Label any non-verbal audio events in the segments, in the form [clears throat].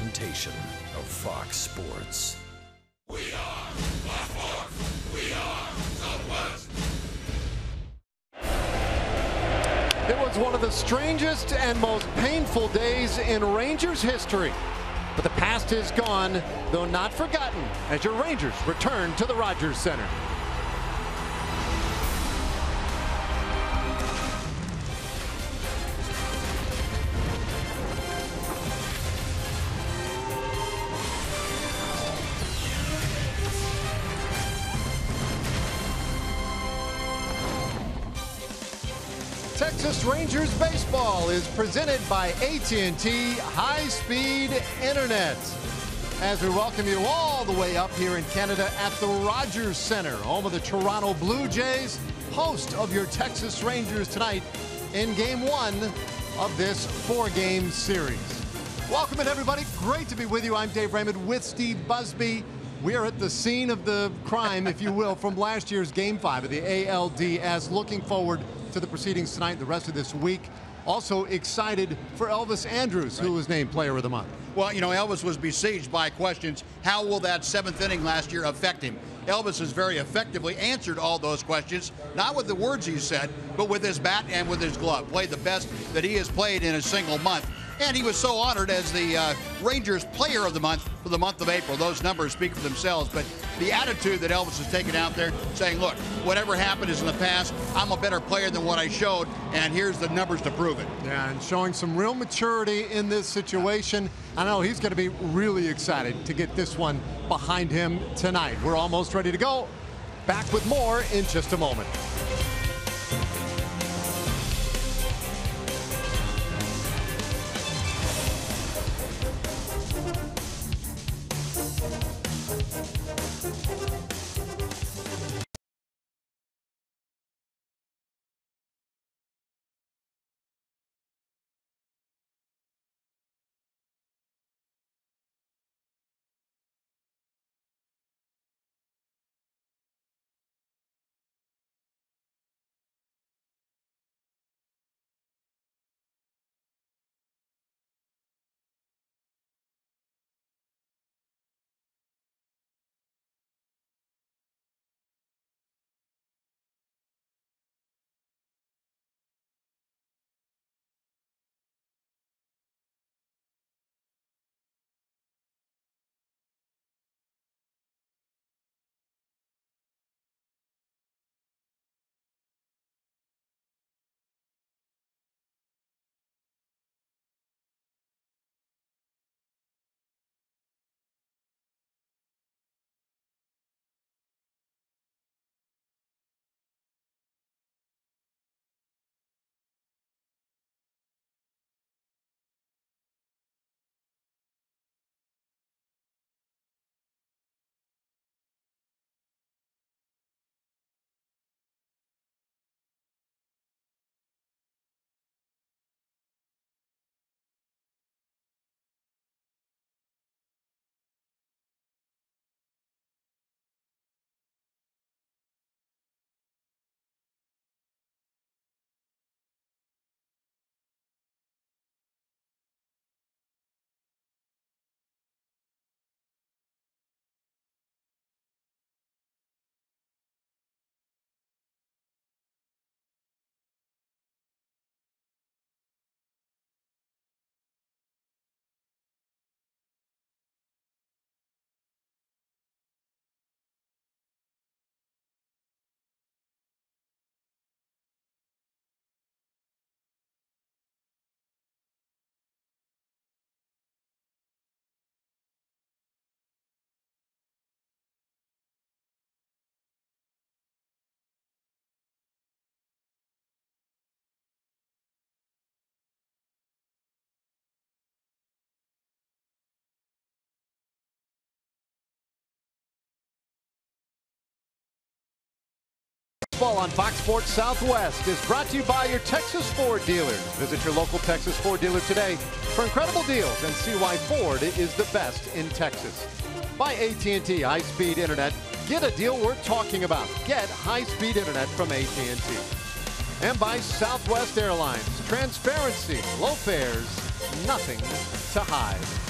presentation of Fox Sports. We are Fox We are Southwest. It was one of the strangest and most painful days in Rangers history. But the past is gone, though not forgotten, as your Rangers return to the Rogers Center. Baseball is presented by AT&T High Speed Internet. As we welcome you all the way up here in Canada at the Rogers Center, home of the Toronto Blue Jays, host of your Texas Rangers tonight in game one of this four-game series. Welcome in everybody. Great to be with you. I'm Dave Raymond with Steve Busby. We are at the scene of the crime, if you will, from last year's Game 5 of the ALDS. Looking forward to the proceedings tonight the rest of this week. Also excited for Elvis Andrus, who was named Player of the Month. Well, you know, Elvis was besieged by questions. How will that seventh inning last year affect him? Elvis has very effectively answered all those questions, not with the words he said, but with his bat and with his glove. Played the best that he has played in a single month. And he was so honored as the uh, Rangers Player of the Month for the month of April. Those numbers speak for themselves. But the attitude that Elvis has taken out there, saying, look, whatever happened is in the past. I'm a better player than what I showed, and here's the numbers to prove it. Yeah, and showing some real maturity in this situation. I know he's going to be really excited to get this one behind him tonight. We're almost ready to go. Back with more in just a moment. Baseball on Fox Sports Southwest is brought to you by your Texas Ford dealers. Visit your local Texas Ford dealer today for incredible deals and see why Ford is the best in Texas. By AT&T high-speed internet, get a deal worth talking about. Get high-speed internet from AT&T. And by Southwest Airlines, transparency, low fares, nothing to hide.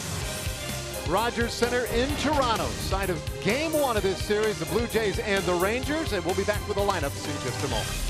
Rogers Center in Toronto, Side of game one of this series, the Blue Jays and the Rangers, and we'll be back with the lineups in just a moment.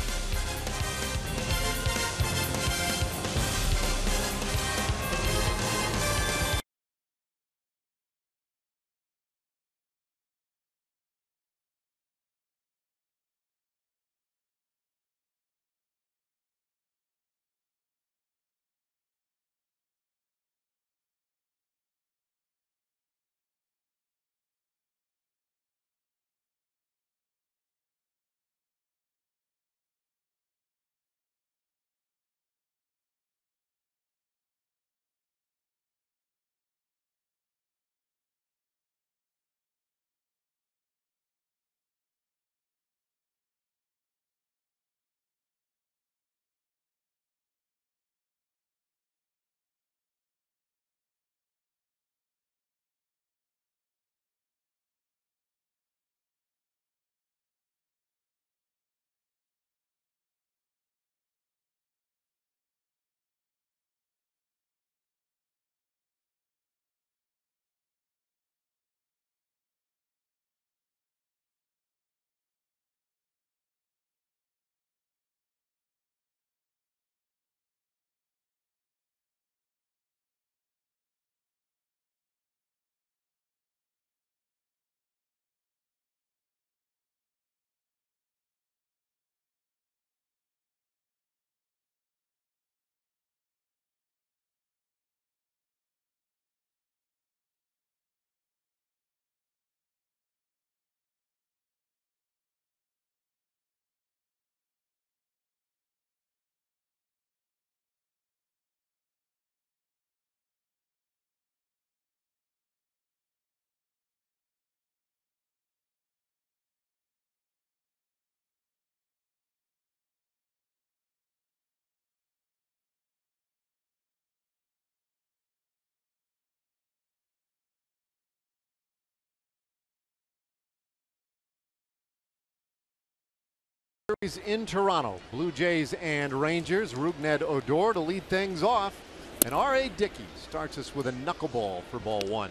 Series in Toronto. Blue Jays and Rangers. Rougned Odor to lead things off. And R.A. Dickey starts us with a knuckleball for ball one.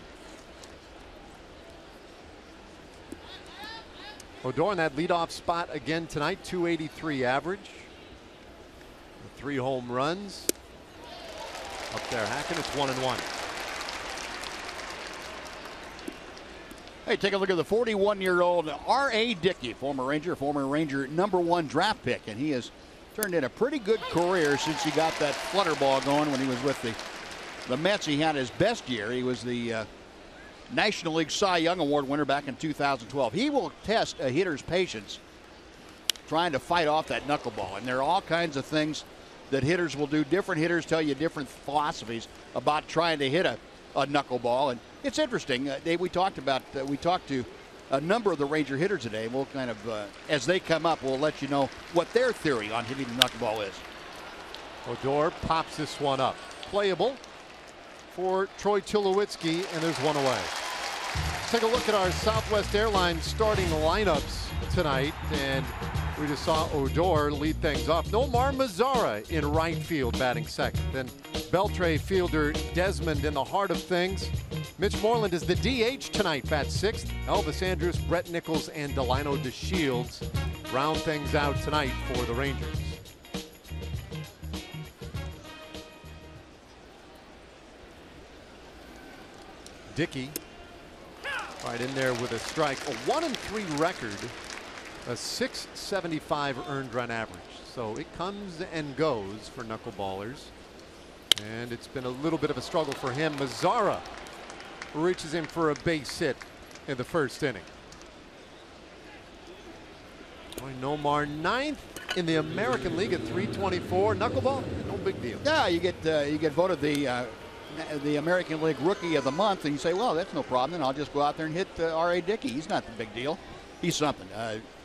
Odor in that leadoff spot again tonight. 283 average. Three home runs. Up there, Hacking. It's one and one. Hey, take a look at the 41-year-old R.A. Dickey, former Ranger, former Ranger number one draft pick, and he has turned in a pretty good career since he got that flutter ball going when he was with the the Mets. He had his best year. He was the uh, National League Cy Young Award winner back in 2012. He will test a hitter's patience trying to fight off that knuckleball, and there are all kinds of things that hitters will do. Different hitters tell you different philosophies about trying to hit a, a knuckleball, and it's interesting. Uh, we talked about uh, we talked to a number of the Ranger hitters today. We'll kind of uh, as they come up, we'll let you know what their theory on hitting the knuckleball is. Odor pops this one up. Playable for Troy Tulowitzki, and there's one away. Let's take a look at our Southwest Airlines starting lineups tonight, and we just saw Odor lead things off. Nomar Mazara in right field batting second. Then Beltre fielder Desmond in the heart of things. Mitch Moreland is the DH tonight, bat sixth. Elvis Andrus, Brett Nicholas, and Delino DeShields round things out tonight for the Rangers. Dickey right in there with a strike. A one and three record, a 675 earned run average. So it comes and goes for knuckleballers. And it's been a little bit of a struggle for him. Mazara reaches in for a base hit in the first inning. Nomar ninth in the American League at 324. Knuckleball, no big deal. Yeah, you get uh, you get voted the uh, the American League Rookie of the Month, and you say, well, that's no problem. Then I'll just go out there and hit uh, R.A. Dickey. He's not the big deal. He's something.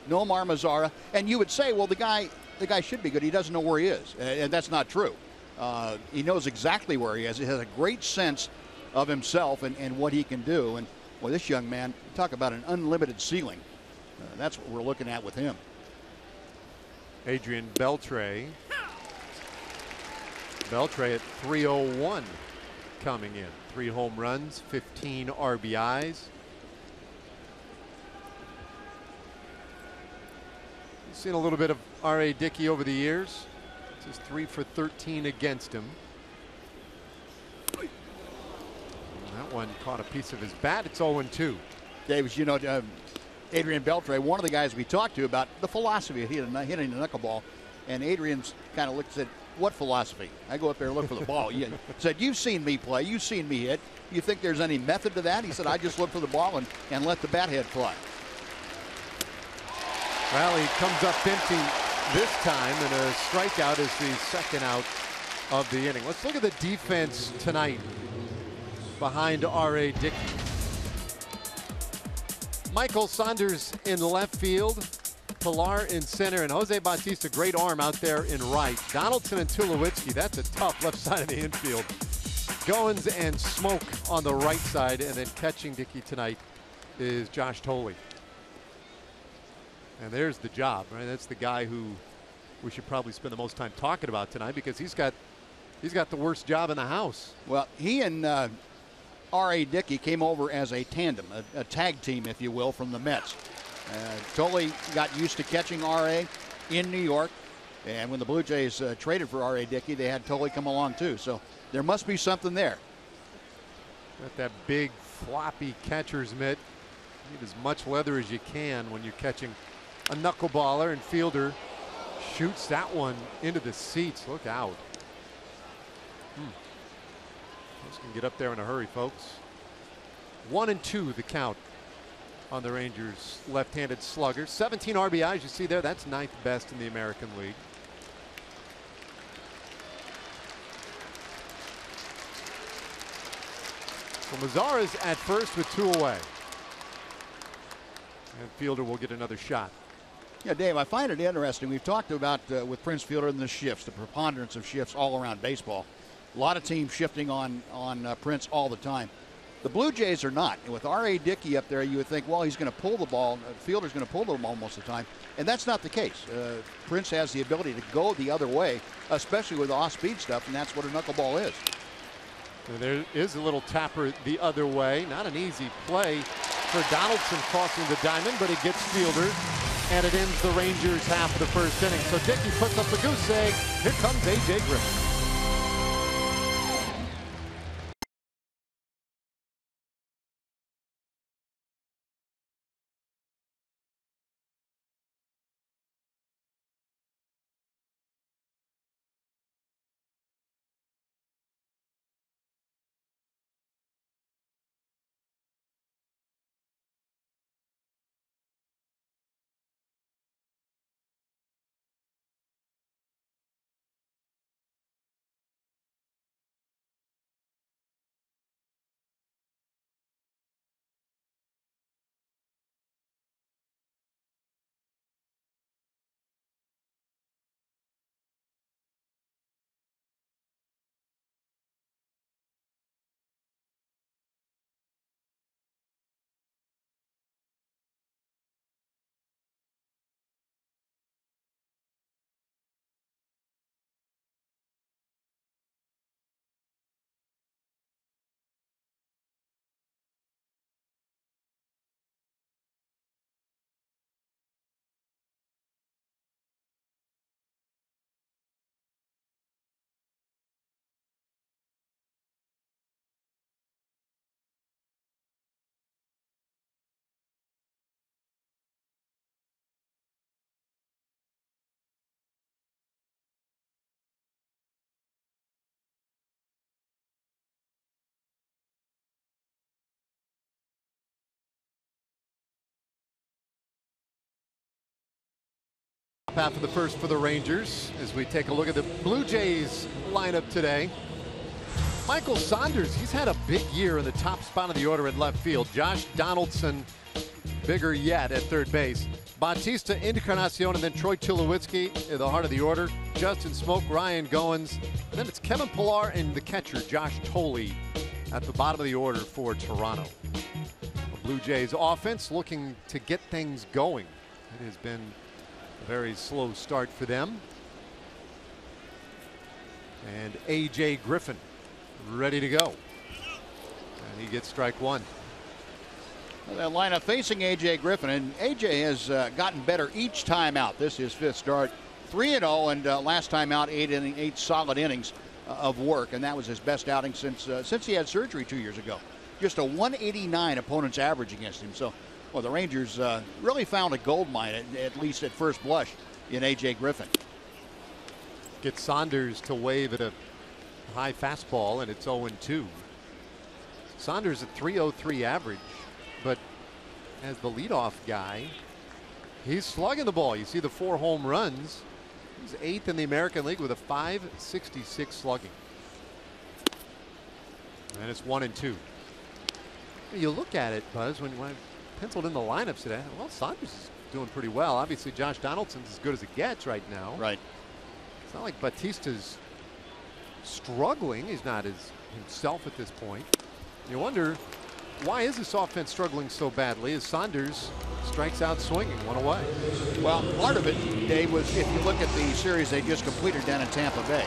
Nomar Mazara, and you would say, well, the guy the guy should be good. He doesn't know where he is, and that's not true. Uh, he knows exactly where he is. He has a great sense of himself and, and what he can do. And boy, this young man, talk about an unlimited ceiling. Uh, that's what we're looking at with him. Adrian Beltre. Beltre at 301 coming in. Three home runs, 15 RBIs. Seen a little bit of R.A. Dickey over the years. This is three for 13 against him. And that one caught a piece of his bat. It's 0 2. Davis, you know, uh, Adrian Beltre, one of the guys we talked to about the philosophy of hitting, the knuckleball. And Adrian's kind of looked said, What philosophy? I go up there and look for the ball. He [laughs] said, You've seen me play, you've seen me hit. You think there's any method to that? He said, I just look for the ball and, and let the bat head fly. Well, he comes up empty this time, and a strikeout is the second out of the inning. Let's look at the defense tonight behind R.A. Dickey. Michael Saunders in left field, Pillar in center, and Jose Bautista, great arm out there in right. Donaldson and Tulowitzki, that's a tough left side of the infield. Goins and Smoak on the right side, and then catching Dickey tonight is Josh Thole. And there's the job, right? That's the guy who we should probably spend the most time talking about tonight because he's got he's got the worst job in the house. Well, he and uh, R.A. Dickey came over as a tandem, a, a, tag team, if you will, from the Mets. Uh, Thole got used to catching R.A. in New York, and when the Blue Jays uh, traded for R.A. Dickey, they had Thole come along too. So there must be something there. Got that big floppy catcher's mitt. Need as much leather as you can when you're catching a knuckleballer and fielder shoots that one into the seats. Look out. Hmm. Just can get up there in a hurry, folks. One and two the count on the Rangers left-handed slugger. 17 RBIs you see there. That's ninth best in the American League. So Mazara's at first with two away. And Fielder will get another shot. Yeah, Dave, I find it interesting. We've talked about uh, with Prince Fielder and the shifts, the preponderance of shifts all around baseball. A lot of teams shifting on on uh, Prince all the time. The Blue Jays are not. And with R.A. Dickey up there, you would think, well, he's going to pull the ball. Uh, Fielder's going to pull the ball most of the time. And that's not the case. Uh, Prince has the ability to go the other way, especially with off-speed stuff, and that's what a knuckleball is. There is a little tapper the other way. Not an easy play for Donaldson crossing the diamond, but it gets Fielder and it ends the Rangers half of the first inning. So Dickey puts up the goose egg. Here comes A.J. Griffin. Half of the first for the Rangers as we take a look at the Blue Jays lineup today. Michael Saunders, he's had a big year in the top spot of the order in left field. Josh Donaldson, bigger yet at third base. Bautista Encarnacion and then Troy Tulowitzki in the heart of the order. Justin Smoak, Ryan Goins. And then it's Kevin Pillar and the catcher, Josh Thole, at the bottom of the order for Toronto. The Blue Jays offense looking to get things going. It has been very slow start for them. And A.J. Griffin ready to go. And he gets strike one. That lineup facing A.J. Griffin, and A.J. has uh, gotten better each time out. This is fifth start, 3 and 0, and uh, last time out, eight, inning, eight solid innings uh, of work, and that was his best outing since uh, since he had surgery two years ago. Just a 189 opponent's average against him. So, well, the Rangers uh, really found a gold mine, at, at least at first blush, in A.J. Griffin. Get Saunders to wave at a high fastball, and it's 0 2. Saunders at 303 average, but as the leadoff guy, he's slugging the ball. You see the four home runs. He's eighth in the American League with a 566 slugging. And it's one and two. You look at it, Buzz, when, when I penciled in the lineups today, well, Saunders is doing pretty well. Obviously, Josh Donaldson's as good as it gets right now. Right. It's not like Bautista's struggling. He's not his himself at this point. You wonder why is this offense struggling so badly as Saunders strikes out swinging one away? Well, part of it, Dave, was if you look at the series they just completed down in Tampa Bay.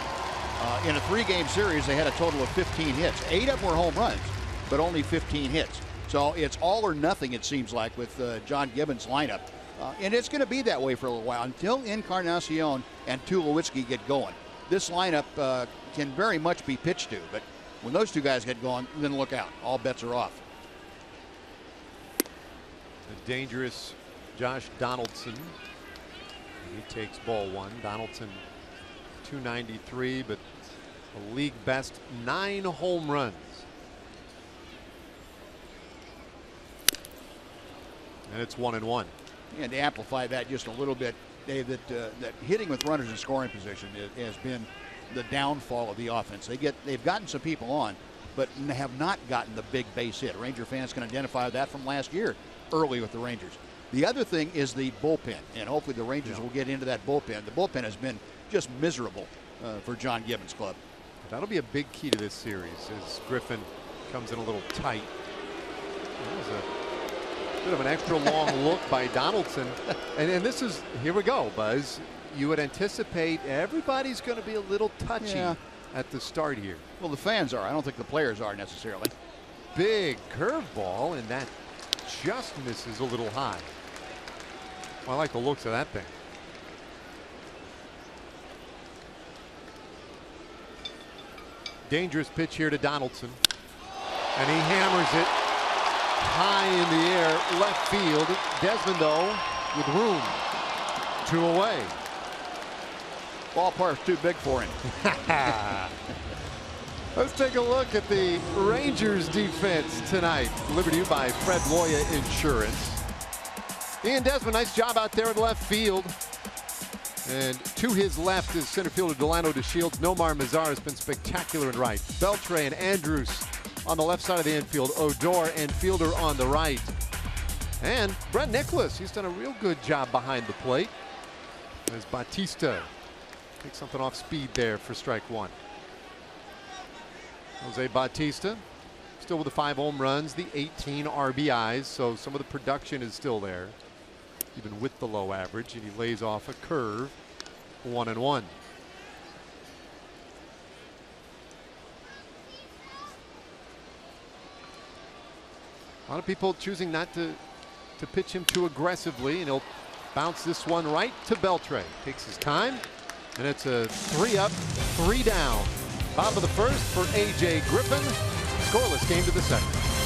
Uh, in a three-game series, they had a total of 15 hits. Eight of them were home runs, but only 15 hits. So it's all or nothing, it seems like, with uh, John Gibbons' lineup. Uh, and it's going to be that way for a little while until Encarnacion and Tulowitzki get going. This lineup uh, can very much be pitched to, but when those two guys get going, then look out. All bets are off. The dangerous Josh Donaldson. He takes ball one. Donaldson 293, but a league best nine home runs. And it's one and one. And to amplify that just a little bit, Dave, that uh, that hitting with runners in scoring position has been the downfall of the offense. They get they've gotten some people on, but have not gotten the big base hit. Ranger fans can identify that from last year, early with the Rangers. The other thing is the bullpen, and hopefully the Rangers Yeah. will get into that bullpen. The bullpen has been just miserable uh, for John Gibbons' club. That'll be a big key to this series as Griffin comes in a little tight. That was a bit of an extra long [laughs] look by Donaldson. And, and this is, here we go, Buzz. You would anticipate everybody's going to be a little touchy Yeah. at the start here. Well, the fans are. I don't think the players are necessarily. Big curveball, and that just misses a little high. Well, I like the looks of that thing. Dangerous pitch here to Donaldson. And he hammers it high in the air, left field. Desmond, though, with room. Two away. Ballpark's too big for him. [laughs] Let's take a look at the Rangers defense tonight. Delivered to you by Fred Loya Insurance. Ian Desmond, nice job out there in left field. And to his left is center fielder Delino DeShields. Nomar Mazara has been spectacular in right. Beltre and Andrus on the left side of the infield. Odor and Fielder on the right. And Brett Nicholas, he's done a real good job behind the plate. As Bautista takes something off speed there for strike one. Jose Bautista still with the five home runs, the 18 RBIs, so some of the production is still there, even with the low average, and he lays off a curve, one and one. A lot of people choosing not to to pitch him too aggressively, and he'll bounce this one right to Beltre. Takes his time, and it's a three up, three down. Top of the first for A.J. Griffin. Scoreless game to the second.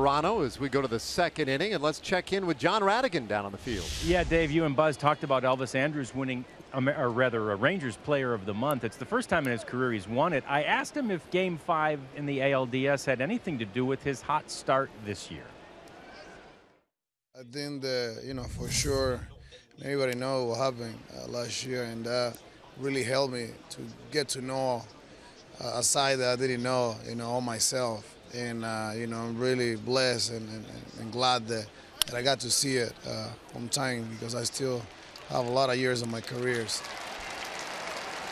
Toronto as we go to the second inning, and let's check in with John Rhadigan down on the field. Yeah, Dave, you and Buzz talked about Elvis Andrus winning, or rather, a Rangers Player of the Month. It's the first time in his career he's won it. I asked him if Game 5 in the ALDS had anything to do with his hot start this year. I think that, you know, for sure, everybody know what happened uh, last year, and that really helped me to get to know uh, a side that I didn't know, you know, all myself. And, uh, you know, I'm really blessed and, and, and glad that, that, I got to see it uh, on time because I still have a lot of years of my careers.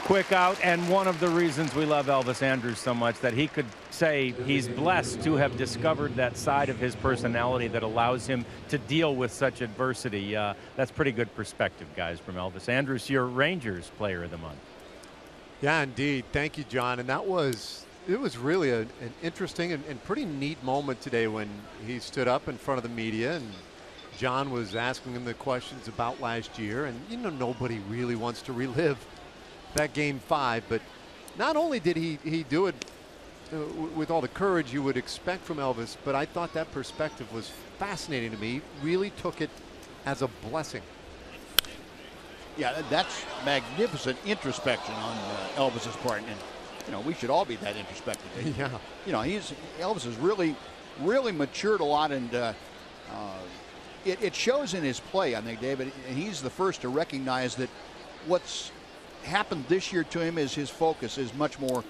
Quick out, and one of the reasons we love Elvis Andrus so much that he could say he's blessed to have discovered that side of his personality that allows him to deal with such adversity. Uh, that's pretty good perspective, guys, from Elvis Andrus, your Rangers Player of the Month. Yeah, indeed. Thank you, John. And that was it was really a, an interesting and, and, pretty neat moment today when he stood up in front of the media and John was asking him the questions about last year. And you know, nobody really wants to relive that game five, but not only did he he do it uh, with all the courage you would expect from Elvis, but I thought that perspective was fascinating to me. Really took it as a blessing. Yeah, that's magnificent introspection on uh, Elvis's part, and you know we should all be that introspective. [laughs] Yeah. You know, he's Elvis has really, really matured a lot, and uh, uh, it, it, shows in his play. I think, David, and he's the first to recognize that what's happened this year to him is his focus is much more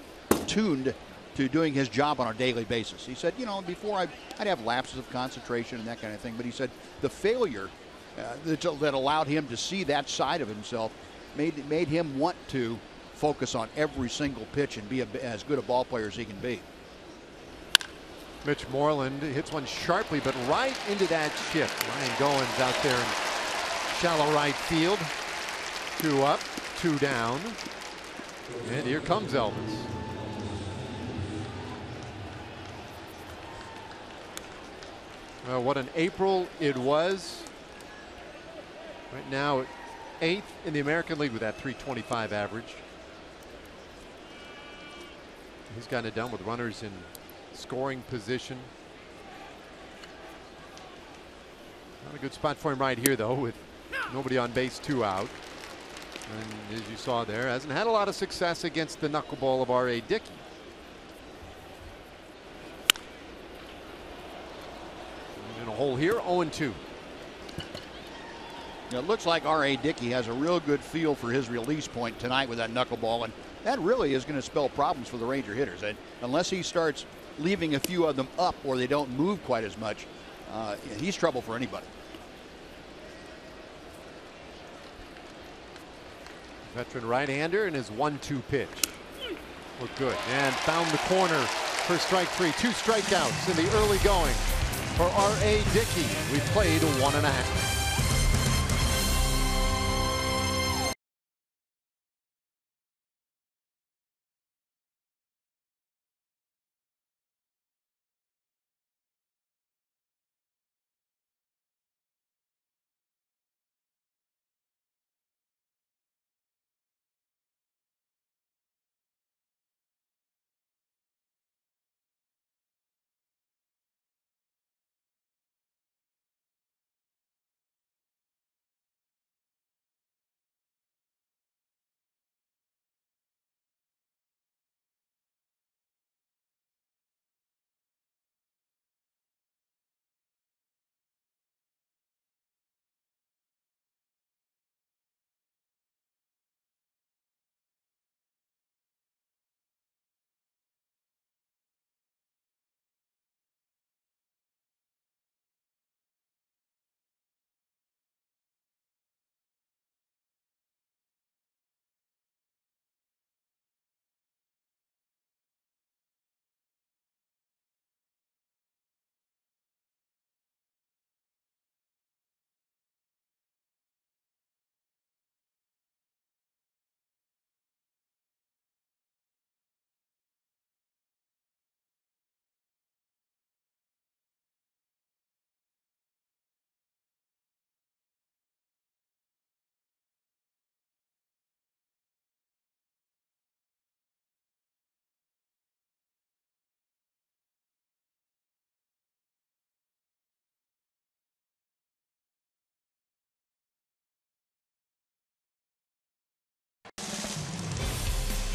tuned to doing his job on a daily basis. He said, you know, before I'd, I'd have lapses of concentration and that kind of thing, but he said the failure uh, that, that allowed him to see that side of himself made made him want to focus on every single pitch and be a, as good a ball player as he can be. Mitch Moreland hits one sharply, but right into that shift. Ryan Goins out there in shallow right field. Two up, two down. And here comes Elvis. Well, what an April it was. Right now, eighth in the American League with that 325 average. He's gotten it done with runners in scoring position. Not a good spot for him right here, though, with nobody on base, two out. And as you saw there, hasn't had a lot of success against the knuckleball of R.A. Dickey. In a hole here, 0-2. It looks like R.A. Dickey has a real good feel for his release point tonight with that knuckleball, and that really is going to spell problems for the Ranger hitters. And unless he starts leaving a few of them up or they don't move quite as much, uh, he's trouble for anybody. Veteran right-hander and his one-two pitch. Looked good and found the corner for strike three. Two strikeouts in the early going for R.A. Dickey. We played one and a half.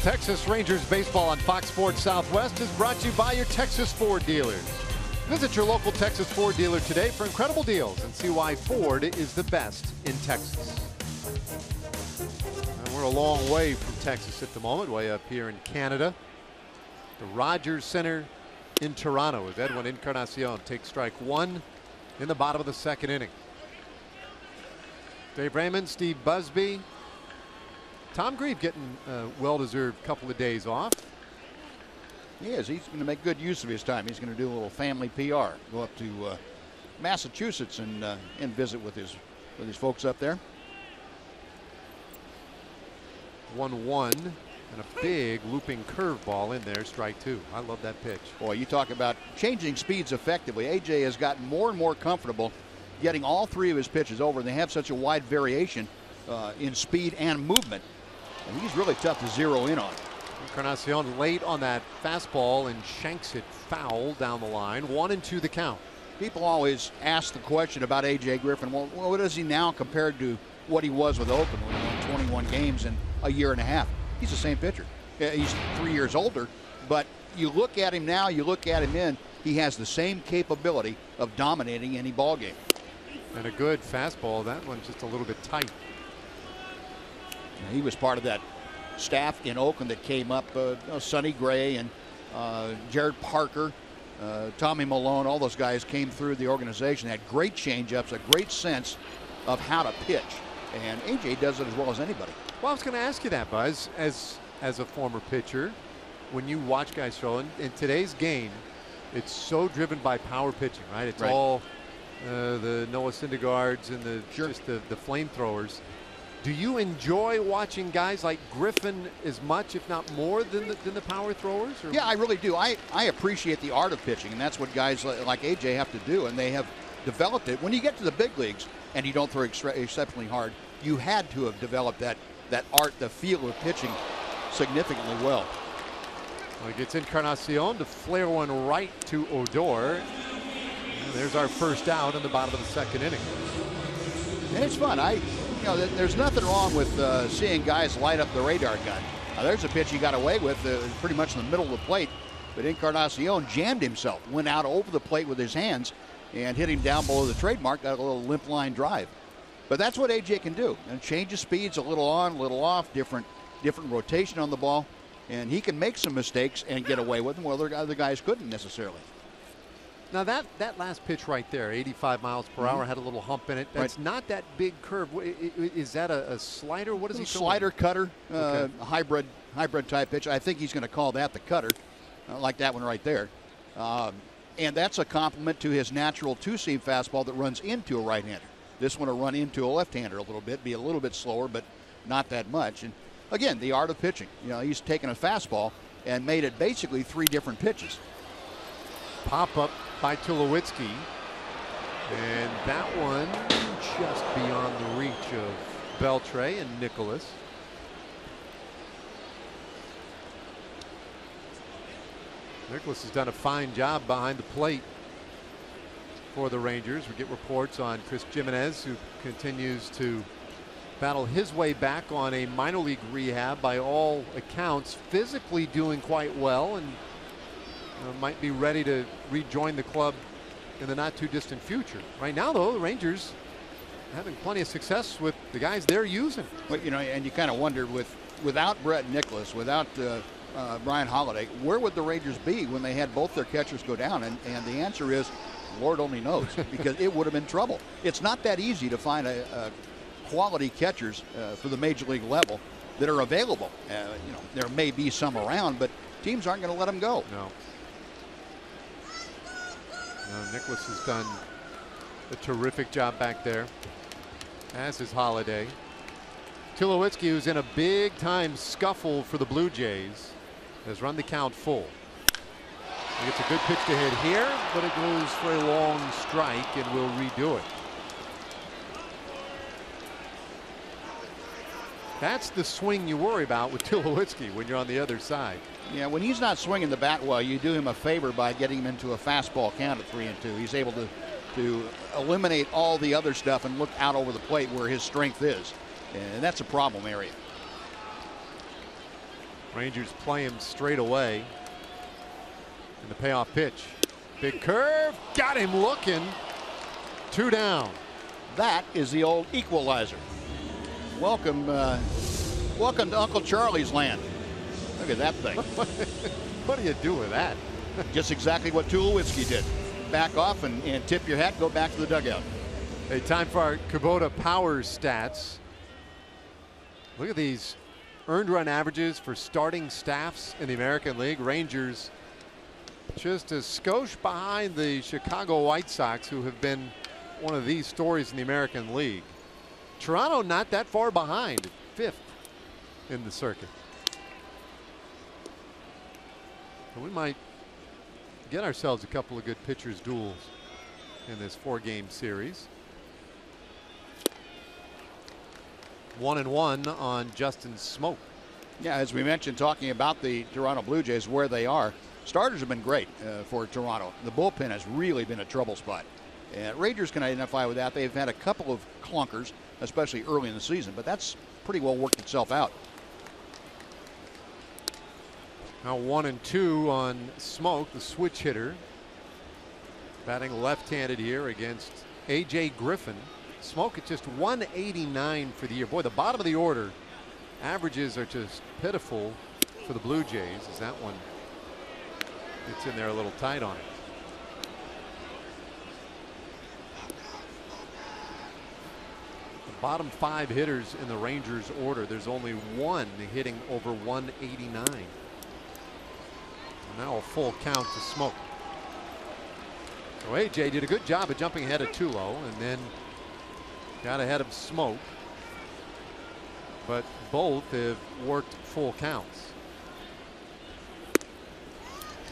Texas Rangers baseball on Fox Sports Southwest is brought to you by your Texas Ford dealers. Visit your local Texas Ford dealer today for incredible deals and see why Ford is the best in Texas. And we're a long way from Texas at the moment, way up here in Canada. The Rogers Center in Toronto as Edwin Encarnacion takes strike one in the bottom of the second inning. Dave Raymond, Steve Busby, Tom Grieve getting a well-deserved couple of days off. He is. He's going to make good use of his time. He's going to do a little family PR. Go up to uh, Massachusetts and uh, and visit with his with his folks up there. One one and a big looping curveball in there, strike two. I love that pitch. Boy, you talk about changing speeds effectively. AJ has gotten more and more comfortable getting all three of his pitches over. And they have such a wide variation uh, in speed and movement. And he's really tough to zero in on. Encarnacion late on that fastball and shanks it foul down the line. One and two the count. People always ask the question about AJ Griffin. Well, what is he now compared to what he was with Oakland when he won 21 games in a year and a half? He's the same pitcher. Uh, he's three years older, but you look at him now, you look at him in, he has the same capability of dominating any ball game. And a good fastball. That one's just a little bit tight. He was part of that staff in Oakland that came up. Uh, Sonny Gray and uh, Jarrod Parker, uh, Tommy Milone, all those guys came through the organization. Had great changeups, a great sense of how to pitch, and AJ does it as well as anybody. Well, I was going to ask you that, Buzz, as as a former pitcher, when you watch guys throw in, in today's game, it's so driven by power pitching, right? It's right. all uh, the Noah Syndergaards and the sure. just the, the flamethrowers. Do you enjoy watching guys like Griffin as much, if not more, than the, than the power throwers? Or? Yeah, I really do. I, I appreciate the art of pitching, and that's what guys like AJ have to do, and they have developed it. When you get to the big leagues and you don't throw exceptionally hard, you had to have developed that that art, the feel of pitching significantly well. Well, he gets Encarnacion to flare one right to Odor. And there's our first out in the bottom of the second inning. And it's fun. I you know, there's nothing wrong with uh, seeing guys light up the radar gun. Now, there's a pitch he got away with uh, pretty much in the middle of the plate, but Encarnacion jammed himself, went out over the plate with his hands, and hit him down below the trademark, got a little limp line drive. But that's what AJ can do. And change of speeds, a little on, a little off, different, different rotation on the ball, and he can make some mistakes and get away with them, where other guys couldn't necessarily. Now that that last pitch right there, 85 miles per hour, mm-hmm. had a little hump in it. That's right. not that big curve. Is that a, a slider? What is he? Slider cutter, uh, okay. hybrid hybrid type pitch. I think he's going to call that the cutter, uh, like that one right there. Um, and that's a compliment to his natural two-seam fastball that runs into a right-hander. This one will run into a left-hander a little bit, be a little bit slower, but not that much. And again, the art of pitching. You know, he's taken a fastball and made it basically three different pitches. Pop up by Tulowitzki. And that one just beyond the reach of Beltre and Nicholas. Nicholas has done a fine job behind the plate for the Rangers. We get reports on Chris Gimenez, who continues to battle his way back on a minor league rehab by all accounts, physically doing quite well and uh, might be ready to rejoin the club in the not too distant future. Right now, though, the Rangers having plenty of success with the guys they're using. Well, you know, and you kind of wonder with without Brett Nicholas, without uh, uh, Bryan Holaday, where would the Rangers be when they had both their catchers go down? And, and the answer is, Lord only knows, [laughs] because it would have been trouble. It's not that easy to find a, a quality catchers uh, for the major league level that are available. Uh, you know, there may be some around, but teams aren't going to let them go. No. Uh, Nicholas has done a terrific job back there, as is Holaday. Tulowitzki, who's in a big time scuffle for the Blue Jays, has run the count full. It's a good pitch to hit here, but it goes for a long strike and will redo it. That's the swing you worry about with [laughs] Tulowitzki when you're on the other side. Yeah, when he's not swinging the bat well, you do him a favor by getting him into a fastball count at three and two. He's able to to eliminate all the other stuff and look out over the plate where his strength is, and that's a problem area. Rangers play him straight away. And the payoff pitch. Big curve. Got him looking. Two down. That is the old equalizer. Welcome, uh, welcome to Uncle Charlie's land. Look at that thing. [laughs] What do you do with that? [laughs] Just exactly what Tulowitzki did. Back off and, and tip your hat, go back to the dugout. Hey, time for our Kubota Power stats. Look at these earned run averages for starting staffs in the American League. Rangers just a skosh behind the Chicago White Sox, who have been one of these stories in the American League. Toronto not that far behind, fifth in the circuit. So we might get ourselves a couple of good pitchers duels in this four game series. One and one on Justin Smoak. Yeah, as we mentioned, talking about the Toronto Blue Jays, where they are, starters have been great uh, for Toronto. The bullpen has really been a trouble spot. And Rangers can identify with that. They've had a couple of clunkers, especially early in the season, but that's pretty well worked itself out. Now one and two on Smoak, the switch hitter. Batting left-handed here against A.J. Griffin. Smoak at just 189 for the year. Boy, the bottom of the order averages are just pitiful for the Blue Jays Is that one It's in there a little tight on it. The bottom five hitters in the Rangers order, there's only one hitting over 189. Now a full count to Smoak. So AJ did a good job of jumping ahead of Tulo oh and then got ahead of Smoak. But both have worked full counts.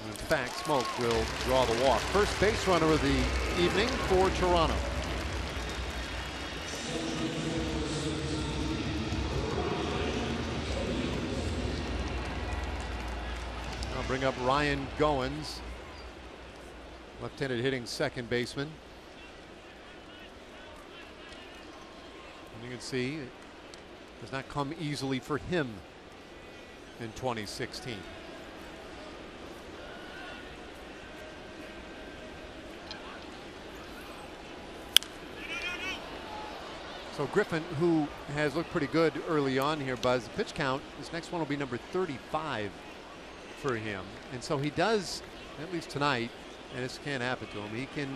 In fact, Smoak will draw the walk. First base runner of the evening for Toronto. Bring up Ryan Goins, left-handed hitting second baseman. And you can see it does not come easily for him in 2016. So Griffin, who has looked pretty good early on here, Buzz, the pitch count, this next one will be number 35 for him. And so he does, at least tonight, and this can't happen to him, he can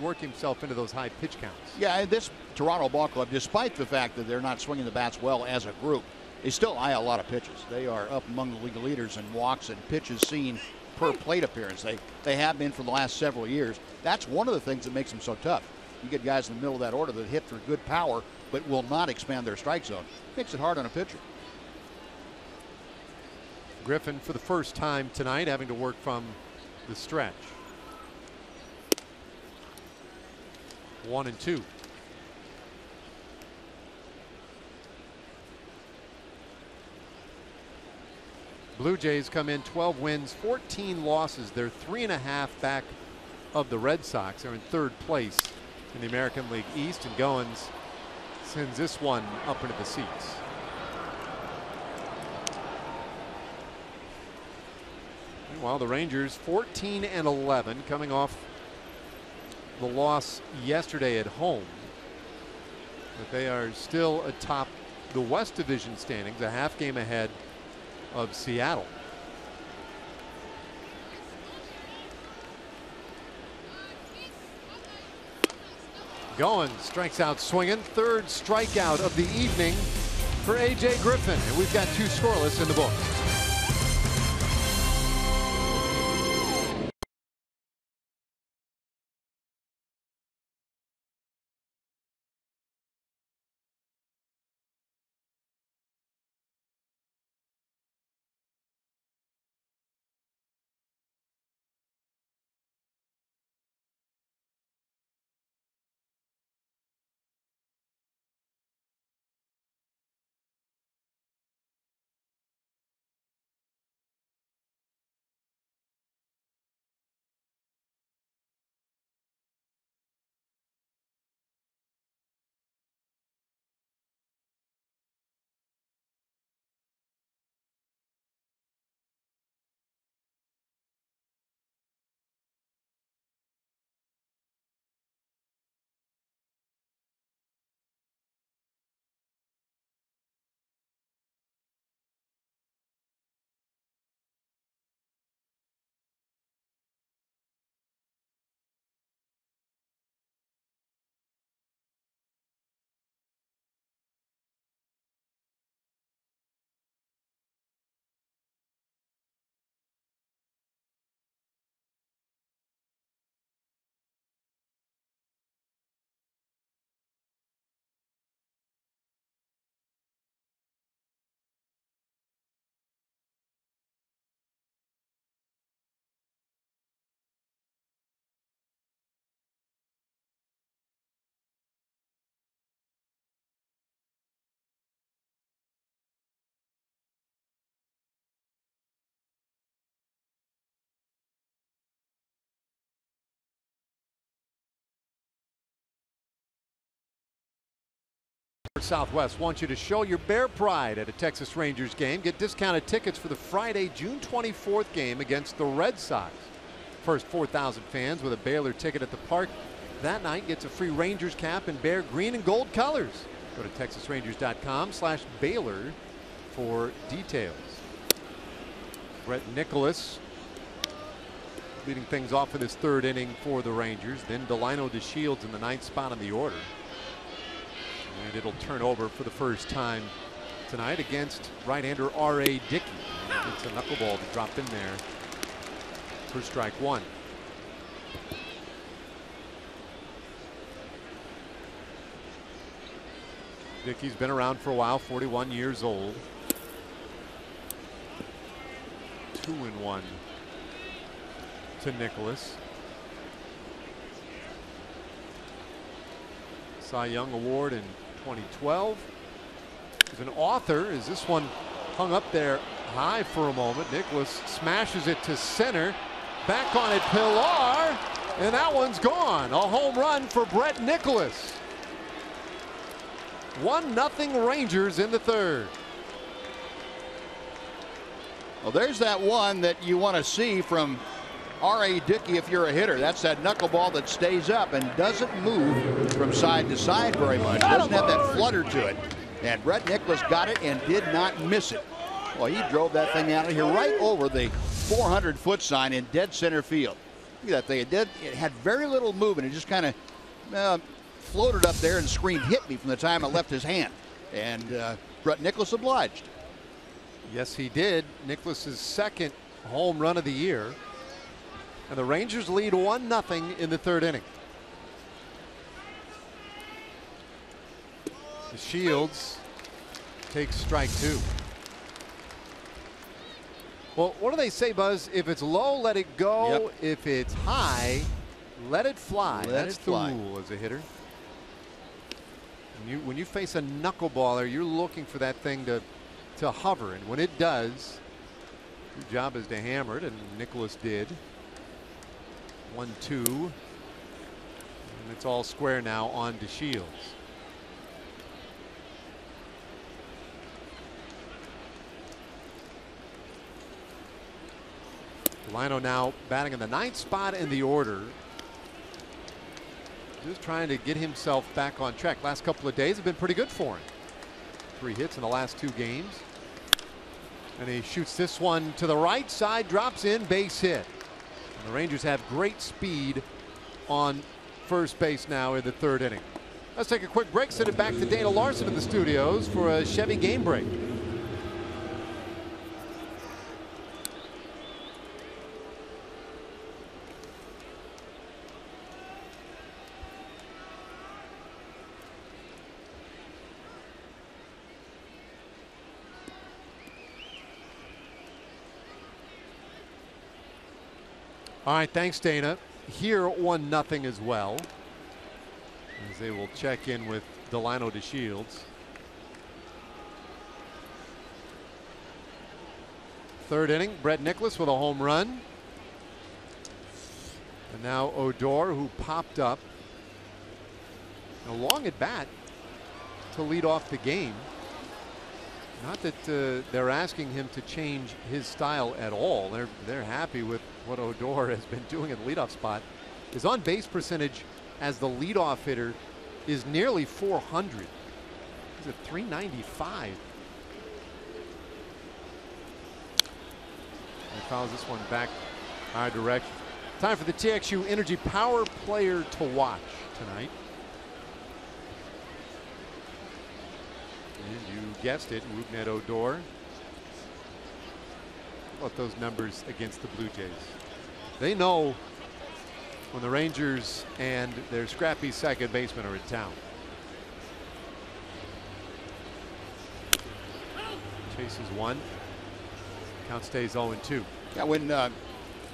work himself into those high pitch counts. Yeah, this Toronto ball club, despite the fact that they're not swinging the bats well as a group, they still eye a lot of pitches. They are up among the league leaders in walks and pitches seen per plate appearance. They they have been for the last several years. That's one of the things that makes them so tough. You get guys in the middle of that order that hit for good power, but will not expand their strike zone. Makes it hard on a pitcher. Griffin for the first time tonight having to work from the stretch. One and two. Blue Jays come in 12 wins, 14 losses. They're three and a half back of the Red Sox. They're in third place in the American League East, and Goins sends this one up into the seats. Meanwhile, the Rangers 14 and 11 coming off the loss yesterday at home. But they are still atop the West Division standings, a half game ahead of Seattle. Goins, strikes out swinging. Third strikeout of the evening for A.J. Griffin. And we've got two scoreless in the books. Southwest wants you to show your bear pride at a Texas Rangers game. Get discounted tickets for the Friday, June 24th game against the Red Sox. First 4,000 fans with a Baylor ticket at the park that night gets a free Rangers cap in bear green and gold colors. Go to texasrangers.com slash Baylor for details. Brett Nicholas leading things off in this third inning for the Rangers. Then Delino DeShields in the ninth spot in the order. And it'll turn over for the first time tonight against right-hander R.A. Dickey. It's a knuckleball to drop in there for strike one. Dickey's been around for a while, 41 years old. Two and one to Nicholas. Cy Young Award in 2012. As an author, is this one hung up there high for a moment. Nicholas smashes it to center. Back on it, Pillar. And that one's gone. A home run for Brett Nicholas. One nothing Rangers in the third. Well, there's that one that you want to see from R.A. Dickey if you're a hitter. That's that knuckleball that stays up and doesn't move from side to side very much. Doesn't have that flutter to it. And Brett Nicholas got it and did not miss it. Well, he drove that thing out of here right over the 400 foot sign in dead center field. Look at that thing. It did. It had very little movement. It just kind of uh, floated up there and screamed hit me from the time it left his hand. And uh, Brett Nicholas obliged. Yes, he did. Nicholas's second home run of the year. And the Rangers lead 1 0 in the third inning. DeShields takes strike two. Well, what do they say, Buzz? If it's low, let it go. Yep. If it's high, let it fly. Let That's it fly. the rule as a hitter. When you when you face a knuckleballer, you're looking for that thing to to hover, and when it does, your job is to hammer it, and Nicholas did. One two, and it's all square now on to Shields. Lino now batting in the ninth spot in the order. Just trying to get himself back on track. Last couple of days have been pretty good for him. Three hits in the last two games. And he shoots this one to the right side, drops in, base hit. And the Rangers have great speed on first base now in the third inning. Let's take a quick break, send it back to Dana Larson in the studios for a Chevy game break. All right, thanks, Dana. Here, one nothing as well. As they will check in with Delino DeShields. Third inning, Brett Nicholas with a home run. And now Odor, who popped up. A long at bat to lead off the game. Not that uh, they're asking him to change his style at all. They're they're happy with what Odor has been doing at the leadoff spot. His on base percentage as the leadoff hitter is nearly 400. He's at 395. He fouls this one back our direction. Time for the TXU Energy Power Player to watch tonight. And you guessed it, Rougned Odor. About those numbers against the Blue Jays? They know when the Rangers and their scrappy second baseman are in town. Chase Chases one. Count stays 0 2. Yeah, when uh,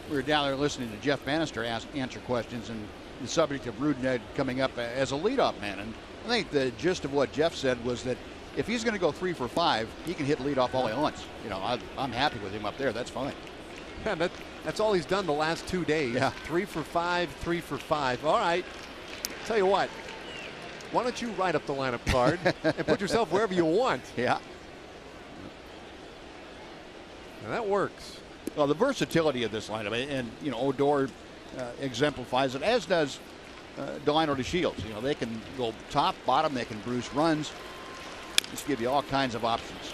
we were down there listening to Jeff Banister ask, answer questions and the subject of Rougned coming up as a leadoff man, and I think the gist of what Jeff said was that if he's going to go three for five, he can hit leadoff all he wants. You know, I, I'm happy with him up there. That's fine. Yeah, that, that's all he's done the last two days. Yeah. Three for five, three for five. All right. Tell you what, Why don't you write up the lineup card [laughs] and put yourself wherever you want? Yeah. And that works. Well, the versatility of this lineup, and you know, Odor uh, exemplifies it, as does uh, Delino DeShields. You know, they can go top, bottom, they can bruce runs. Just give you all kinds of options.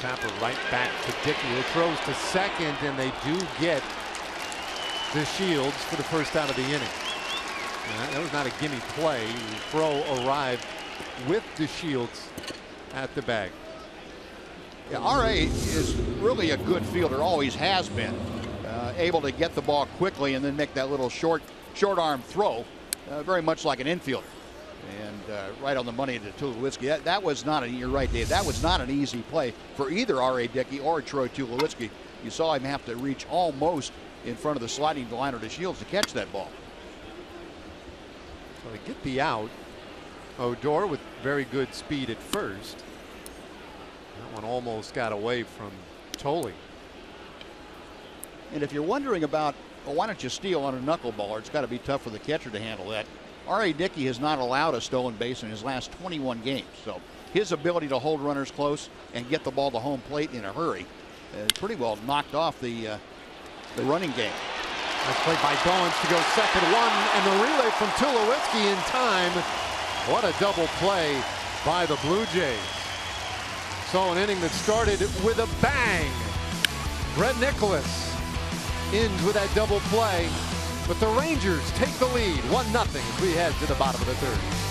Tapper right back to Dickey, who throws to second, and they do get DeShields for the first out of the inning. that was not a gimme play. Throw arrived with DeShields at the bag. Yeah, RA is really a good fielder, always has been. Uh, able to get the ball quickly and then make that little short, short arm throw, uh, very much like an infielder. And uh, right on the money to Tulowitzki. That, that was not an, you're right, Dave, that was not an easy play for either R.A. Dickey or Troy Tulowitzki. You saw him have to reach almost in front of the sliding liner DeShields to catch that ball. So they get the out, Odor with very good speed at first. That one almost got away from Thole. And if you're wondering about, well, why don't you steal on a knuckleballer? It's got to be tough for the catcher to handle that. R.A. Dickey has not allowed a stolen base in his last 21 games. So his ability to hold runners close and get the ball to home plate in a hurry uh, pretty well knocked off the uh, the running game. Nice played by Bowens to go second one, and the relay from Tulowitzki in time. What a double play by the Blue Jays. So an inning that started with a bang. Brett Nicholas ends with that double play. But the Rangers take the lead, 1-0 as we head to the bottom of the third.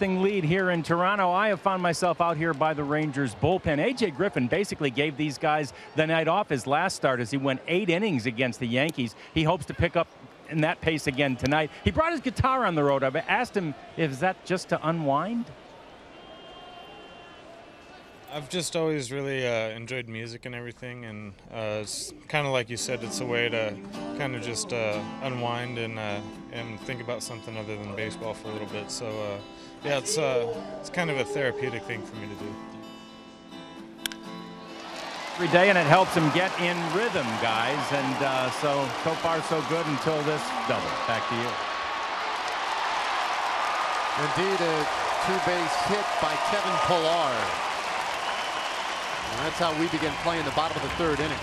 Lead here in Toronto. I have found myself out here by the Rangers bullpen. A.J. Griffin basically gave these guys the night off his last start as he went eight innings against the Yankees. He hopes to pick up in that pace again tonight. He brought his guitar on the road. I've asked him, is that just to unwind? I've just always really uh, enjoyed music and everything, and uh, it's kind of like you said, it's a way to kind of just uh, unwind and uh, and think about something other than baseball for a little bit. So uh, yeah, it's uh, it's kind of a therapeutic thing for me to do. Every day, and it helps him get in rhythm, guys. And so so far so good until this double. Back to you. Indeed, a two-base hit by Kevin Pillar. And that's how we begin playing the bottom of the third inning.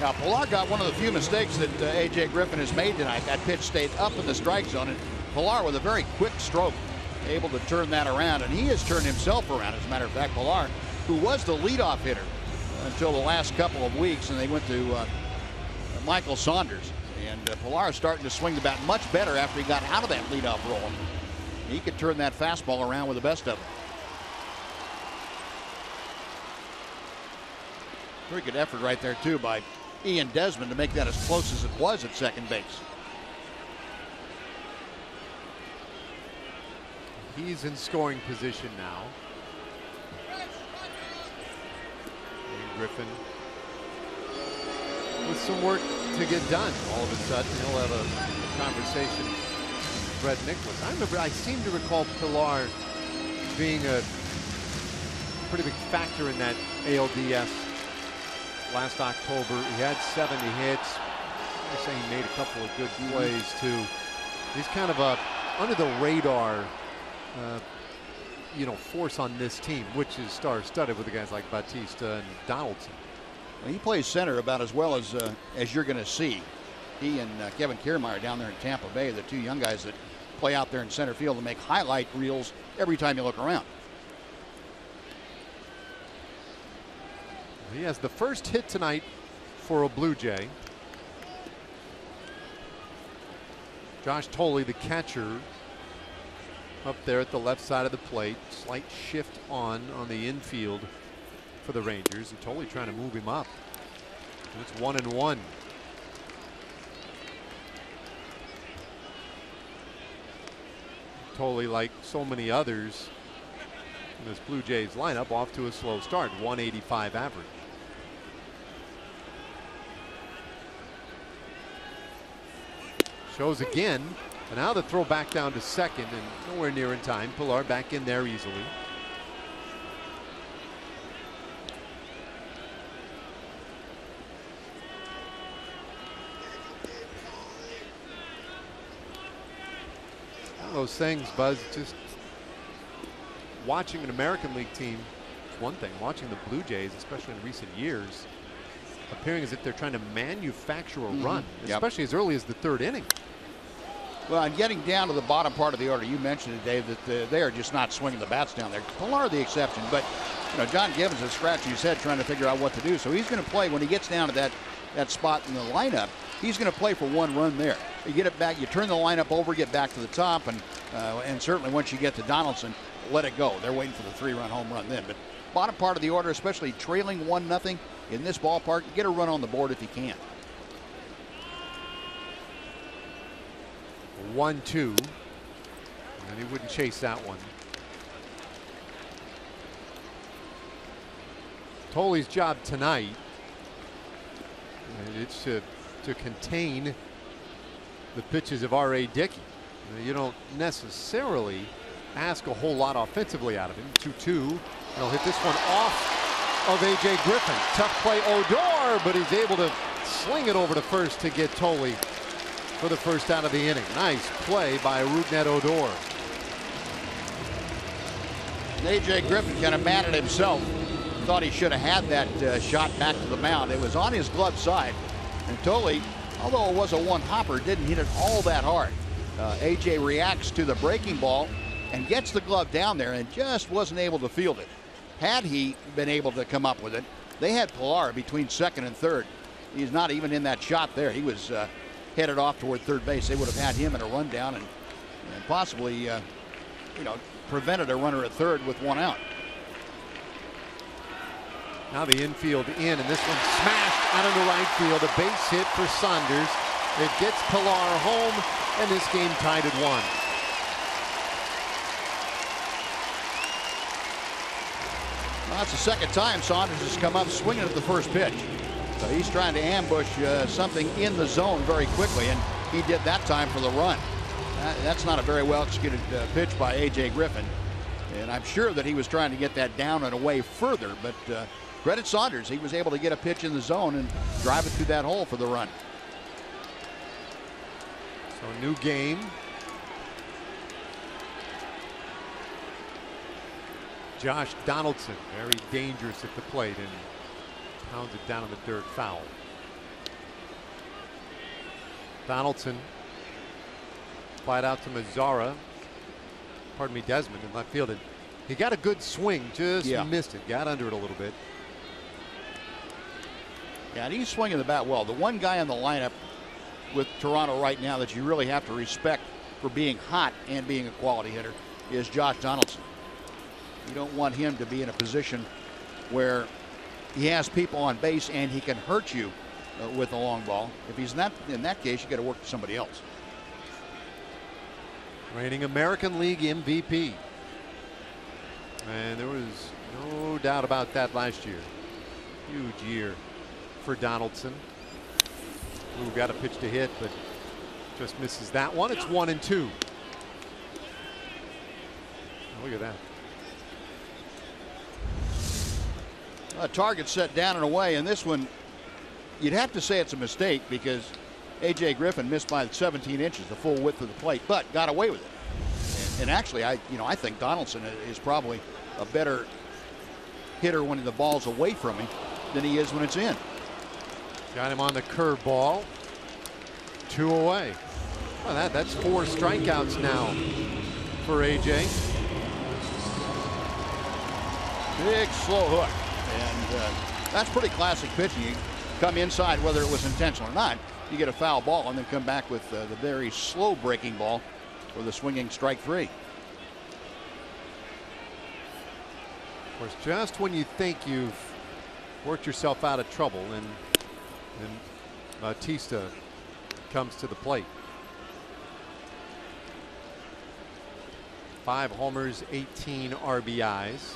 Now, Pillar got one of the few mistakes that uh, A.J. Griffin has made tonight. That pitch stayed up in the strike zone, and Pillar with a very quick stroke able to turn that around, and he has turned himself around. As a matter of fact, Pillar, who was the leadoff hitter until the last couple of weeks, and they went to uh, Michael Saunders. And uh, Pillar is starting to swing the bat much better after he got out of that leadoff role. He could turn that fastball around with the best of them. Very good effort right there, too, by Ian Desmond to make that as close as it was at second base. He's in scoring position now. And Griffin with some work to get done. All of a sudden, he'll have a conversation with Brett Nicholas. I remember, I seem to recall Pillar being a pretty big factor in that ALDS last October. He had 70 hits. I say he made a couple of good mm-hmm. plays too. He's kind of a under the radar, uh, you know, force on this team, which is star-studded with the guys like Bautista and Donaldson. Well, he plays center about as well as uh, as you're going to see. He and uh, Kevin Kiermaier down there in Tampa Bay, the two young guys that play out there in center field and make highlight reels every time you look around. He has the first hit tonight for a Blue Jay. Josh Thole, the catcher, up there at the left side of the plate. Slight shift on on the infield for the Rangers. And Thole trying to move him up. It's one and one. Totally like so many others in this Blue Jays lineup, off to a slow start. 185 average. Shows again. And now the throw back down to second and nowhere near in time. Pillar back in there easily. One of those things, Buzz, just watching an American League team one thing. Watching the Blue Jays, especially in recent years, appearing as if they're trying to manufacture a Mhm. run, Yep. especially as early as the third inning. Well, and getting down to the bottom part of the order, you mentioned it, Dave, that uh, they are just not swinging the bats down there. Pillar the exception, but you know John Gibbons is scratching his head trying to figure out what to do. So he's going to play when he gets down to that that spot in the lineup. He's going to play for one run there. You get it back, you turn the lineup over, get back to the top, and uh, and certainly once you get to Donaldson, let it go. They're waiting for the three-run home run then. But bottom part of the order, especially trailing one nothing in this ballpark, get a run on the board if you can. One, two. And he wouldn't chase that one. Thole's job tonight, it's to, to contain the pitches of R.A. Dickey. You don't necessarily ask a whole lot offensively out of him. 2-2. He'll hit this one off of A.J. Griffin. Tough play Odor, but he's able to sling it over to first to get Tolley for the first out of the inning. Nice play by Rougned Odor. A.J. Griffin kind of mad at himself. Thought he should have had that uh, shot back to the mound. It was on his glove side. And Thole, although it was a one hopper, didn't hit it all that hard. Uh, A.J. reacts to the breaking ball and gets the glove down there and just wasn't able to field it. Had he been able to come up with it, they had Pillar between second and third. He's not even in that shot there. He was uh, headed off toward third base. They would have had him in a rundown and, and possibly, uh, you know, prevented a runner at third with one out. Now the infield in, and this one smashed out into right field. A base hit for Saunders. It gets Pillar home, and this game tied at one. Well, that's the second time Saunders has come up swinging at the first pitch. So he's trying to ambush uh, something in the zone very quickly, and he did that time for the run. Uh, that's not a very well executed uh, pitch by A.J. Griffin. And I'm sure that he was trying to get that down and away further, but uh, credit Saunders. He was able to get a pitch in the zone and drive it through that hole for the run. So new game. Josh Donaldson, very dangerous at the plate and pounds it down in the dirt foul. Donaldson applied out to Mazara. Pardon me, Desmond in left field. And he got a good swing, just Yeah. missed it. Got under it a little bit. Yeah, and he's swinging the bat well. The one guy in the lineup with Toronto right now that you really have to respect for being hot and being a quality hitter is Josh Donaldson. You don't want him to be in a position where he has people on base and he can hurt you uh, with a long ball. If he's not in that case, you got to work with somebody else. Reigning American League MVP. And there was no doubt about that last year. Huge year for Donaldson. Who got a pitch to hit, but just misses that one. It's one and two. Look at that. A target set down and away, and this one, you'd have to say it's a mistake because A.J. Griffin missed by 17 inches, the full width of the plate, but got away with it. And, and actually, I you know I think Donaldson is probably a better hitter when the ball's away from him than he is when it's in. Got him on the curveball. Two away. Well, that, that's four strikeouts now for AJ. Big slow hook. And uh, that's pretty classic pitching. You come inside, whether it was intentional or not, you get a foul ball and then come back with uh, the very slow breaking ball for the swinging strike three. Of course, just when you think you've worked yourself out of trouble and, and Bautista comes to the plate. Five homers, 18 RBIs.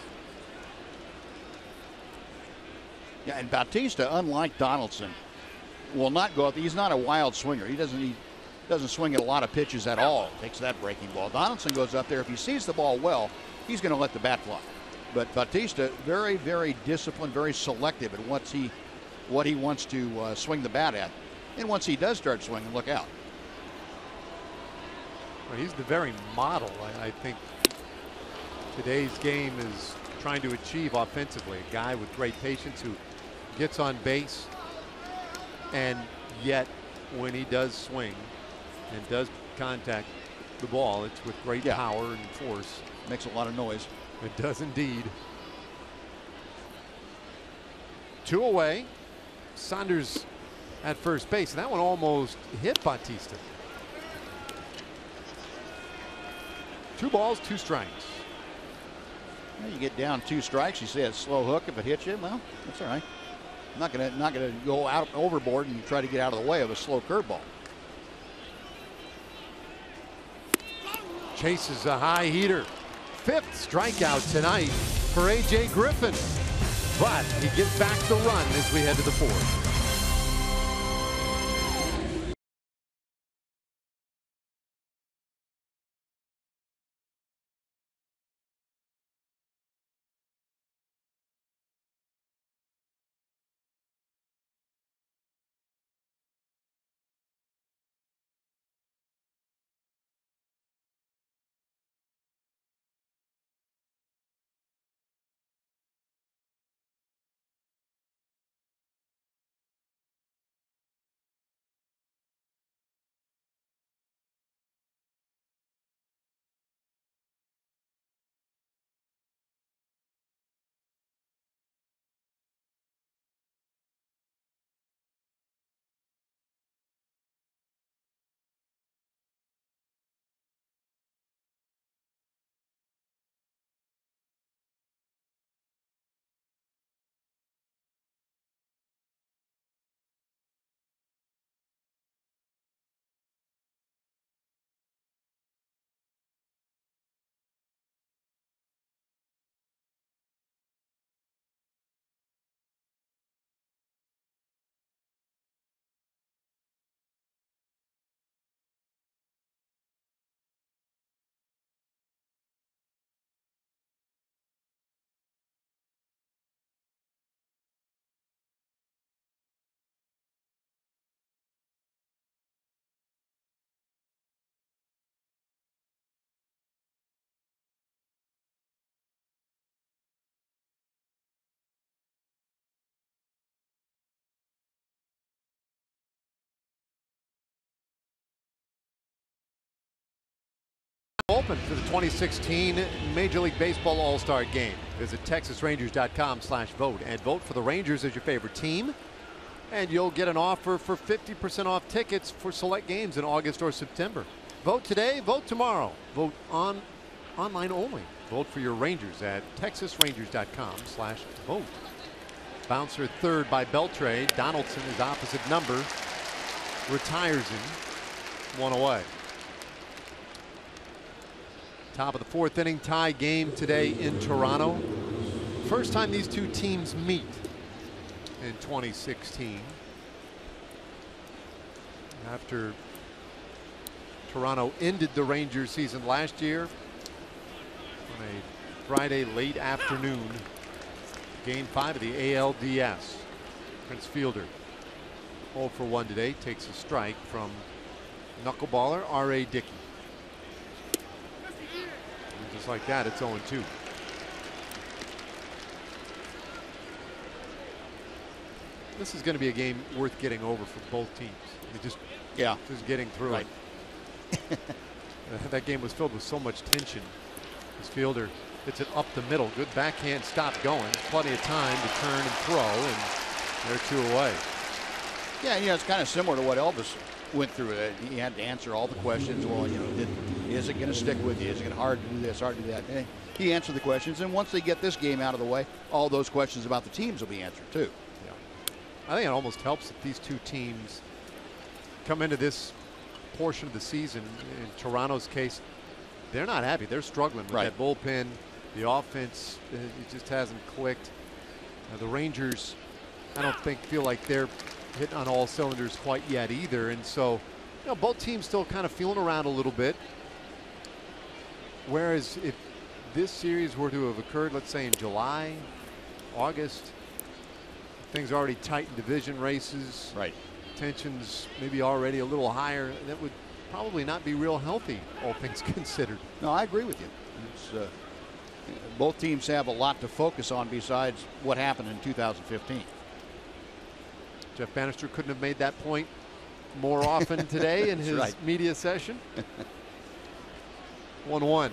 Yeah, and Bautista, unlike Donaldson, will not go up. He's not a wild swinger. He doesn't he doesn't swing at a lot of pitches at all. Takes that breaking ball. Donaldson goes up there. If he sees the ball well, he's going to let the bat fly. But Bautista, very, very disciplined, very selective at what he what he wants to uh, swing the bat at. And once he does start swinging, look out. Well, he's the very model, I, I think, today's game is trying to achieve offensively. A guy with great patience who gets on base, and yet when he does swing and does contact the ball, it's with great Yeah. power and force. Makes a lot of noise. It does indeed. Two away. Saunders at first base. And that one almost hit Bautista. Two balls, two strikes. You get down two strikes. You say a slow hook. If it hits you, well, that's all right. I'm not gonna not gonna go out overboard and try to get out of the way of a slow curveball. Chases a high heater. Fifth strikeout tonight for A.J. Griffin. But he gets back the run as we head to the fourth. Open for the 2016 Major League Baseball All-Star Game. Visit TexasRangers.com slash vote and vote for the Rangers as your favorite team. And you'll get an offer for 50% off tickets for select games in August or September. Vote today, vote tomorrow. Vote on online only. Vote for your Rangers at TexasRangers.com slash vote. Bouncer third by Beltre. Donaldson is opposite number. Retires him. One away. Top of the fourth inning tie game today in Toronto. First time these two teams meet in 2016. After Toronto ended the Rangers season last year on a Friday late afternoon. Game five of the ALDS. Prince Fielder 0 for 1 today takes a strike from knuckleballer R.A. Dickey. Like that, it's 0 2. This is Goins to be a game worth getting over for both teams. They just Yeah. just getting through Right. it. [laughs] that game was filled with so much tension. This fielder hits it up the middle. Good backhand stop going. Plenty of time to turn and throw, and they're two away. Yeah, you know, it's kind of similar to what Elvis went through. it. He had to answer all the questions. Well, you know, did, is it going to stick with you? Is it going to hard to do this, hard to do that? And he answered the questions, and once they get this game out of the way, all those questions about the teams will be answered too. Yeah. I think it almost helps that these two teams come into this portion of the season. In Toronto's case, they're not happy. They're struggling with Right. that bullpen. The offense, uh, it just hasn't clicked. Uh, the Rangers, I don't think feel like they're hitting on all cylinders quite yet either. And so, you know, both teams still kind of feeling around a little bit. Whereas if this series were to have occurred, let's say in July, August, things already tight in division races. Right. Tensions maybe already a little higher. That would probably not be real healthy, all things [laughs] considered. No, I agree with you. It's, uh, both teams have a lot to focus on besides what happened in 2015. Jeff uh, Banister couldn't have made that point more often [laughs] today in his right. media session. [laughs] 1 1.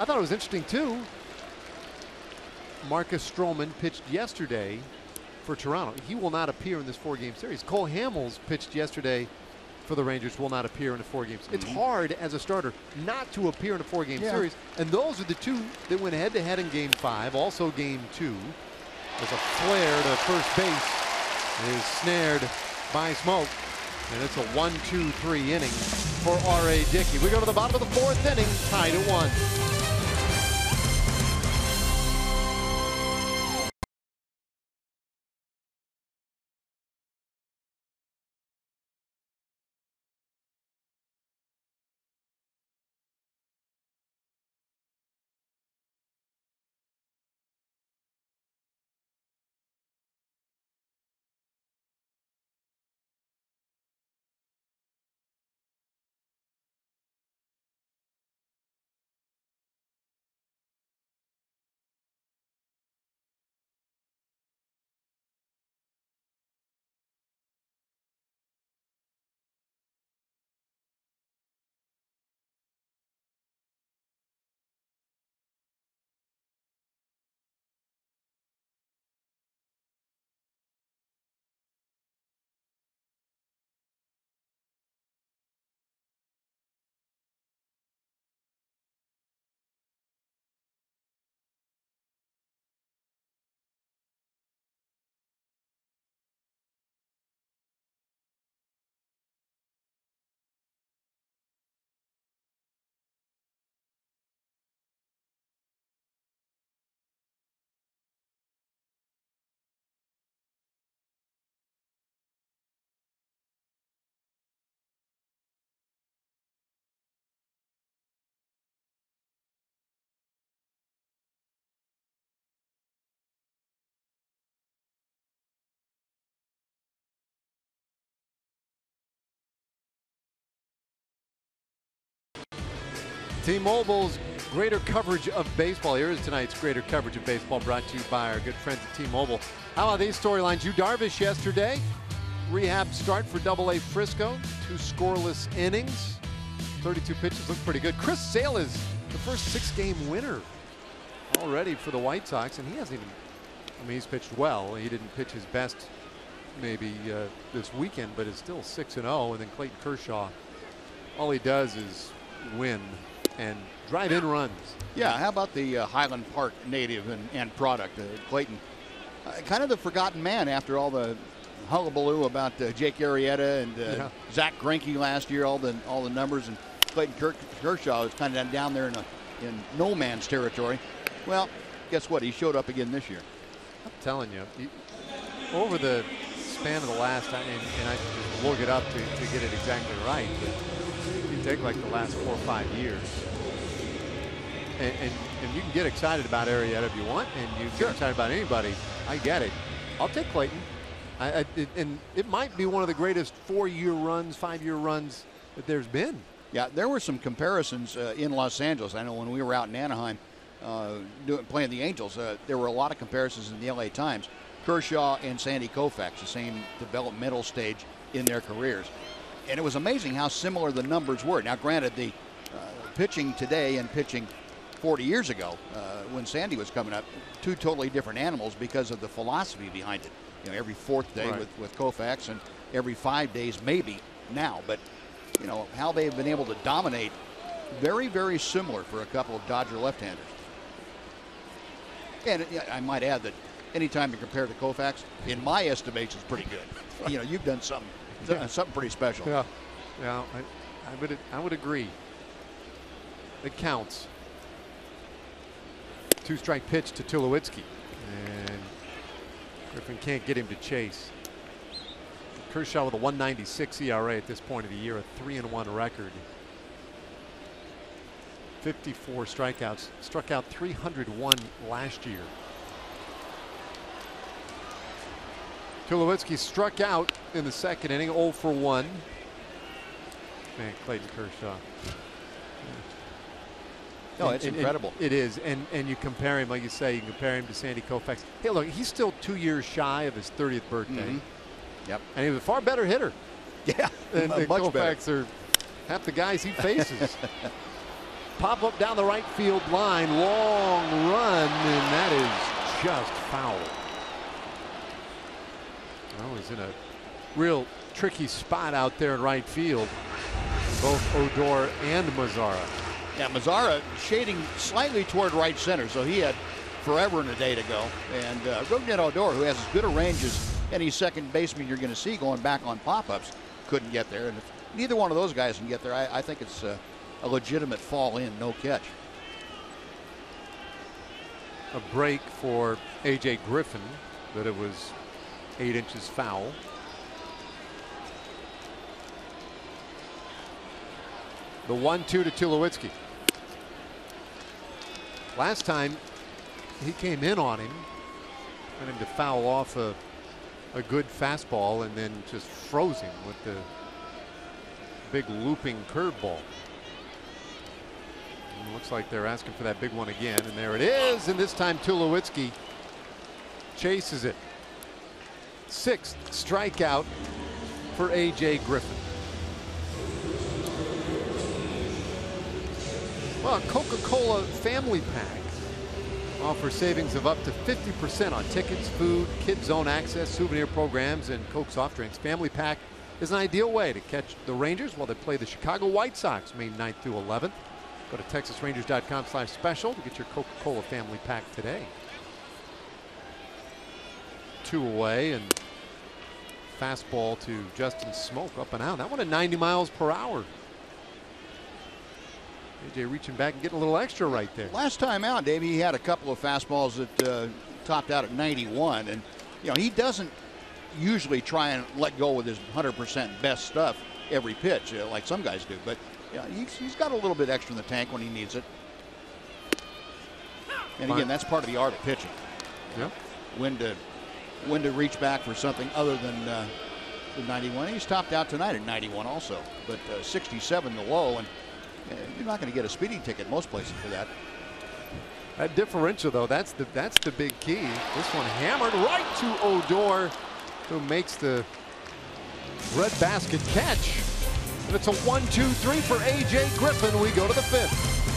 I thought it was interesting, too. Marcus Stroman pitched yesterday for Toronto. He will not appear in this four game series. Cole Hamels pitched yesterday for the Rangers, will not appear in a four game series. It's mm-hmm. hard as a starter not to appear in a four game Yeah. series. And those are the two that went head to head in game five, also game two. There's a flare to first base. Is snared by Smoak. And it's a one, two, three inning for R.A. Dickey. We go to the bottom of the fourth inning, tied at one. T-Mobile's greater coverage of baseball. Here is tonight's greater coverage of baseball brought to you by our good friends at T-Mobile. How about these storylines? Yu Darvish yesterday. Rehab start for Double A Frisco. Two scoreless innings. 32 pitches look pretty good. Chris Sale is the first six-game winner already for the White Sox, and he hasn't even. I mean, he's pitched well. He didn't pitch his best maybe uh, this weekend, but is still 6 and 0. And then Clayton Kershaw, all he does is win and drive in runs. Yeah, how about the uh, Highland Park native and, and product? Uh, Clayton uh, kind of the forgotten man after all the hullabaloo about uh, Jake Arrieta and uh, Yeah. Zack Greinke last year, all the all the numbers, and Clayton Kirk, Kershaw is kind of down there in a, in no man's territory. Well, guess what? He showed up again this year. I'm telling you, you- over the span of the last, and, and I look it up to, to get it exactly right, but take like the last four or five years, and, and, and you can get excited about Arrieta if you want, and you get excited about anybody. I get it. I'll take Clayton. I, I, it, and it might be one of the greatest four-year runs, five-year runs that there's been. Yeah, there were some comparisons uh, in Los Angeles. I know when we were out in Anaheim uh, doing, playing the Angels, uh, there were a lot of comparisons in the LA Times. Kershaw and Sandy Koufax, the same developmental stage in their careers. And it was amazing how similar the numbers were. Now, granted, the uh, pitching today and pitching 40 years ago uh, when Sandy was coming up, two totally different animals because of the philosophy behind it. You know, every fourth day Right. with, with Koufax and every five days maybe now. But, you know, how they've been able to dominate, very, very similar for a couple of Dodger left-handers. And I might add that anytime you compare to Koufax, in my estimation, is pretty good. [laughs] you know, you've done something, something pretty special. Yeah, yeah, I, I would I would agree. It counts. Two strike pitch to Tulowitzki, and Griffin can't get him to chase. Kershaw with a 196 ERA at this point of the year, a three and one record. 54 strikeouts, struck out 301 last year. Tulowitzki struck out in the second inning, 0 for 1. Man, Clayton Kershaw. No, it's and- and incredible. it is, and and you compare him, like you say, you compare him to Sandy Koufax. Hey, look, he's still two years shy of his 30th birthday, Mhm. Yep. and he was a far better hitter Yeah, than, [laughs] than much better. Koufax or half the guys he faces. [laughs] Pop up down the right field line, long run, and that is just foul. Well, he's in a real tricky spot out there in right field. Both Odor and Mazara. Yeah, Mazara shading slightly toward right center, so he had forever and a day to go. And uh, Rougned Odor, who has as good a range as any second baseman you're going to see going back on pop-ups, couldn't get there. And if neither one of those guys can get there, I, I think it's uh, a legitimate fall in, no catch. a break for A.J. Griffin, but it was eight inches foul. The one-two to Tulowitzki. Last time he came in on him, got him to foul off a, a good fastball and then just froze him with the big looping curveball. Looks like they're asking for that big one again, and there it is. And this time Tulowitzki chases it. Sixth strikeout for A.J. Griffin. Well, Coca-Cola Family Pack offers savings of up to 50% on tickets, food, kids zone access, souvenir programs, and Coke soft drinks. Family Pack is an ideal way to catch the Rangers while they play the Chicago White Sox May 9th through 11th. Go to texasrangers.com slash special to get your Coca-Cola Family Pack today. Two away and fastball to Justin Smoak up and out. That one at 90 miles per hour. AJ reaching back and getting a little extra right there. Last time out, Davey, he had a couple of fastballs that uh, topped out at 91, and you know he doesn't usually try and let go with his 100% best stuff every pitch uh, like some guys do, but yeah, he's, he's got a little bit extra in the tank when he needs it. And again, that's part of the art of pitching. Yeah. When to when to reach back for something other than uh, the 91. He's topped out tonight at 91 also, but uh, 67 the low, and uh, you're not going to get a speeding ticket most places for that. That differential, though, that's the that's the big key. This one hammered right to Odor, who makes the red basket catch. And it's a one, two, three for A.J. Griffin. We go to the fifth.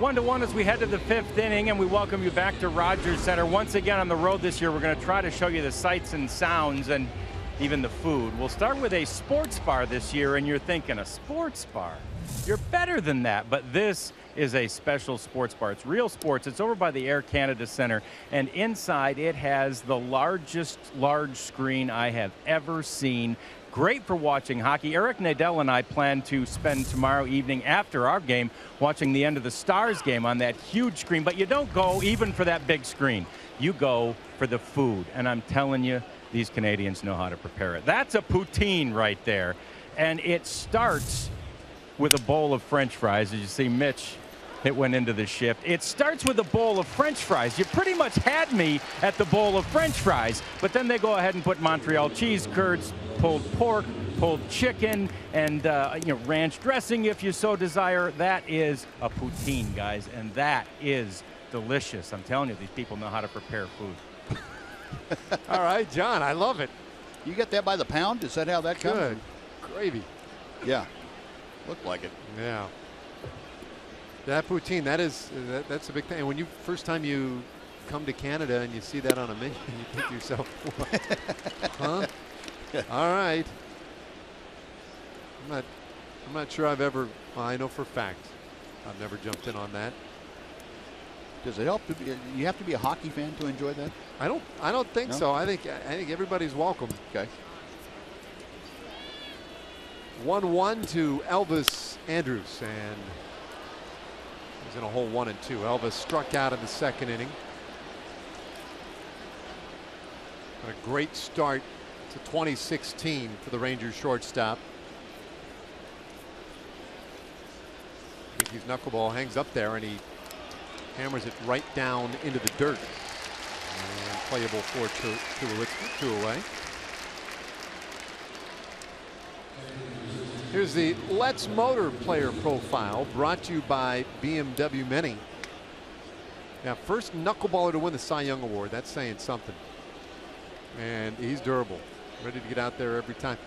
One to one as we head to the fifth inning, and we welcome you back to Rogers Center. Once again on the road this year, we're going to try to show you the sights and sounds and even the food. We'll start with a sports bar this year, and you're thinking, a sports bar? You're better than that, but this is a special sports bar. It's real sports. It's over by the Air Canada Center, and inside it has the largest large screen I have ever seen. Great for watching hockey. Eric Nadel and I plan to spend tomorrow evening after our game watching the end of the Stars game on that huge screen. But you don't go even for that big screen. You go for the food. And I'm telling you, these Canadians know how to prepare it. That's a poutine right there. And it starts with a bowl of french fries. As you see, Mitch it went into the shift. It starts with a bowl of french fries. You pretty much had me at the bowl of french fries, but then they go ahead and put Montreal cheese curds, pulled pork, pulled chicken, and uh, you know ranch dressing if you so desire. That is a poutine, guys, and that is delicious. I'm telling you, these people know how to prepare food. [laughs] All right, John, I love it. You get that by the pound? Is that how that comes? Good gravy. Yeah, looked like it. Yeah. That poutine, that is uh, that, that's a big thing. And when you first time you come to Canada and you see that on a menu, [laughs] you think to yourself, huh? [laughs] All right. I'm not I'm not sure I've ever well, I know for a fact I've never jumped in on that. Does it help to be you have to be a hockey fan to enjoy that? I don't I don't think No? so. I think I think everybody's welcome. Okay. 1-1 to Elvis Andrus and he's in a hole one and two. Elvis struck out in the second inning. But a great start to 2016 for the Rangers shortstop. Dickey's knuckleball hangs up there and he hammers it right down into the dirt. And playable for two, two away. Here's the Let's Motor player profile brought to you by BMW Mini. Now, first knuckleballer to win the Cy Young Award. That's saying something. And he's durable, ready to get out there every time.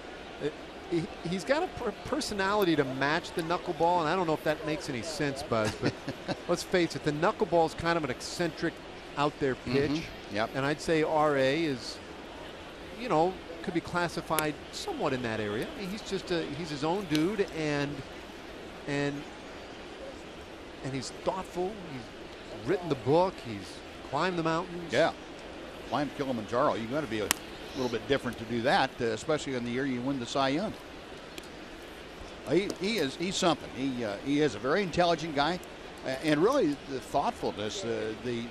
It, he, he's got a per personality to match the knuckleball, and I don't know if that makes any sense, Buzz, but [laughs] let's face it, the knuckleball is kind of an eccentric out there pitch. Mhm. Yep. And I'd say RA is, you know, could be classified somewhat in that area. He's just a he's his own dude and and and he's thoughtful. He's written the book. He's climbed the mountains. Yeah. Climb Kilimanjaro. You got to be a little bit different to do that, uh, especially in the year you win the Cy Young. He, he is he's something. He uh, he is a very intelligent guy, and really the thoughtfulness, uh, the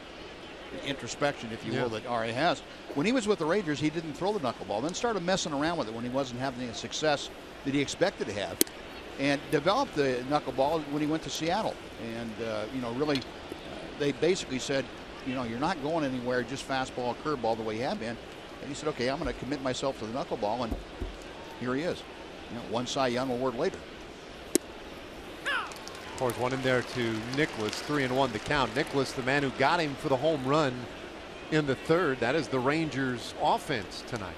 introspection, if you Yeah. will, that RA has. When he was with the Rangers, he didn't throw the knuckleball. Then started messing around with it when he wasn't having the success that he expected to have, and developed the knuckleball when he went to Seattle. And uh, you know, really, uh, they basically said, you know, you're not going anywhere, just fastball, curveball the way you have been. And he said, okay, I'm going to commit myself to the knuckleball, and here he is. You know, one Cy Young award later. Pours one in there to Nicholas, three and one the count. Nicholas, the man who got him for the home run in the third. That is the Rangers offense tonight.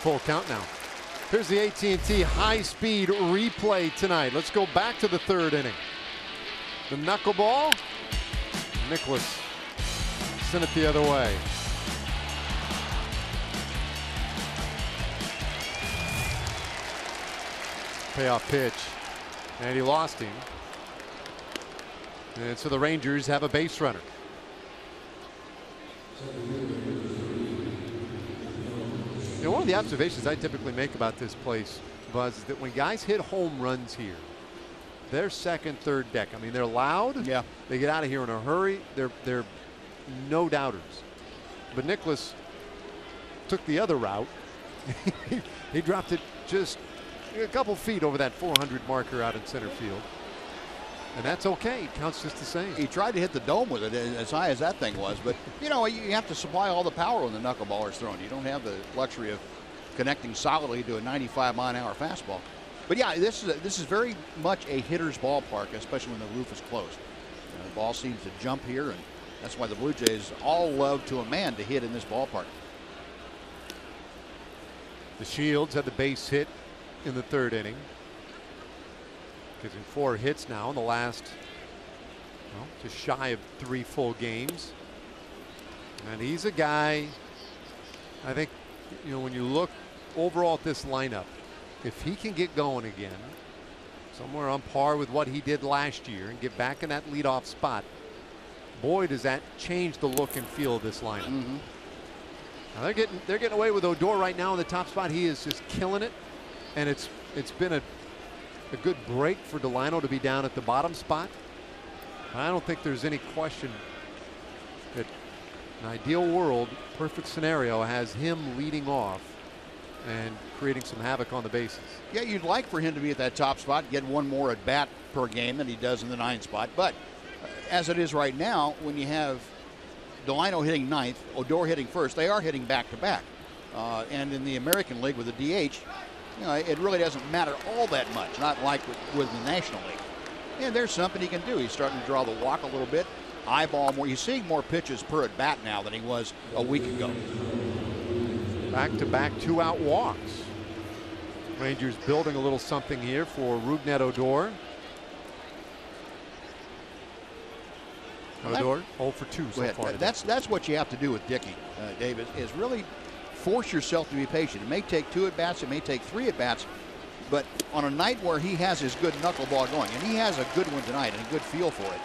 Full count now. Here's the AT&T high-speed replay tonight. Let's go back to the third inning. The knuckleball. Nicholas sent it the other way. Payoff pitch. And he lost him. And so the Rangers have a base runner. You know, one of the observations I typically make about this place, Buzz, is that when guys hit home runs here, they're second, third deck. I mean, they're loud. Yeah. They get out of here in a hurry. They're they're no doubters. But Nicholas took the other route. [laughs] he dropped it just a couple feet over that 400 marker out in center field. And that's okay. It counts just the same. He tried to hit the dome with it eh, as high as that thing was, but [laughs] you know you have to supply all the power when the knuckleball is thrown. You don't have the luxury of connecting solidly to a 95 mile an hour fastball. But yeah, this is a, this is very much a hitter's ballpark, especially when the roof is closed. You know, the ball seems to jump here, and that's why the Blue Jays all love to a man to hit in this ballpark. DeShields had the base hit in the third inning. Getting four hits now in the last, well, just shy of three full games. And he's a guy, I think, you know, when you look overall at this lineup, if he can get going again, somewhere on par with what he did last year and get back in that leadoff spot, boy, does that change the look and feel of this lineup. Mm-hmm. Now they're getting they're getting away with Odor right now in the top spot. He is just killing it, and it's it's been a a good break for Delino to be down at the bottom spot. I don't think there's any question that an ideal world, perfect scenario, has him leading off and creating some havoc on the bases. Yeah, you'd like for him to be at that top spot, get one more at bat per game than he does in the nine spot. But uh, as it is right now, when you have Delino hitting ninth, Odor hitting first, they are hitting back to back. Uh, and in the American League with the DH, you know, it really doesn't matter all that much, not like with, with the National League. And there's something he can do. He's starting to draw the walk a little bit, eyeball more. He's seeing more pitches per at bat now than he was a week ago. Back to back two out walks. Rangers building a little something here for Rougned Odor. Odor 0 for 2 so far. That's that's what you have to do with Dickey, uh, David, is really force yourself to be patient. It may take two at bats, it may take three at bats, but on a night where he has his good knuckleball going, and he has a good one tonight and a good feel for it,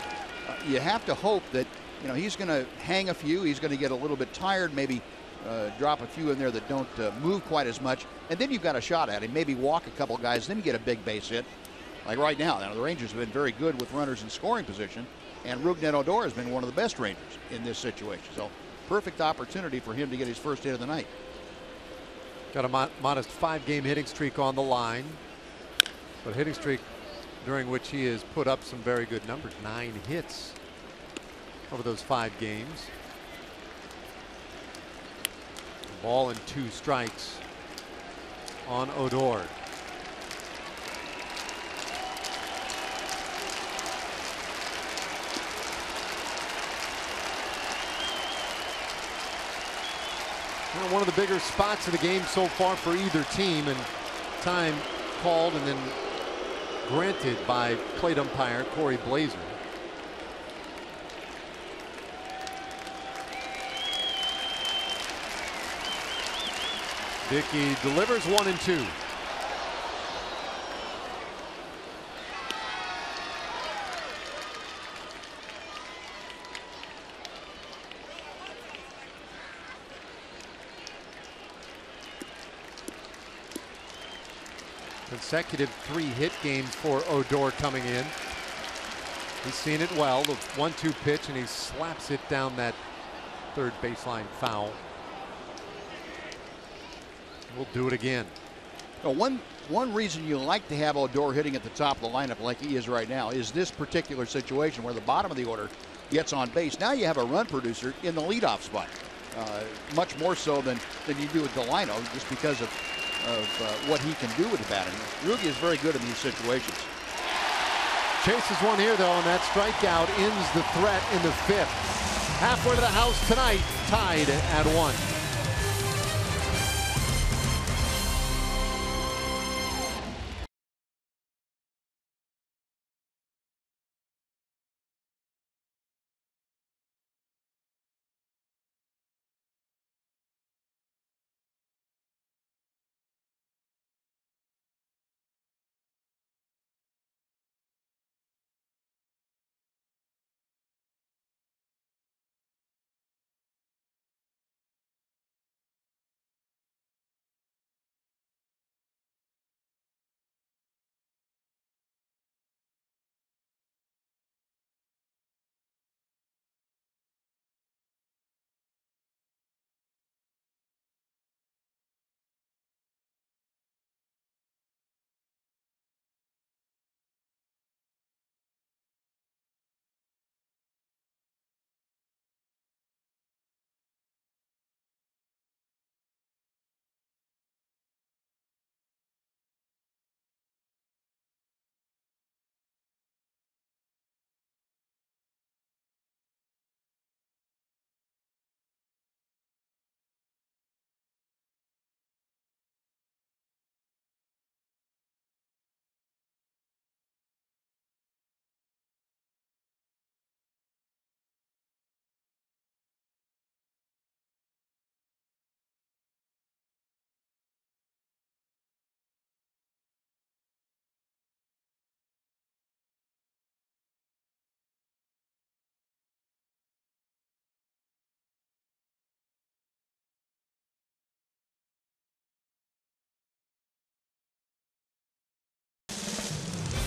uh, you have to hope that you know he's going to hang a few, he's going to get a little bit tired, maybe uh, drop a few in there that don't uh, move quite as much, and then you've got a shot at him. Maybe walk a couple guys, then get a big base hit. Like right now, now the Rangers have been very good with runners in scoring position, and Rougned Odor has been one of the best Rangers in this situation. So perfect opportunity for him to get his first hit of the night. Got a mo modest five game hitting streak on the line, but hitting streak during which he has put up some very good numbers nine hits over those five games. Ball and two strikes on Odor. One of the bigger spots of the game so far for either team and time called and then granted by plate umpire Cory Blaser. Dickey delivers one and two. Consecutive three hit games for Odor coming in. He's seen it well. The one two pitch and he slaps it down that third baseline foul. We'll do it again. Well, one one reason you like to have Odor hitting at the top of the lineup like he is right now is this particular situation where the bottom of the order gets on base. Now you have a run producer in the leadoff spot, uh, much more so than than you do with Delino, just because of of uh, what he can do with the batting. Rugi is very good in these situations. Chases one here though, and that strikeout ends the threat in the fifth. Halfway to the house tonight, tied at one.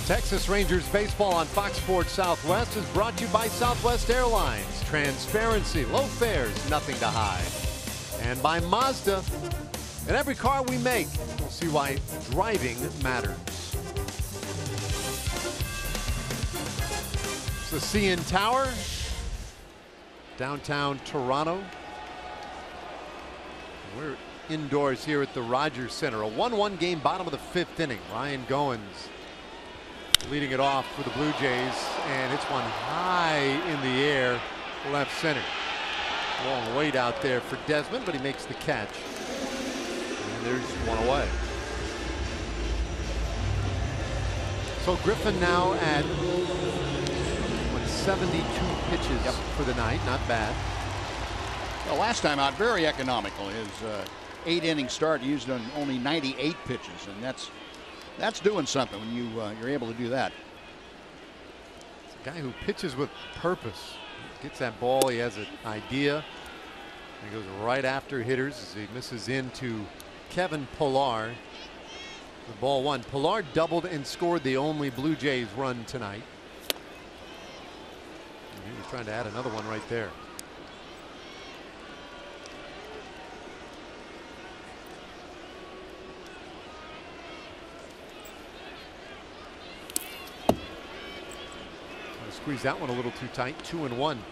Texas Rangers baseball on Fox Sports Southwest is brought to you by Southwest Airlines. Transparency, low fares, nothing to hide. And by Mazda. In every car we make, we'll see why driving matters. It's the CN Tower, downtown Toronto. We're indoors here at the Rogers Center. A 1-1 game, bottom of the fifth inning. Ryan Goins leading it off for the Blue Jays, and it's one high in the air, left center. Long wait out there for Desmond, but he makes the catch. And there's one away. So Griffin now at what, 72 pitches Yep. for the night. Not bad. Well, last time out, very economical. His uh, eight inning start used on only 98 pitches, and that's that's doing something when you uh, you're able to do that. It's a guy who pitches with purpose. Gets that ball, he has an idea. He goes right after hitters as he misses into Kevin Pillar. The ball one. Pillar doubled and scored the only Blue Jays run tonight. And he was trying to add another one right there. Squeeze that one a little too tight. Two and one.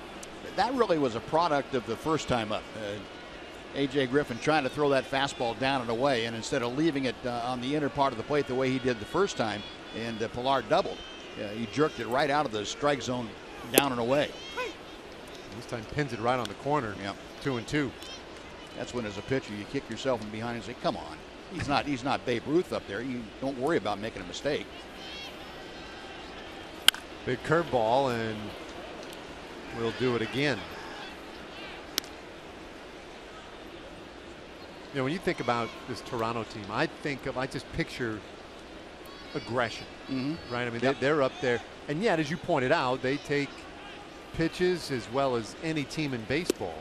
That really was a product of the first time up. Uh, AJ Griffin trying to throw that fastball down and away, and instead of leaving it uh, on the inner part of the plate the way he did the first time, and uh, Pillar doubled, uh, he jerked it right out of the strike zone, down and away. This time pins it right on the corner. Yep. Two and two. That's when, as a pitcher, you kick yourself in behind and say, "Come on, he's not he's not Babe Ruth up there. You don't worry about making a mistake." Big curveball and we'll do it again. You know, when you think about this Toronto team, I think of, I just picture aggression, Mhm. right? I mean, Yep. they, they're up there. And yet, as you pointed out, they take pitches as well as any team in baseball,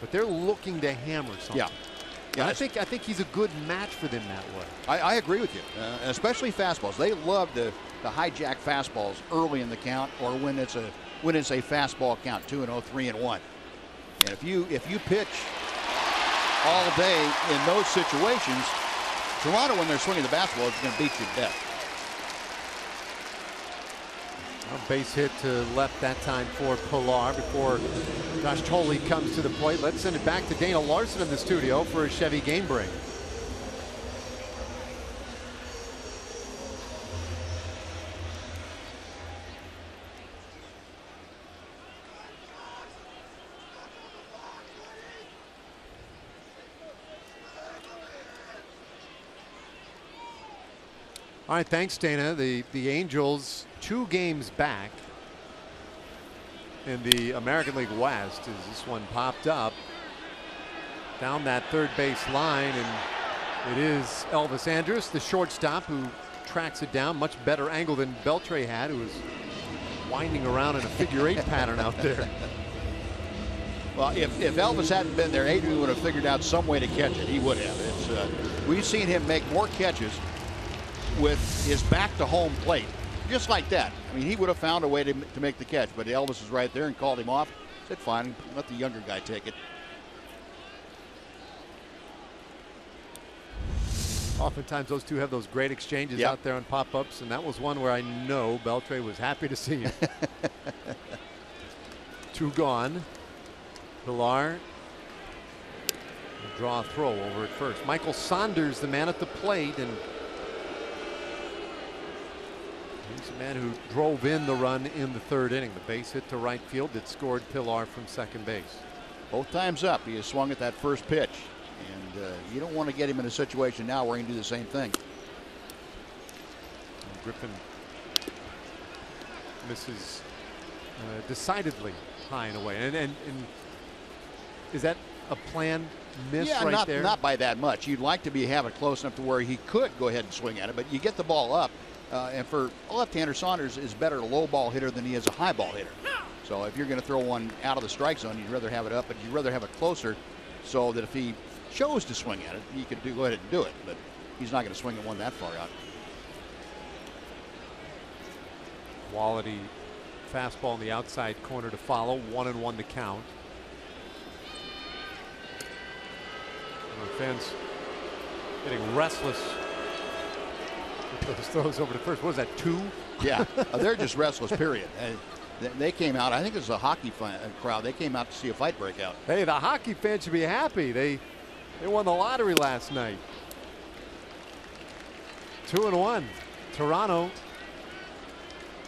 but they're looking to hammer something. Yeah. And Yeah, I think I think he's a good match for them that way. I, I agree with you, uh, especially fastballs. They love to, to hijack fastballs early in the count, or when it's a when it's a fastball count, two and oh, three and one. And if you if you pitch all day in those situations, Toronto, when they're swinging the basketball, is going to beat you to death. A base hit to left that time for Pillar before Josh Thole comes to the plate. Let's send it back to Dana Larson in the studio for a Chevy game break. All right, thanks, Dana. The the Angels two games back in the American League West as this one popped up down that third base line, and it is Elvis Andrus, the shortstop, who tracks it down. Much better angle than Beltre had, who was winding around in a figure eight pattern out there. [laughs] Well, if, if Elvis hadn't been there, Adrian would have figured out some way to catch it. He would have. It's uh, we've seen him make more catches with his back to home plate, just like that. I mean, he would have found a way to, to make the catch, but Elvis was right there and called him off. Said, "Fine, let the younger guy take it." Oftentimes, those two have those great exchanges Yep. out there on pop-ups, and that was one where I know Beltre was happy to see him. [laughs] two gone. Pillar draw a throw over at first. Michael Saunders, the man at the plate, and he's the man who drove in the run in the third inning. The base hit to right field that scored Pillar from second base. Both times up, he has swung at that first pitch, and uh, you don't want to get him in a situation now where he can do the same thing. And Griffin misses uh, decidedly high and away. And, and, and is that a planned miss yeah, right not there? not by that much. You'd like to be have it close enough to where he could go ahead and swing at it, but you get the ball up. Uh, and for a left-hander, Saunders is better a low ball hitter than he is a high ball hitter. So if you're going to throw one out of the strike zone, you'd rather have it up, but you'd rather have it closer, so that if he chose to swing at it, he could do, go ahead and do it. But he's not going to swing at one that far out. Quality fastball in the outside corner to follow. One and one to count. Fans getting restless [laughs] those throws over to first. What was that, two? Yeah, uh, [laughs] they're just restless, period. They- came out, I think it was a hockey fan, uh, crowd. They came out to see a fight break out. Hey, the hockey fans should be happy. They they won the lottery last night. Two and one. Toronto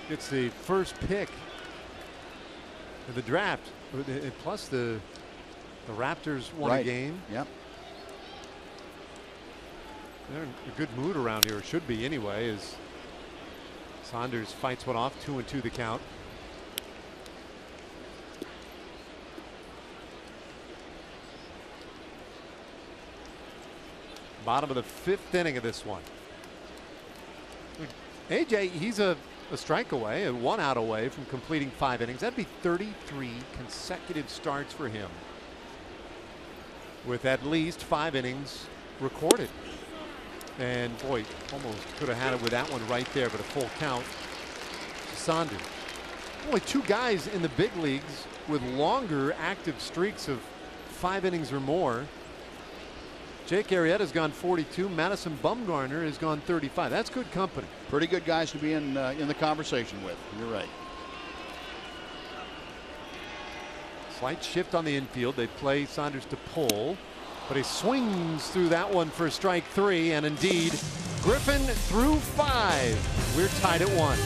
gets the first pick in the draft. Uh, Plus the the Raptors won a game. Yep. They're in a good mood around here. Should be anyway. As Saunders fights one off. Two and two the count. Bottom of the fifth inning of this one. AJ, he's a, a strike away, a one out away from completing five innings. That'd be 33 consecutive starts for him with at least five innings recorded. And boy, almost could have had it with that one right there, but a full count to Saunders. Only two guys in the big leagues with longer active streaks of five innings or more. Jake Arrieta's gone 42. Madison Bumgarner has gone 35. That's good company. Pretty good guys to be in uh, in the conversation with. You're right. Slight shift on the infield. They play Saunders to pull, but he swings through that one for strike three, and indeed, Griffin through five. We're tied at one.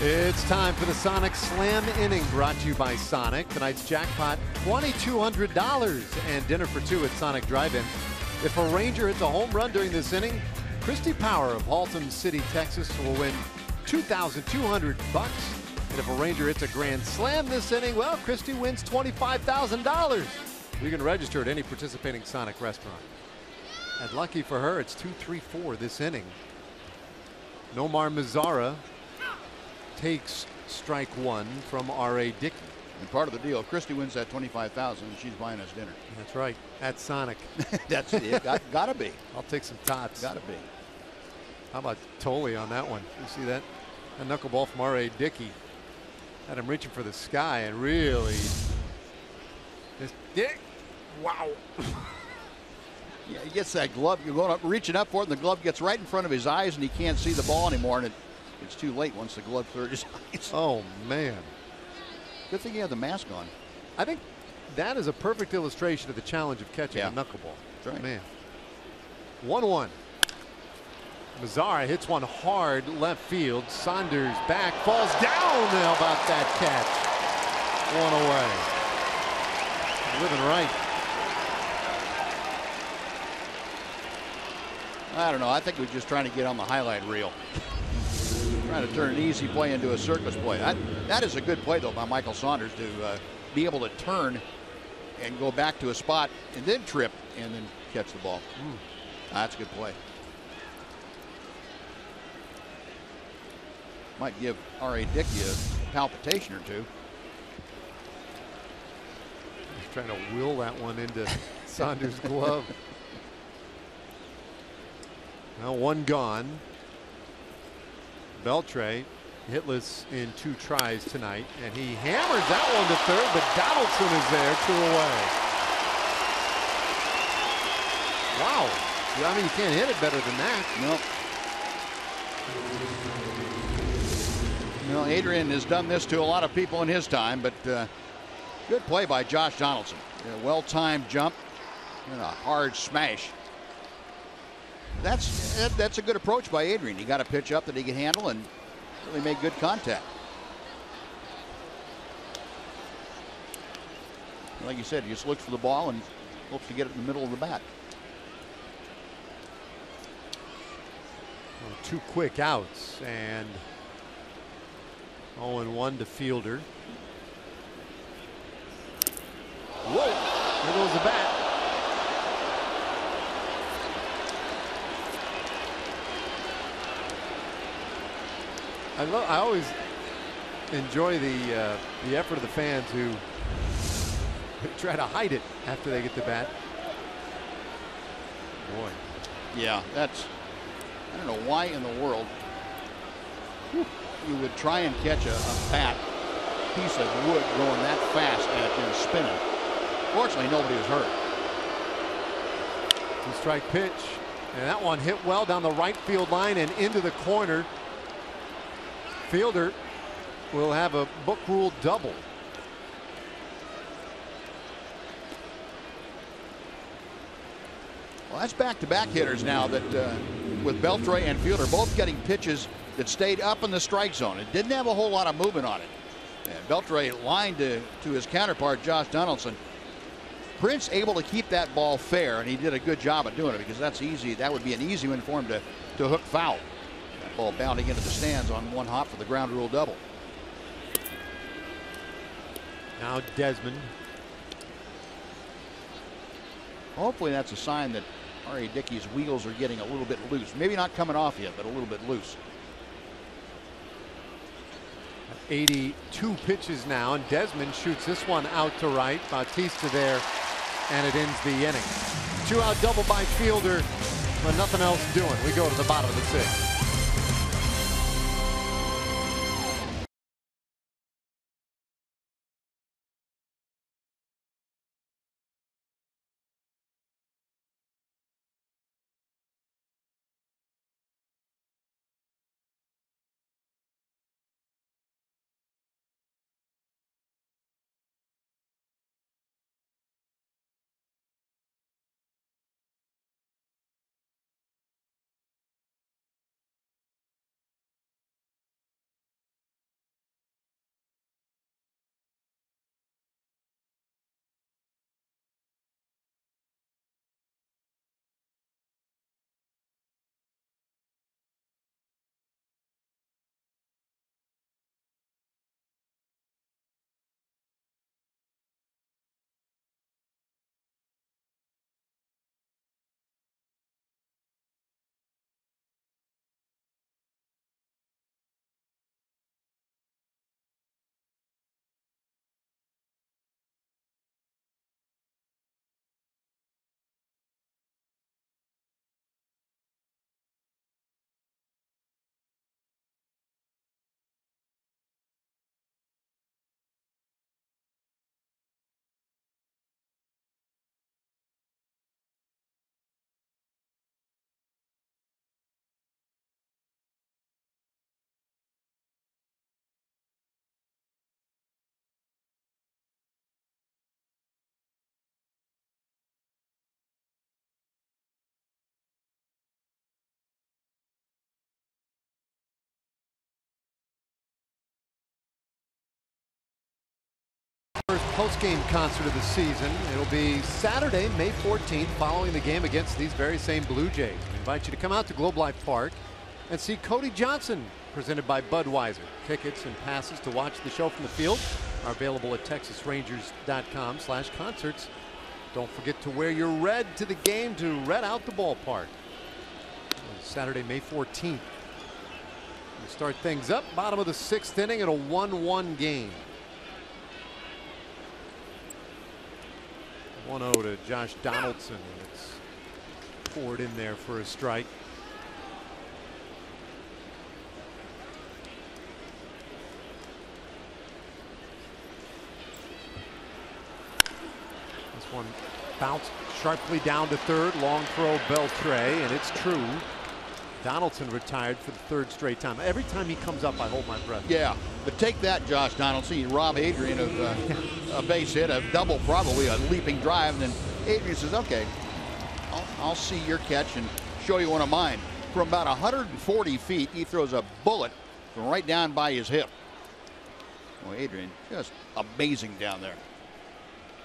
It's time for the Sonic Slam inning brought to you by Sonic. Tonight's jackpot $2,200 and dinner for two at Sonic Drive-In. If a Ranger hits a home run during this inning, Christy Power of Haltom City, Texas will win 2,200 bucks. And if a Ranger hits a grand slam this inning, well, Christy wins $25,000. You can register at any participating Sonic restaurant. And lucky for her, it's 2-3-4 this inning. Nomar Mazara takes strike one from R.A. Dickey. And part of the deal, Christy wins that 25000 and she's buying us dinner. That's right. At Sonic. [laughs] That's it. Got, gotta be. I'll take some tots. Gotta be. How about Thole on that one? You see that? A knuckleball from R.A. Dickey. Had him reaching for the sky and really. This dick. wow. [laughs] Yeah, he gets that glove. You're going up, reaching up for it, and the glove gets right in front of his eyes, and he can't see the ball anymore. And it, it's too late once the glove his eyes. [laughs] Oh, man. Good thing he had the mask on. I think that is a perfect illustration of the challenge of catching Yeah. a knuckleball. That's right. Man. 1 1. Mazara hits one hard left field. Saunders back, falls down. How about that catch? One away. Living right. I don't know. I think we're just trying to get on the highlight reel. [laughs] Trying to turn an easy play into a circus play. That, that is a good play, though, by Michael Saunders to uh, be able to turn and go back to a spot and then trip and then catch the ball. Mm. That's a good play. Might give R.A. Dickey a palpitation or two. He's trying to will that one into [laughs] Saunders' glove. Now one gone. Beltre hitless in two tries tonight, and he hammers that one to third, but Donaldson is there, two away. Wow. I mean, you can't hit it better than that. Nope. Well, Adrian has done this to a lot of people in his time, but uh, good play by Josh Donaldson. A well-timed jump and a hard smash. That's that's a good approach by Adrian. He got a pitch up that he can handle and really made good contact. Like you said, he just looks for the ball and hopes to get it in the middle of the bat. Well, two quick outs and 0 1 to Fielder. Whoa, there goes the bat. I love. I always enjoy the uh, the effort of the fans who [laughs] try to hide it after they get the bat. Boy. Yeah, that's. I don't know why in the world you would try and catch a, a bat piece of wood going that fast at you and spinning. Fortunately, nobody was hurt. Two strike pitch, and that one hit well down the right field line and into the corner. Fielder will have a book rule double. Well, that's back-to-back -back hitters now that uh, with Beltre and Fielder both getting pitches that stayed up in the strike zone. It didn't have a whole lot of movement on it. And Beltre lined to, to his counterpart, Josh Donaldson. Prince able to keep that ball fair, and he did a good job of doing it because that's easy. That would be an easy one for him to, to hook foul. That ball bounding into the stands on one hop for the ground rule double. Now Desmond. Hopefully that's a sign that R.A. Dickey's wheels are getting a little bit loose. Maybe not coming off yet, but a little bit loose. 82 pitches now, and Desmond shoots this one out to right. Bautista there, and it ends the inning. Two out double by Fielder, but nothing else doing. We go to the bottom of the sixth. First post-game concert of the season. It'll be Saturday, May 14th, following the game against these very same Blue Jays. We invite you to come out to Globe Life Park and see Cody Johnson presented by Budweiser. Tickets and passes to watch the show from the field are available at texasrangers.com slash concerts. Don't forget to wear your red to the game to red out the ballpark. Saturday, May 14th. We start things up, bottom of the sixth inning at a 1-1 game. 1-0 to Josh Donaldson. It's poured in there for a strike. This one bounced sharply down to third. Long throw Beltre, and it's true. Donaldson retired for the third straight time. Every time he comes up, I hold my breath. Yeah, but take that, Josh Donaldson. Rob Adrian of uh, a base hit, a double, probably a leaping drive. And then Adrian says, okay, I'll, I'll see your catch and show you one of mine. From about 140 feet, he throws a bullet from right down by his hip. Well, Adrian, just amazing down there.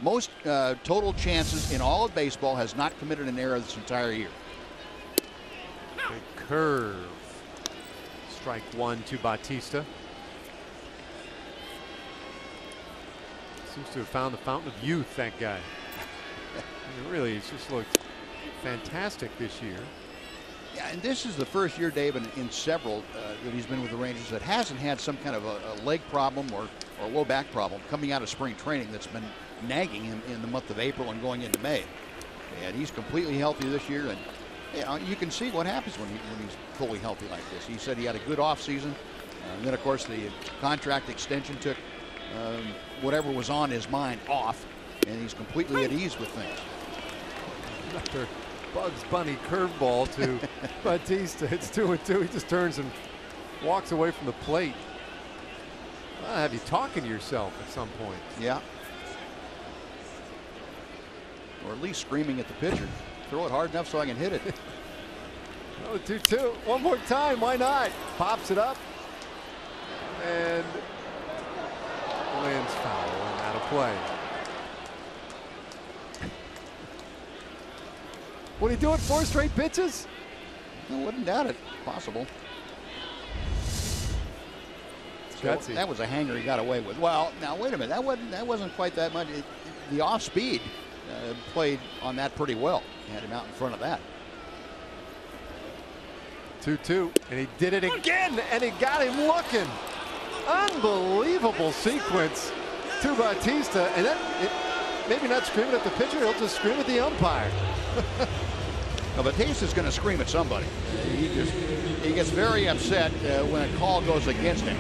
Most uh, total chances in all of baseball has not committed an error this entire year. Curve. Strike one to Bautista. Seems to have found the fountain of youth, that guy. Really, he's just looked fantastic this year. Yeah, and this is the first year, David, in several uh, that he's been with the Rangers that hasn't had some kind of a, a leg problem or, or low back problem coming out of spring training that's been nagging him in the month of April and going into May. And he's completely healthy this year, and you, know, you can see what happens when, he, when he's fully healthy like this. He said he had a good offseason. Uh, and then, of course, the contract extension took um, whatever was on his mind off, and he's completely at ease with things. Another Bugs Bunny curveball to [laughs] Bautista. It's two and two. He just turns and walks away from the plate. I'll have you talking to yourself at some point. Yeah. Or at least screaming at the pitcher. Throw it hard enough so I can hit it. [laughs] Oh, 2 2. One more time. Why not? Pops it up. And lands foul and out of play. What are you doing? Four straight pitches? I wouldn't doubt it. Possible. So that was a hanger he got away with. Well, now wait a minute. That wasn't that wasn't quite that much. It, the off speed uh, played on that pretty well. He had him out in front of that. 2 2. And he did it again. And he got him looking. Unbelievable sequence to Bautista. And then it, maybe not screaming at the pitcher, he'll just scream at the umpire. [laughs] Now, Bautista's going to scream at somebody. He just he gets very upset uh, when a call goes against him.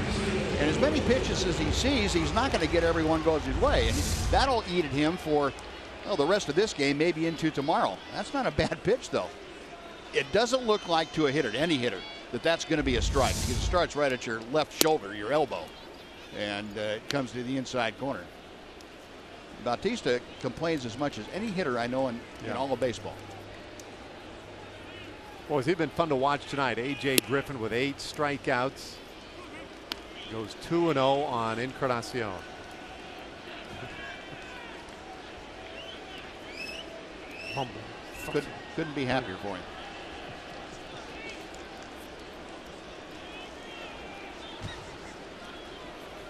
And as many pitches as he sees, he's not going to get everyone goes his way, and that'll eat at him for well the rest of this game, maybe into tomorrow. That's not a bad [laughs] pitch though. It doesn't look like to a hitter, any hitter, that that's going to be a strike because it starts right at your left shoulder, your elbow, and uh, it comes to the inside corner. Bautista complains as much as any hitter I know in, in all of baseball. Boy, has he been fun to watch tonight. A.J. Griffin with eight strikeouts. Goes 2 0 on Encarnacion. Humble. Couldn't, couldn't be happier for him.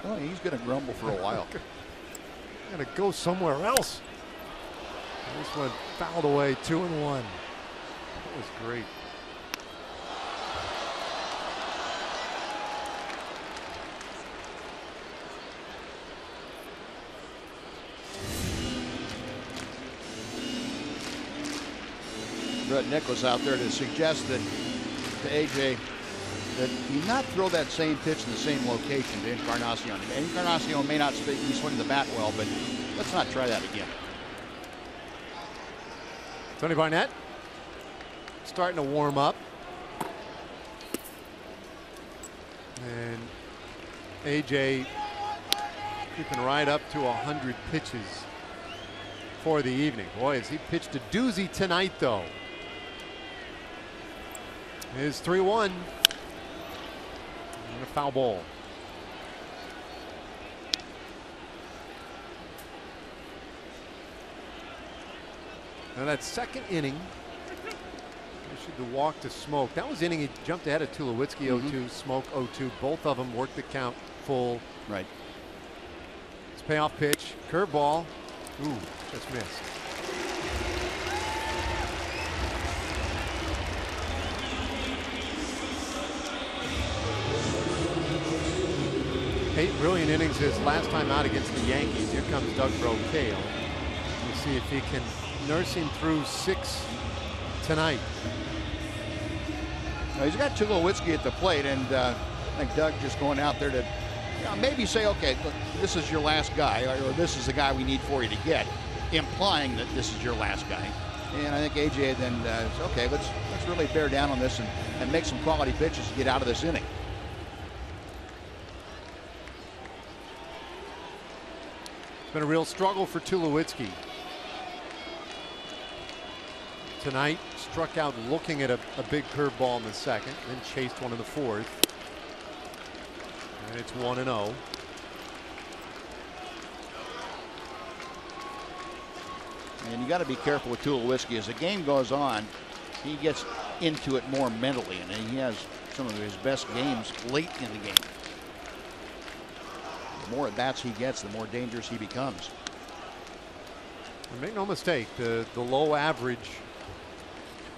Oh, he's going to grumble for a while. [laughs] Gonna go somewhere else. This one fouled away, two and one. That was great. Brett Nicholas out there to suggest that to AJ that he not throw that same pitch in the same location to Encarnacion. Encarnacion may not be swinging the bat well, but let's not try that again. Tony Barnett starting to warm up. And AJ creeping right up to 100 pitches for the evening. Boy, has he pitched a doozy tonight, though. Is 3 1. And a foul ball. Now that second inning, Issued the walk to Smoak. That was inning. He jumped ahead of Tulowitzki mm-hmm. 0-2, Smoak 0-2. Both of them worked the count full. Right. It's payoff pitch. Curveball. Ooh, just missed. Eight brilliant innings his last time out against the Yankees. Here comes Doug Brocail. We'll see if he can nurse him through six tonight. Now, he's got Tulowitzki at the plate, and uh, I think Doug just going out there to you know, maybe say, okay, look, this is your last guy, or, or this is the guy we need for you to get, implying that this is your last guy. And I think AJ then uh, says, okay, let's let's really bear down on this and, and make some quality pitches to get out of this inning. It's been a real struggle for Tulowitzki. Tonight, struck out looking at a, a big curveball in the second, then chased one in the fourth. And it's 1 and oh. 0. And you got to be careful with Tulowitzki. As the game goes on, he gets into it more mentally, and he has some of his best games late in the game. The more at bats he gets, the more dangerous he becomes. And make no mistake, the, the low average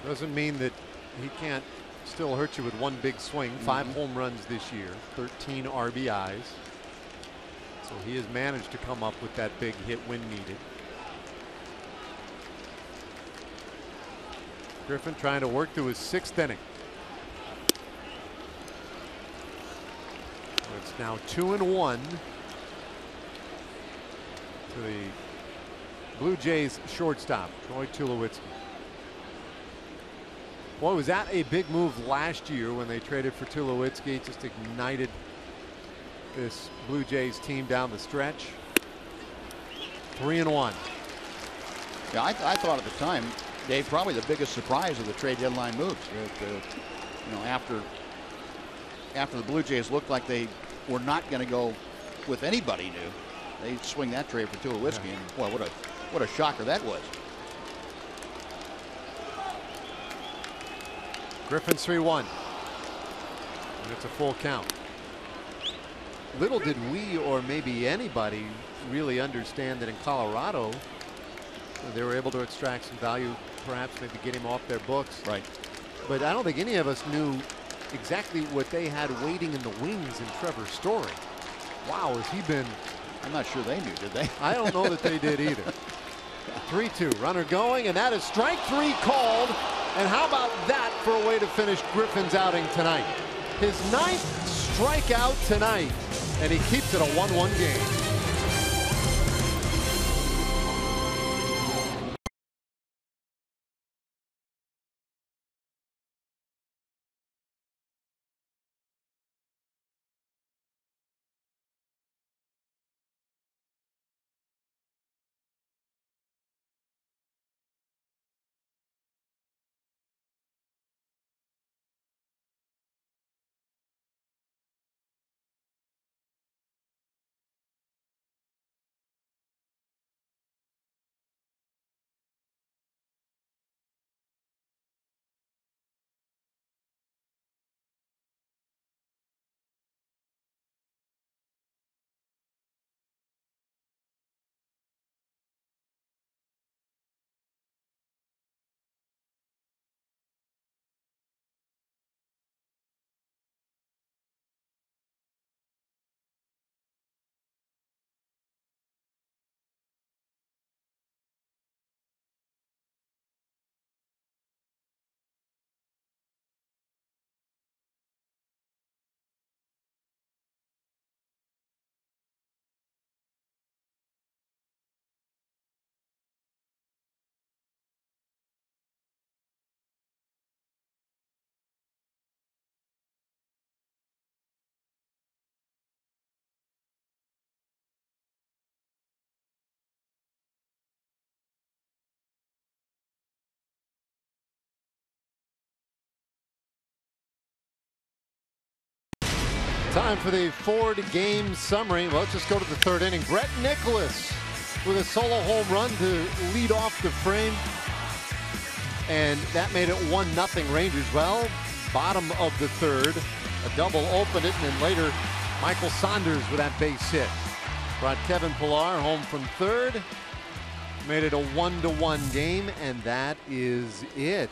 doesn't mean that he can't still hurt you with one big swing. Five mm-hmm. home runs this year, 13 RBIs. So he has managed to come up with that big hit when needed. Griffin trying to work through his sixth inning. It's now two and one to the Blue Jays shortstop, Troy Tulowitzki. Boy, was that a big move last year when they traded for Tulowitzki. Just ignited this Blue Jays team down the stretch. Three and one. Yeah, I, I thought at the time, Dave, probably the biggest surprise of the trade deadline moves. Uh, you know, after after the Blue Jays looked like they were not going to go with anybody new, they swing that trade for Tulowitzki, Yeah. and boy, what a what a shocker that was. Griffin's 3 1. And it's a full count. Little did we, or maybe anybody, really understand that in Colorado, they were able to extract some value, perhaps maybe get him off their books. Right. But I don't think any of us knew exactly what they had waiting in the wings in Trevor Story. Wow, has he been I'm not sure they knew, did they? I don't know that they did [laughs] either. 3 2, runner going, and that is strike three called. And how about that for a way to finish Griffin's outing tonight? His ninth strikeout tonight, and he keeps it a 1 1 game. Time for the Ford game summary. Well, let's just go to the third inning. Brett Nicholas with a solo home run to lead off the frame. and that made it 1 nothing Rangers. Well, bottom of the third, a double opened it, and then later Michael Saunders with that base hit. Brought Kevin Pillar home from third, made it a one-to-one game, and that is it.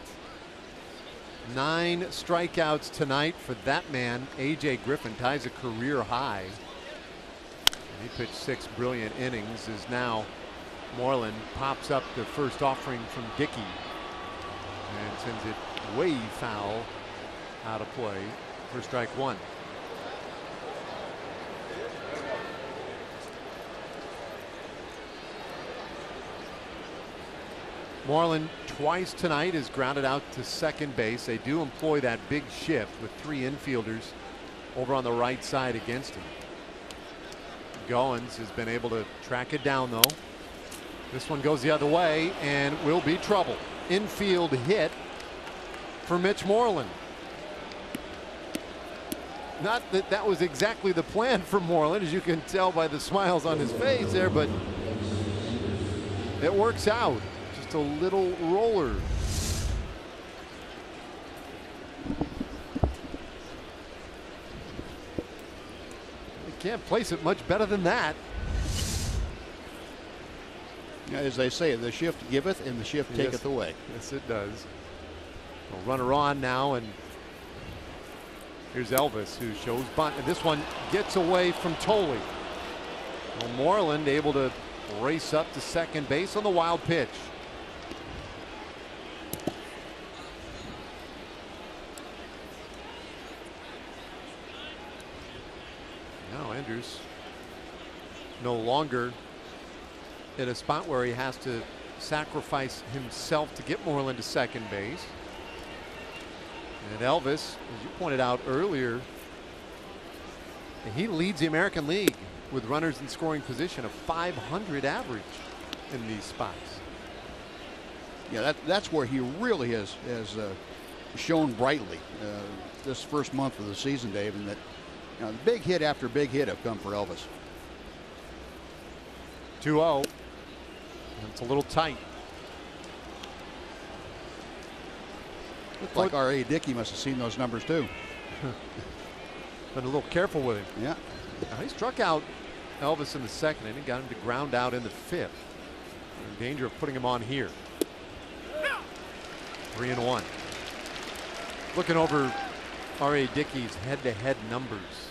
Nine strikeouts tonight for that man. A.J. Griffin ties a career high. And he pitched six brilliant innings. Is now Moreland pops up the first offering from Dickey and sends it way foul out of play for strike one. Moreland twice tonight is grounded out to second base. They do employ that big shift with three infielders over on the right side against him. Goins has been able to track it down though. This one goes the other way and will be trouble. Infield hit for Mitch Moreland. Not that that was exactly the plan for Moreland, as you can tell by the smiles on his face there, but it works out. A little roller. You can't place it much better than that. As they say, the shift giveth and the shift Yes. taketh away. Yes, it does. A runner on now, and here's Elvis, who shows bunt. And this one gets away from Thole. Well, Moreland able to race up to second base on the wild pitch. Now Andrus no longer in a spot where he has to sacrifice himself to get Moreland to second base. And Elvis, as you pointed out earlier, he leads the American League with runners in scoring position, a 500 average in these spots. Yeah, that, that's where he really has has uh, shown brightly uh, this first month of the season, Dave, and that know, big hit after big hit have come for Elvis. 2 0. It's a little tight. Looked like R.A. Dickey must have seen those numbers too. [laughs] Been a little careful with him. Yeah. Now, he struck out Elvis in the second inning, got him to ground out in the fifth. In danger of putting him on here. Three and one. Looking over R.A. Dickey's head to head numbers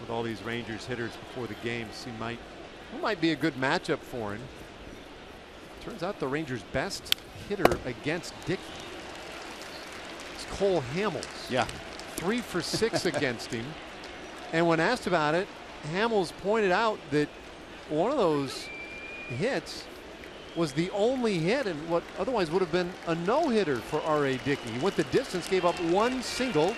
with all these Rangers hitters before the game. See, might, might be a good matchup for him. Turns out the Rangers' best hitter against Dickey is Cole Hamels. Yeah. Three for six [laughs] against him. And when asked about it, Hamels pointed out that one of those hits was the only hit in what otherwise would have been a no-hitter for R.A. Dickey. He went the distance, gave up one single.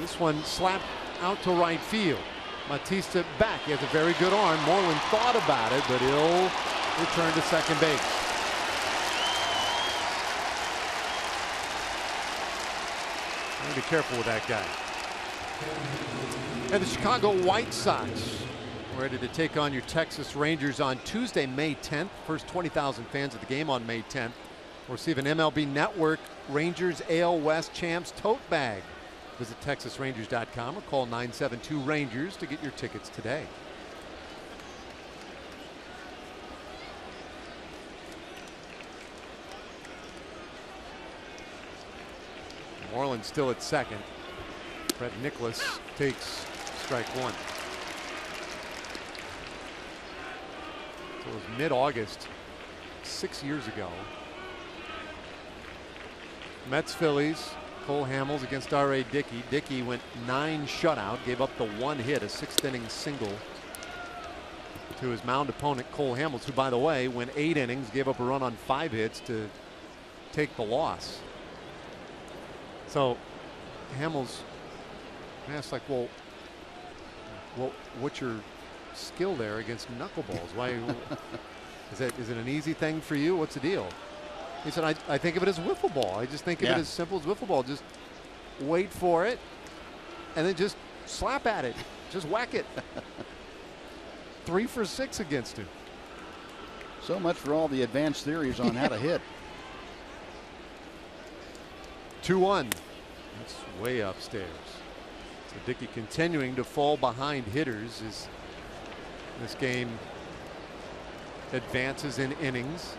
This one slapped out to right field. Bautista back. He has a very good arm. Moreland thought about it, but he'll return to second base. Be careful with that guy. And the Chicago White Sox ready to take on your Texas Rangers on Tuesday, May 10th. First 20,000 fans at the game on May 10th will receive an MLB Network Rangers AL West Champs tote bag. Visit TexasRangers.com or call 972 Rangers to get your tickets today. Moreland still at second. Brett Nicholas takes strike one. So it was mid-August, six years ago. Mets Phillies, Cole Hamels against R.A. Dickey. Dickey went nine shutout, gave up the one hit, a sixth inning single to his mound opponent Cole Hamels, who by the way went eight innings, gave up a run on five hits to take the loss. So Hamels asked like, well, well, what's your skill there against knuckleballs? Why [laughs] is that? Is it an easy thing for you? What's the deal? He said, I, I think of it as wiffle ball. I just think of Yeah. it as simple as wiffle ball. Just wait for it and then just slap at it. Just whack it. [laughs] Three for six against him. So much for all the advanced theories on how to hit. [laughs] 2 1. That's way upstairs. So Dickey continuing to fall behind hitters as this game advances in innings.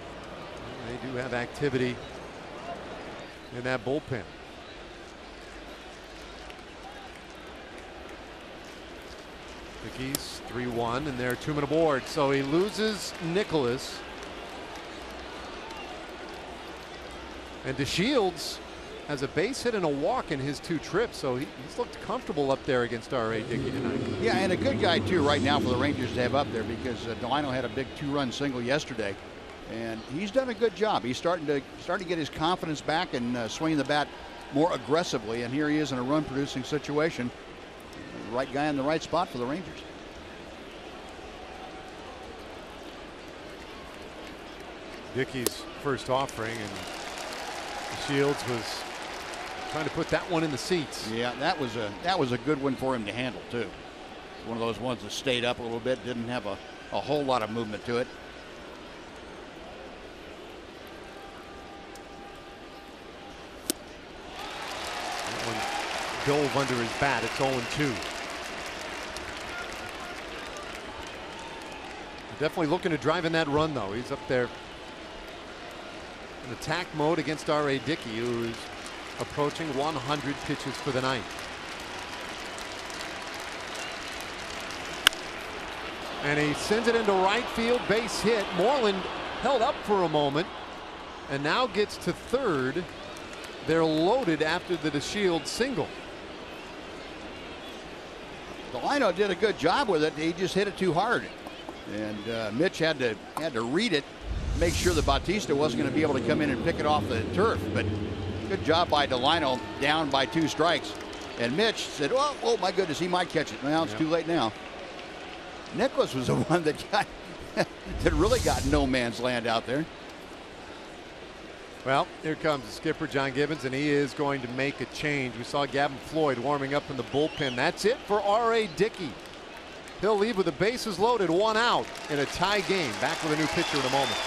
They do have activity in that bullpen. Dickey's 3 1, and they're two men aboard. So he loses Nicholas. And DeShields has a base hit and a walk in his two trips, so he, he's looked comfortable up there against R.A. Dickey tonight. Yeah, and a good guy too right now for the Rangers to have up there because uh, Delino had a big two-run single yesterday, and he's done a good job. He's starting to starting to get his confidence back and uh, swinging the bat more aggressively. And here he is in a run-producing situation. Right guy in the right spot for the Rangers. Dickey's first offering, and Shields was trying to put that one in the seats. Yeah, that was a that was a good one for him to handle too. One of those ones that stayed up a little bit, didn't have a, a whole lot of movement to it. One dove under his bat. It's 0 2. Definitely looking to drive in that run, though. He's up there in attack mode against R.A. Dickey, who's approaching 100 pitches for the night. And he sends it into right field, base hit. Moreland held up for a moment and now gets to third. They're loaded after the DeShield single. Delino did a good job with it. He just hit it too hard. And uh, Mitch had to had to read it, make sure that Bautista wasn't going to be able to come in and pick it off the turf. But good job by Delino, down by two strikes. And Mitch said, "Oh, oh my goodness, he might catch it." Now it's Yeah. too late now. Nicholas was the [laughs] one that got [laughs] that really got no man's land out there. Well, here comes the skipper, John Gibbons, and he is going to make a change. We saw Gavin Floyd warming up in the bullpen. That's it for R.A. Dickey. He'll leave with the bases loaded, one out in a tie game. Back with a new pitcher in a moment.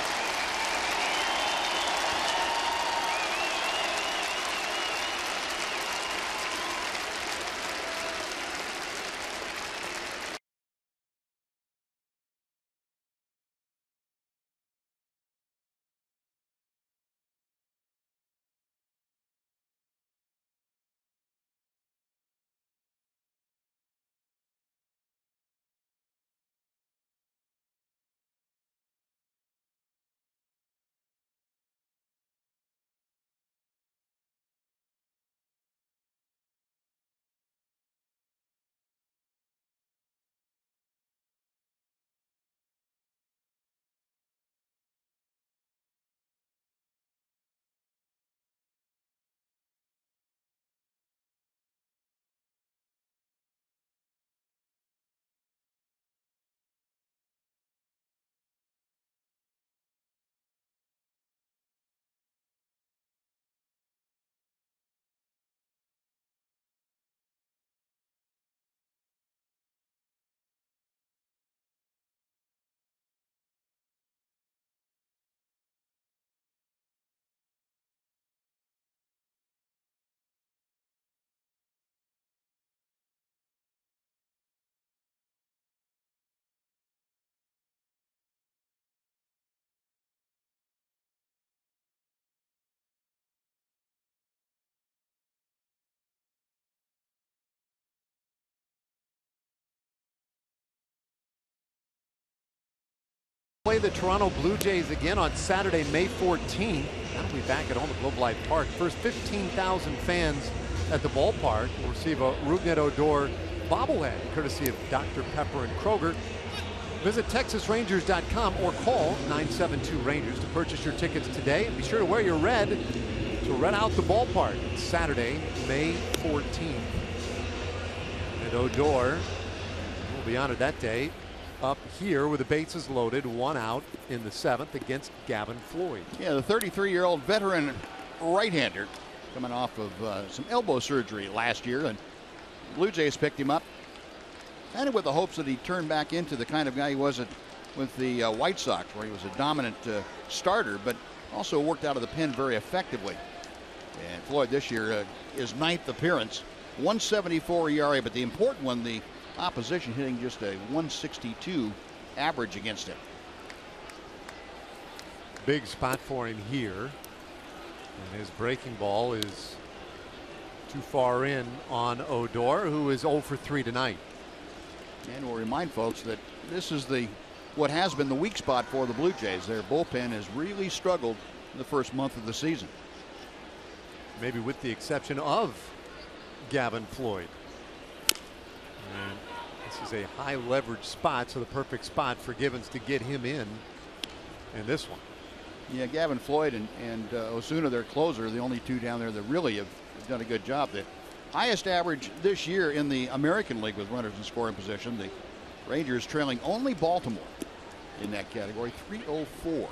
Play the Toronto Blue Jays again on Saturday, May 14th. That'll be back at home at Globe Life Park. First 15,000 fans at the ballpark will receive a Rougned Odor bobblehead, courtesy of Dr. Pepper and Kroger. Visit TexasRangers.com or call 972 Rangers to purchase your tickets today. And be sure to wear your red to rent out the ballpark. Saturday, May 14th. And Odor will be honored that day up here with the bases loaded, one out in the seventh against Gavin Floyd. Yeah, the 33-year-old veteran right-hander coming off of uh, some elbow surgery last year, and Blue Jays picked him up, kind of with the hopes that he'd turn back into the kind of guy he was at with the uh, White Sox, where he was a dominant uh, starter, but also worked out of the pen very effectively. And Floyd this year, uh, his ninth appearance, 174 ERA, but the important one, the opposition hitting just a 162 average against him. Big spot for him here. And his breaking ball is too far in on Odor, who is 0 for 3 tonight. And we'll remind folks that this is the what has been the weak spot for the Blue Jays. Their bullpen has really struggled in the first month of the season. Maybe with the exception of Gavin Floyd. And this is a high leverage spot, so the perfect spot for Gibbons to get him in in this one. Yeah, Gavin Floyd and, and uh, Osuna, their closer, the only two down there that really have done a good job. The highest average this year in the American League with runners in scoring position. The Rangers trailing only Baltimore in that category, 304.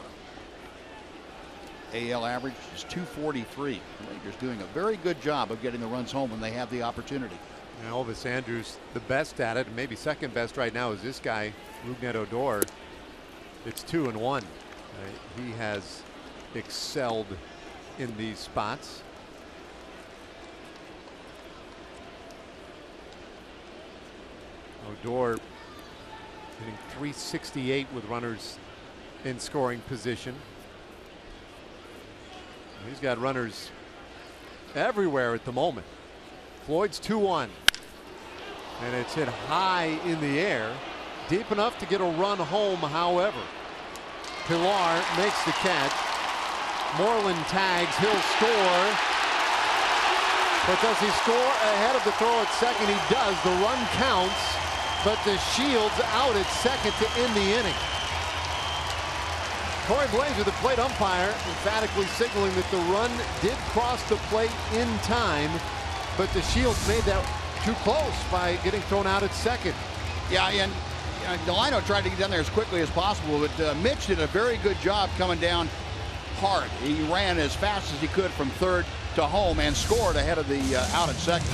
AL average is 243. The Rangers doing a very good job of getting the runs home when they have the opportunity. And Elvis Andrus, the best at it, maybe second best right now is this guy, Rougned Odor. It's two and one. Uh, he has excelled in these spots. Odor hitting 368 with runners in scoring position. He's got runners everywhere at the moment. Floyd's 2 1. And it's hit high in the air, deep enough to get a run home, however. Pillar makes the catch. Moreland tags, he'll score. But does he score ahead of the throw at second? He does. The run counts, but the Shields out at second to end the inning. Cory Blaser, the plate umpire, emphatically signaling that the run did cross the plate in time, but DeShields made that too close by getting thrown out at second. Yeah, and uh, Delino tried to get down there as quickly as possible, but uh, Mitch did a very good job coming down hard. He ran as fast as he could from third to home and scored ahead of the uh, out at second.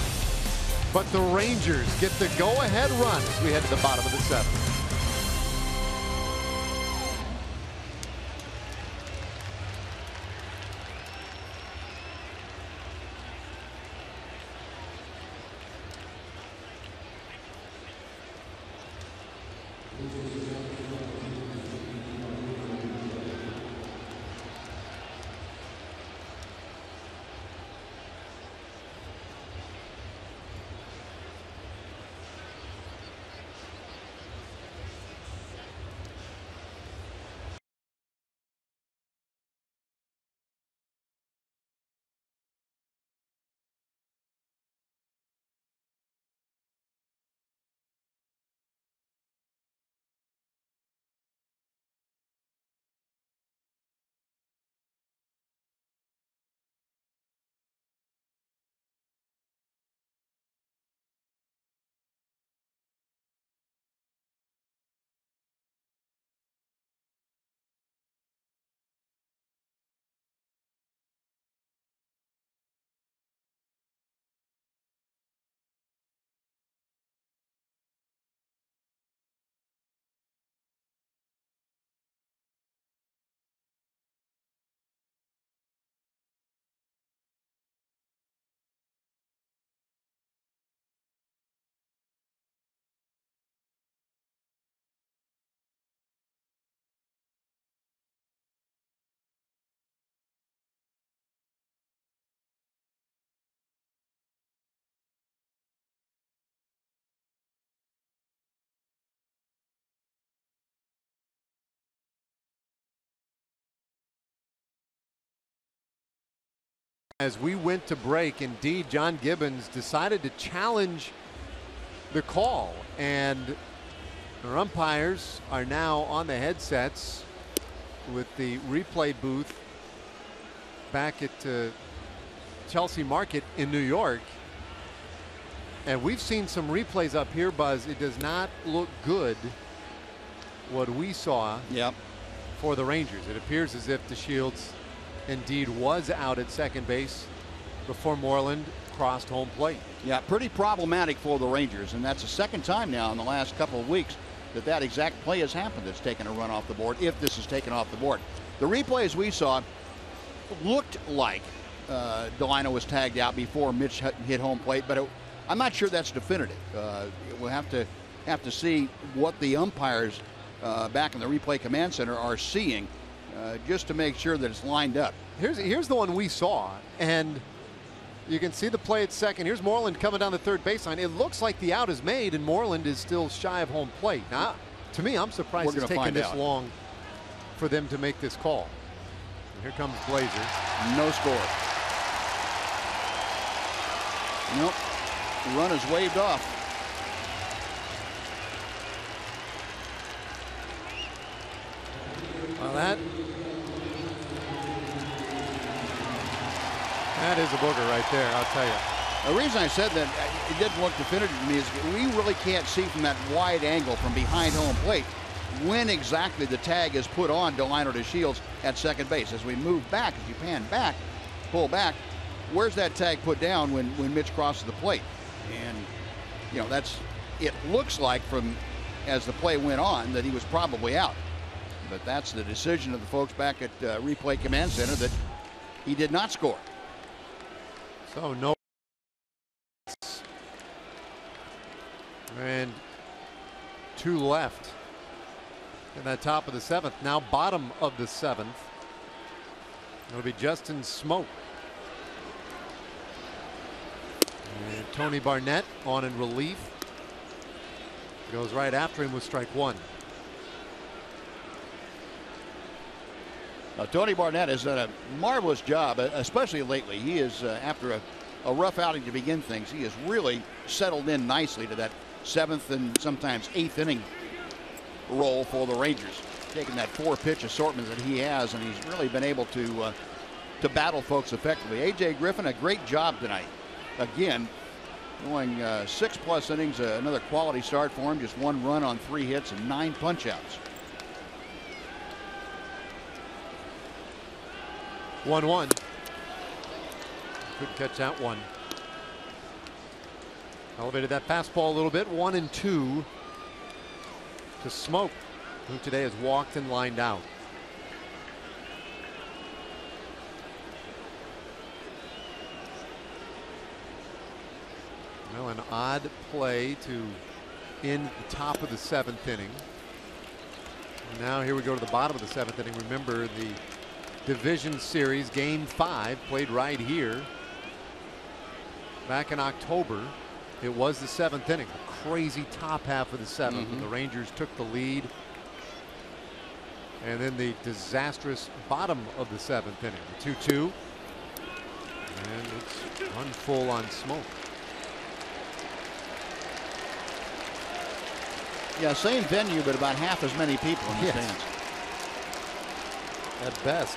But the Rangers get the go-ahead run as we head to the bottom of the seventh. As we went to break, indeed, John Gibbons decided to challenge the call. And our umpires are now on the headsets with the replay booth back at uh, Chelsea Market in New York. And we've seen some replays up here, Buzz. It does not look good what we saw yep. for the Rangers. It appears as if DeShields indeed was out at second base before Moreland crossed home plate. Yeah, pretty problematic for the Rangers, and that's the second time now in the last couple of weeks that that exact play has happened that's taken a run off the board, if this is taken off the board. The replays we saw looked like uh, Delino was tagged out before Mitch hit home plate, but it, I'm not sure that's definitive. Uh, we'll have to have to see what the umpires uh, back in the replay command center are seeing, uh, just to make sure that it's lined up. Here's here's the one we saw, and you can see the play at second. Here's Moreland coming down the third baseline. It looks like the out is made, and Moreland is still shy of home plate. Now, to me, I'm surprised We're it's taken this out. long for them to make this call. And here comes Blaser. No score. Nope. The run is waved off. Well, that that is a booger right there. I'll tell you. The reason I said that it didn't look definitive to me is we really can't see from that wide angle from behind home plate when exactly the tag is put on Delino DeShields at second base. As we move back, as you pan back, pull back, where's that tag put down when, when Mitch crosses the plate? And, you know, that's, it looks like from as the play went on that he was probably out. But that's the decision of the folks back at uh, Replay Command Center that he did not score. So no. And two left in that top of the seventh. Now bottom of the seventh. It'll be Justin Smoak. And Tony Barnette on in relief. Goes right after him with strike one. Now, Tony Barnette has done a marvelous job, uh, especially lately. He is, uh, after a, a rough outing to begin things, he has really settled in nicely to that seventh and sometimes eighth inning role for the Rangers. Taking that four pitch assortment that he has, and he's really been able to uh, to battle folks effectively. AJ Griffin, a great job tonight. Again, going uh, six plus innings, uh, another quality start for him. Just one run on three hits and nine punchouts. 1 1. Couldn't catch that one. Elevated that fastball a little bit. One and two to Smoak, who today has walked and lined out. Well, an odd play to end the top of the seventh inning. Now here we go to the bottom of the seventh inning. Remember the division series game five played right here back in October. It was the seventh inning, the crazy top half of the 7th Mhm. The Rangers took the lead. And then the disastrous bottom of the seventh inning, the 2 2. And it's one full on Smoak. Yeah, same venue, but about half as many people in the Yes. stands. At best.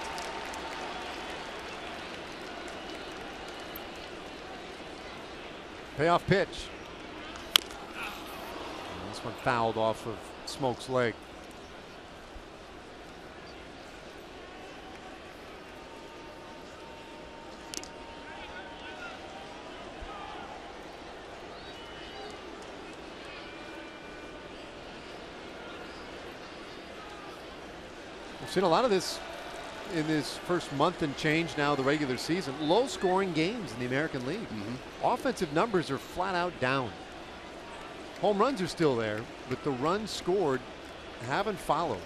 Payoff pitch. And this one fouled off of Smoak's leg. We've seen a lot of this in this first month and change now the regular season. Low scoring games in the American League. Mm-hmm. Offensive numbers are flat out down. Home runs are still there, but the runs scored haven't followed.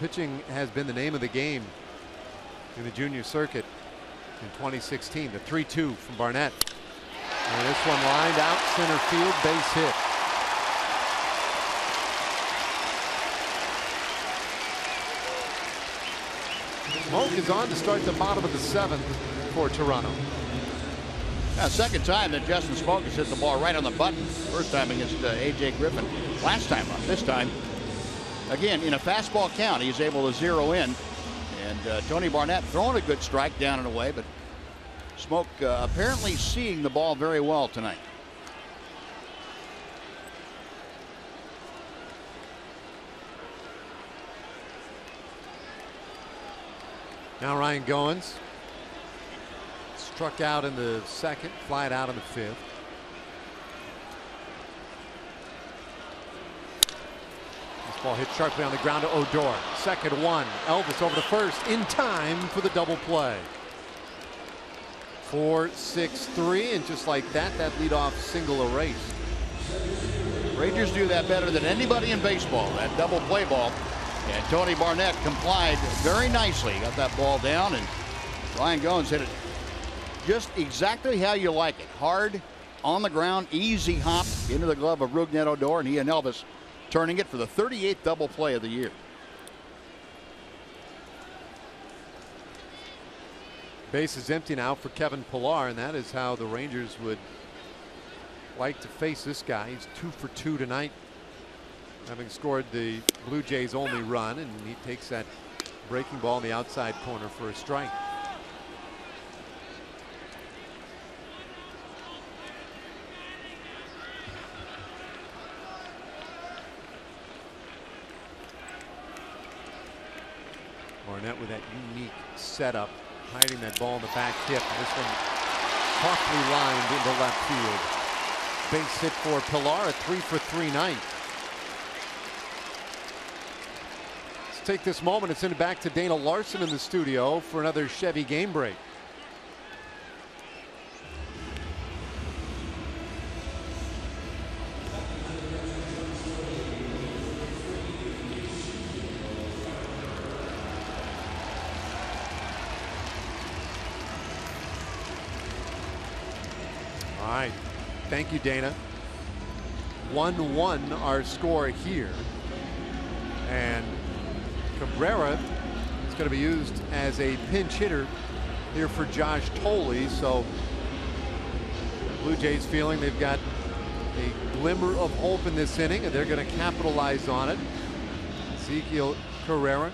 Pitching has been the name of the game in the junior circuit in 2016. The 3 2 from Barnette. And this one lined out center field, base hit. Smoak is on to start the bottom of the seventh for Toronto. Second time that Justin Smoak has hit the ball right on the button. First time against uh, A.J. Griffin. Last time up. This time, again, in a fastball count, he's able to zero in. And uh, Tony Barnette throwing a good strike down and away, but Smoak uh, apparently seeing the ball very well tonight. Now Ryan Goins struck out in the second, flied out in the fifth. This Ball hit sharply on the ground to Odor. Second one. Elvis over the first in time for the double play. Four, six, three, and just like that, that leadoff single erased. Rangers do that better than anybody in baseball, that double play ball. And Tony Barnette complied very nicely. Got that ball down, and Ryan Goins hit it just exactly how you like it. Hard, on the ground, easy hop into the glove of Rougned Odor, and he and Elvis turning it for the 38th double play of the year. Base is empty now for Kevin Pillar, and that is how the Rangers would like to face this guy. He's two for two tonight, having scored the Blue Jays' only run, and he takes that breaking ball in the outside corner for a strike. Barnette with that unique setup hiding that ball in the back hip. This one softly lined into left field. Base hit for Pillar, a three for three night. Take this moment and send it back to Dana Larson in the studio for another Chevy game break. All right. Thank you, Dana. 1 1 our score here. And Carrera is going to be used as a pinch hitter here for Josh Thole. So Blue Jays feeling they've got a glimmer of hope in this inning and they're going to capitalize on it. Ezequiel Carrera,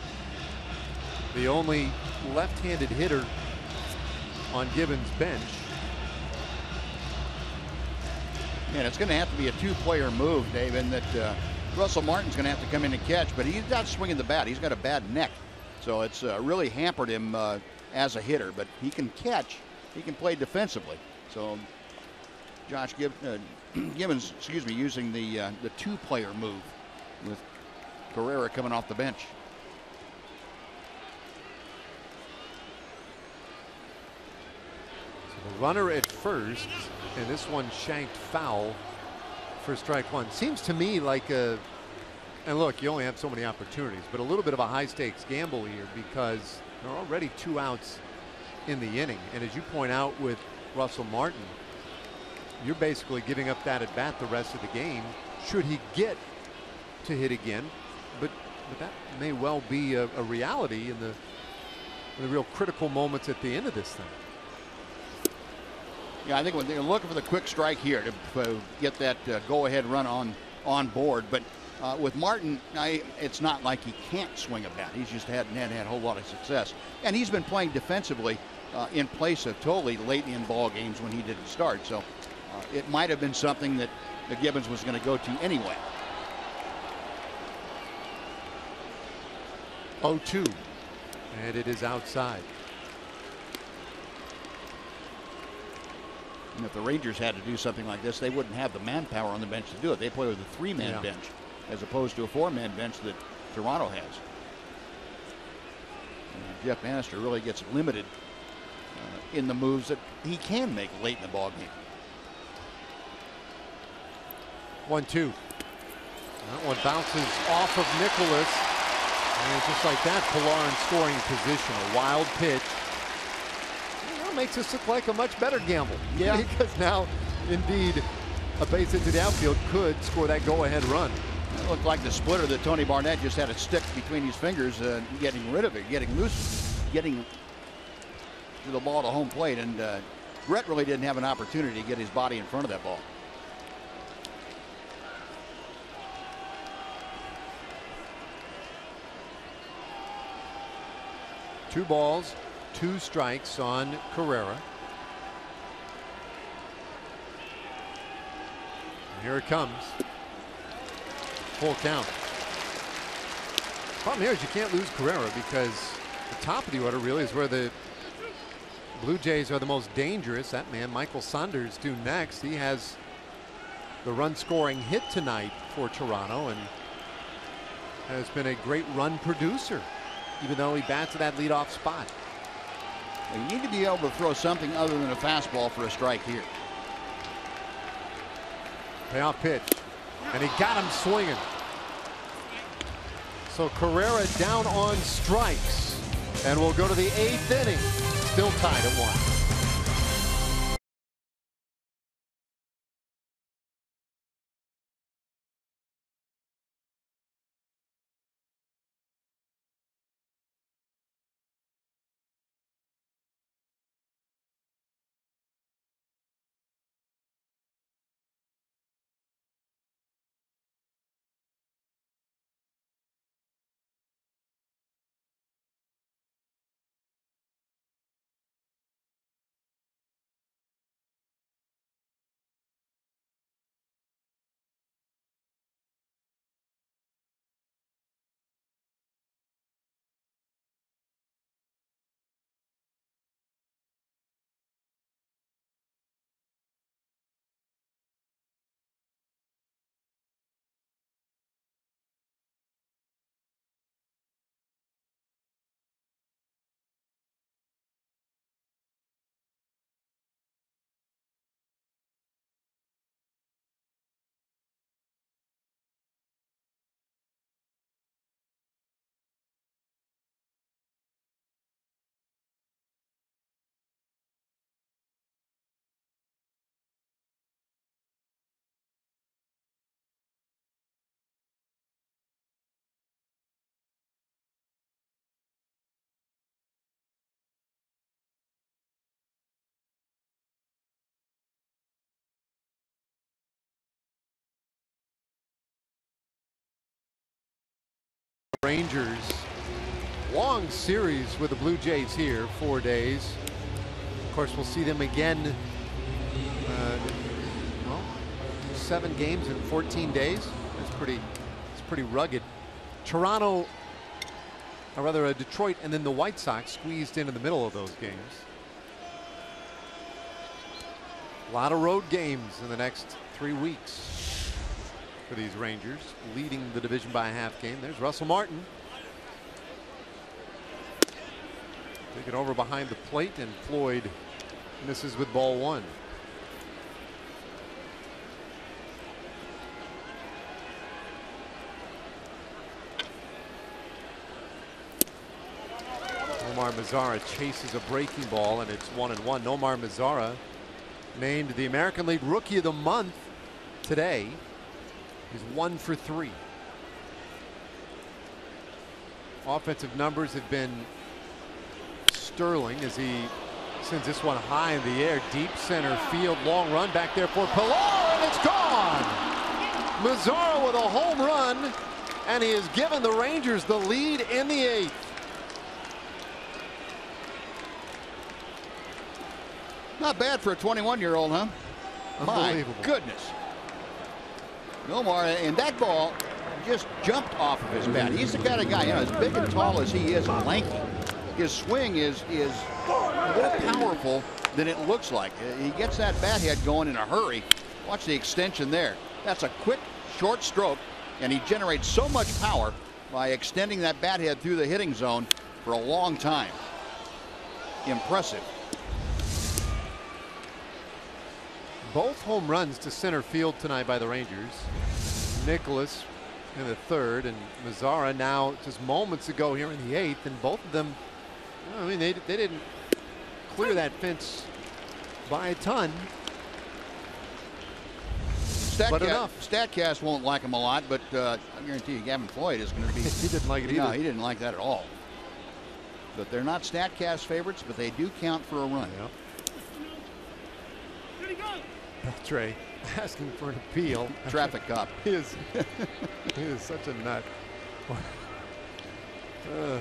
the only left-handed hitter on Gibbons' bench. And it's going to have to be a two-player move, David, that uh, Russell Martin's going to have to come in and catch, but he's not swinging the bat. He's got a bad neck, so it's uh, really hampered him uh, as a hitter. But he can catch, he can play defensively. So Josh Gibb, uh, [clears throat] Gibbons, excuse me, using the uh, the two-player move with Carrera coming off the bench. So the runner at first, and this one shanked foul for strike one. Seems to me like a, and look, you only have so many opportunities, but a little bit of a high stakes gamble here because there are already two outs in the inning. And as you point out with Russell Martin, you're basically giving up that at bat the rest of the game. Should he get to hit again, but, but that may well be a, a reality in the, in the real critical moments at the end of this thing. Yeah, I think when they're looking for the quick strike here to uh, get that uh, go-ahead run on on board, but uh, with Martin, I, it's not like he can't swing a bat. He's just hadn't had, had a whole lot of success, and he's been playing defensively uh, in place of Thole late in ball games when he didn't start. So uh, it might have been something that, the Gibbons was going to go to anyway. 0-2, and it is outside. And if the Rangers had to do something like this, they wouldn't have the manpower on the bench to do it. They play with a three-man Yeah. bench as opposed to a four-man bench that Toronto has. And Jeff Banister really gets limited uh, in the moves that he can make late in the ball game. One two. That one bounces off of Nicholas. And just like that, Pillar in scoring position. A wild pitch. That makes this look like a much better gamble. [laughs] Yeah. because now, indeed, a base into the outfield could score that go-ahead run. It looked like the splitter that Tony Barnette just had a stick between his fingers, uh, getting rid of it, getting loose, getting to the ball to home plate. And uh, Brett really didn't have an opportunity to get his body in front of that ball. Two balls, two strikes on Carrera. And here it comes. Full count. Problem here is you can't lose Carrera because the top of the order really is where the Blue Jays are the most dangerous. That man, Michael Saunders, due next. He has the run scoring hit tonight for Toronto and has been a great run producer, even though he bats at that leadoff spot. You need to be able to throw something other than a fastball for a strike here. Payoff pitch. And he got him swinging. So Carrera down on strikes. And we'll go to the eighth inning. Still tied at one. Rangers. Long series with the Blue Jays here, four days. Of course, we'll see them again. Uh, well, seven games in 14 days. That's pretty. It's pretty rugged. Toronto, or rather, uh, Detroit, and then the White Sox squeezed into the middle of those games. A lot of road games in the next three weeks for these Rangers, leading the division by a half game. There's Russell Martin. Taking over behind the plate, and Floyd misses with ball one. Nomar Mazara chases a breaking ball, and it's one and one. Nomar Mazara named the American League Rookie of the Month today. He's one for three. Offensive numbers have been sterling as he sends this one high in the air, deep center field, long run back there for Pillar, and it's gone. Mazara with a home run, and he has given the Rangers the lead in the eighth. Not bad for a 21-year-old, huh? My goodness. Nomar, and that ball just jumped off of his bat. He's the kind of guy, you know, as big and tall as he is and lanky, his swing is is more powerful than it looks like. He gets that bat head going in a hurry. Watch the extension there. That's a quick, short stroke, and he generates so much power by extending that bat head through the hitting zone for a long time. Impressive. Both home runs to center field tonight by the Rangers. Nicholas in the third and Mazara now just moments ago here in the eighth and both of them I mean they, they didn't clear that fence by a ton. Statcast, but enough. Statcast won't like him a lot, but uh, I guarantee you Gavin Floyd is going to be. [laughs] he didn't like it either. No, he didn't like that at all. But they're not Statcast favorites, but they do count for a run. Yep. Beltre [laughs] asking for an appeal. [laughs] Traffic cop. [laughs] he is he is such a nut. uh.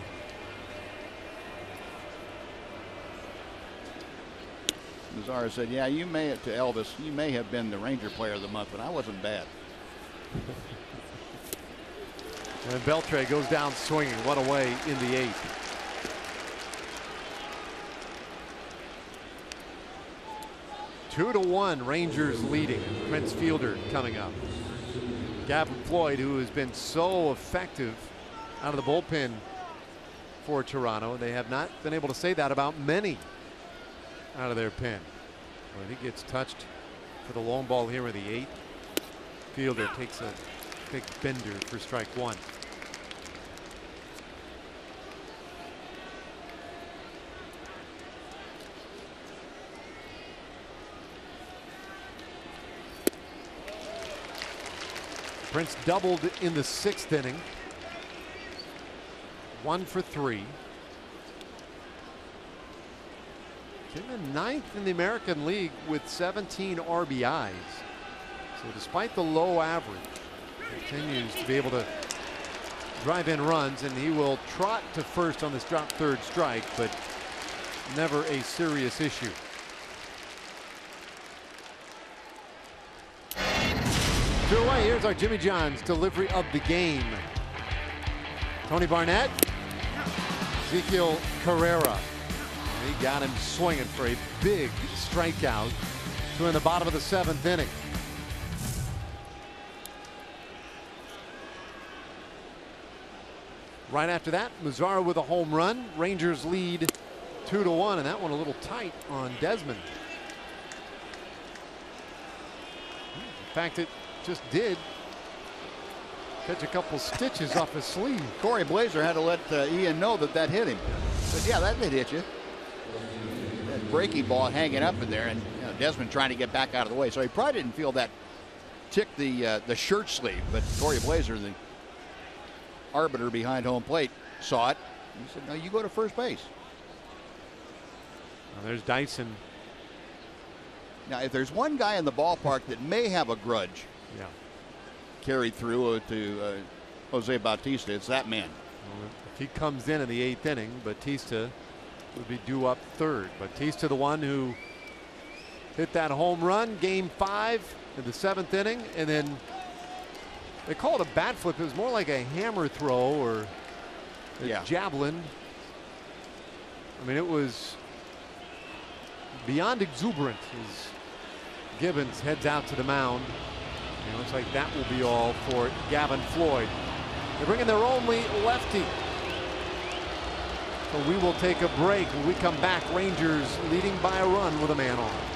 Said, yeah, you may, have to Elvis, you may have been the Ranger player of the month, but I wasn't bad. and Beltre goes down swinging. What a way in the eighth. Two to one, Rangers leading. Prince Fielder coming up. Gavin Floyd, who has been so effective out of the bullpen for Toronto. They have not been able to say that about many out of their pen. But he gets touched for the long ball here in the eighth. Fielder takes a big bender for strike one. Prince doubled in the sixth inning. One for three. Came in ninth in the American League with 17 RBIs. So despite the low average, continues to be able to drive in runs and he will trot to first on this drop third strike, but never a serious issue. Two away. Here's our Jimmy John's delivery of the game. Tony Barnette, Ezequiel Carrera. He got him swinging for a big strikeout to in the bottom of the seventh inning. Right after that, Mazara with a home run. Rangers lead two to one, and that one a little tight on Desmond. In fact, it just did catch a couple stitches off his sleeve. Cory Blaser had to let uh, Ian know that that hit him. But yeah, that did hit you. That breaking ball hanging up in there, and you know, Desmond trying to get back out of the way. So he probably didn't feel that tick the uh, the shirt sleeve, but Cory Blaser, the arbiter behind home plate, saw it. He said, "No, you go to first base." Now there's Dyson. Now, if there's one guy in the ballpark that may have a grudge Yeah. carried through uh, to uh, Jose Bautista, it's that man. If he comes in in the eighth inning, Bautista would be due up third. Bautista, the one who hit that home run, game five in the seventh inning, and then they call it a bat flip. It was more like a hammer throw or a Yeah. javelin. I mean, it was beyond exuberant as Gibbons heads out to the mound. And it looks like that will be all for Gavin Floyd. They're bringing their only lefty. So we will take a break. When we come back, Rangers leading by a run with a man on.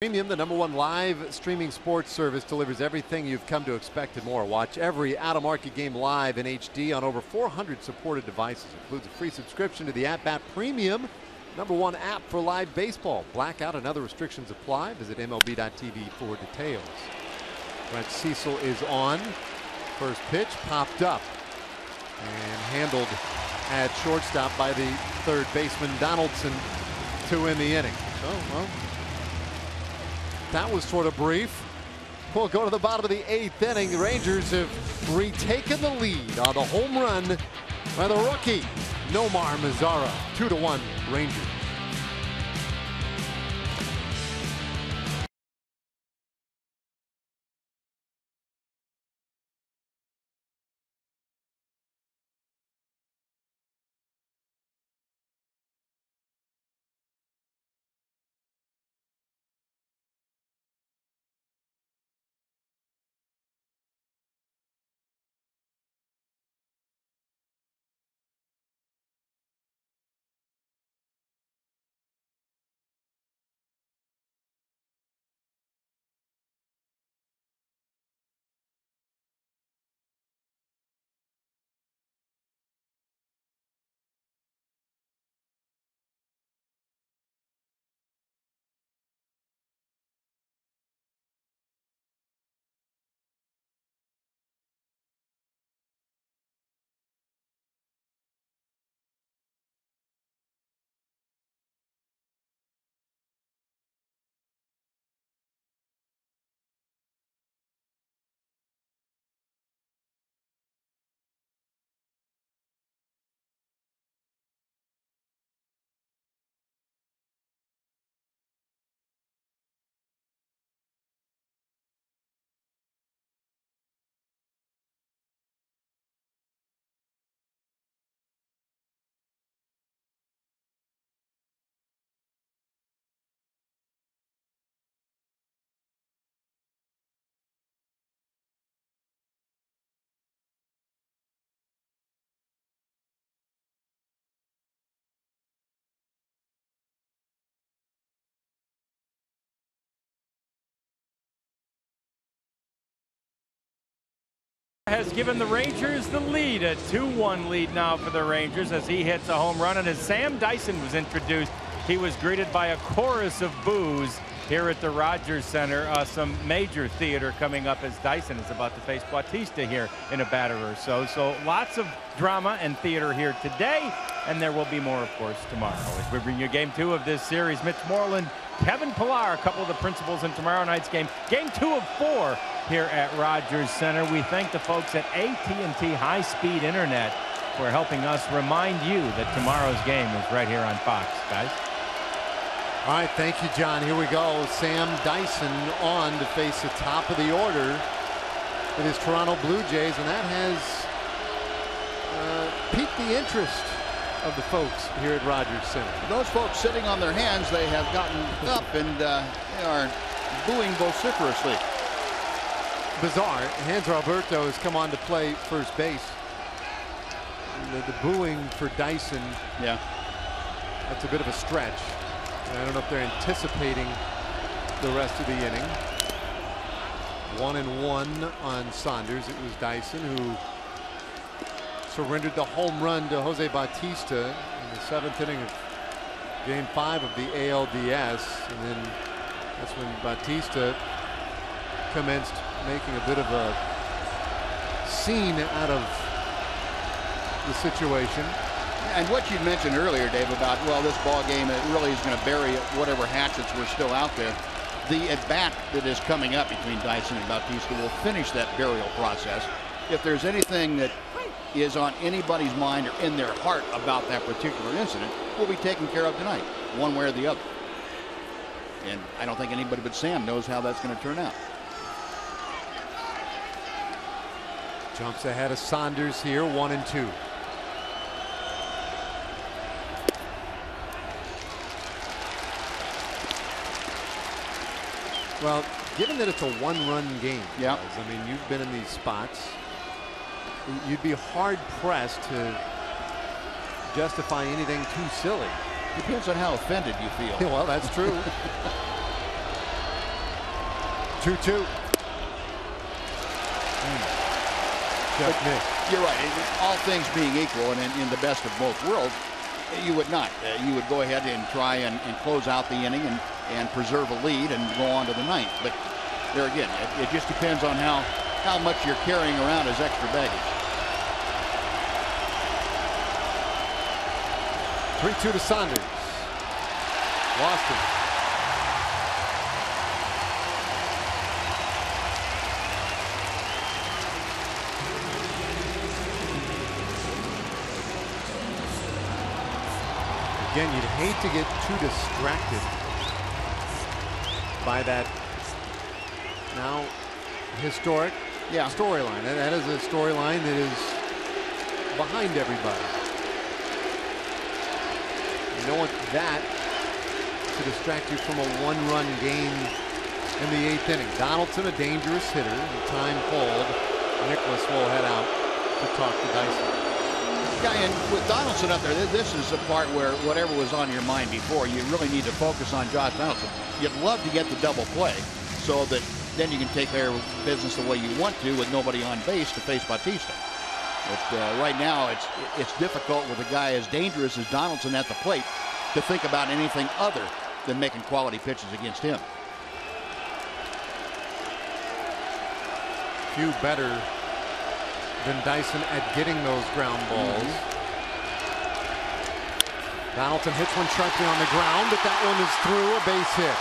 Premium, the number one live streaming sports service, delivers everything you've come to expect and more. Watch every out of market game live in HD on over 400 supported devices. Includes a free subscription to the At Bat Premium, number one app for live baseball. Blackout and other restrictions apply. Visit MLB.tv for details. Brett Cecil is on. First pitch popped up and handled at shortstop by the third baseman Donaldson to win the inning. So, well, that was sort of brief. We'll go to the bottom of the eighth inning. The Rangers have retaken the lead on the home run by the rookie, Nomar Mazara. Two to one, Rangers. Has given the Rangers the lead, a 2-1 lead now for the Rangers as he hits a home run. And as Sam Dyson was introduced, he was greeted by a chorus of boos here at the Rogers Center. Uh, some major theater coming up as Dyson is about to face Bautista here in a batter or so. So lots of drama and theater here today, and there will be more, of course, tomorrow. As we bring you game two of this series, Mitch Moreland, Kevin Pillar, a couple of the principals in tomorrow night's game. Game two of four here at Rogers Center. We thank the folks at AT&T High Speed Internet for helping us remind you that tomorrow's game is right here on Fox, guys. All right, thank you, John. Here we go. Sam Dyson on to face the top of the order with his Toronto Blue Jays, and that has uh, piqued the interest of the folks here at Rogers Center. Those folks sitting on their hands, they have gotten up and uh, they are booing vociferously. Bizarre. Hanser Alberto has come on to play first base. The, the, booing for Dyson. Yeah. That's a bit of a stretch. I don't know if they're anticipating the rest of the inning. One and one on Saunders. It was Dyson who surrendered the home run to Jose Bautista in the seventh inning of game five of the ALDS. And then that's when Bautista commenced making a bit of a scene out of the situation. And what you mentioned earlier, Dave, about, well, this ball game it really is going to bury whatever hatchets were still out there. The at-bat that is coming up between Dyson and Bautista will finish that burial process. If there's anything that is on anybody's mind or in their heart about that particular incident, will be taken care of tonight, one way or the other. And I don't think anybody but Sam knows how that's going to turn out. Jumps ahead of Saunders here, one and two. Well, given that it's a one-run game, yeah. I mean, you've been in these spots. You'd be hard pressed to justify anything too silly. Depends on how offended you feel. [laughs] well, that's true. [laughs] 2-2. You're right. All things being equal, and in, in, the best of both worlds, you would not. Uh, you would go ahead and try and, and, close out the inning and, and preserve a lead and go on to the ninth. But there again, it, it just depends on how, how much you're carrying around as extra baggage. 3-2 to Saunders. Lost him. Again, you'd hate to get too distracted by that now historic Yeah. storyline. And that is a storyline that is behind everybody. You don't want that to distract you from a one-run game in the eighth inning. Donaldson, a dangerous hitter. The time called. Nicholas will head out to talk to Dyson. Yeah, and with Donaldson up there, this is the part where whatever was on your mind before, you really need to focus on Josh Donaldson. You'd love to get the double play so that then you can take care of business the way you want to with nobody on base to face Bautista. But uh, right now, it's it's difficult with a guy as dangerous as Donaldson at the plate to think about anything other than making quality pitches against him. Few better than Dyson at getting those ground balls. Donaldson hits one sharply on the ground, but that one is through a base hit.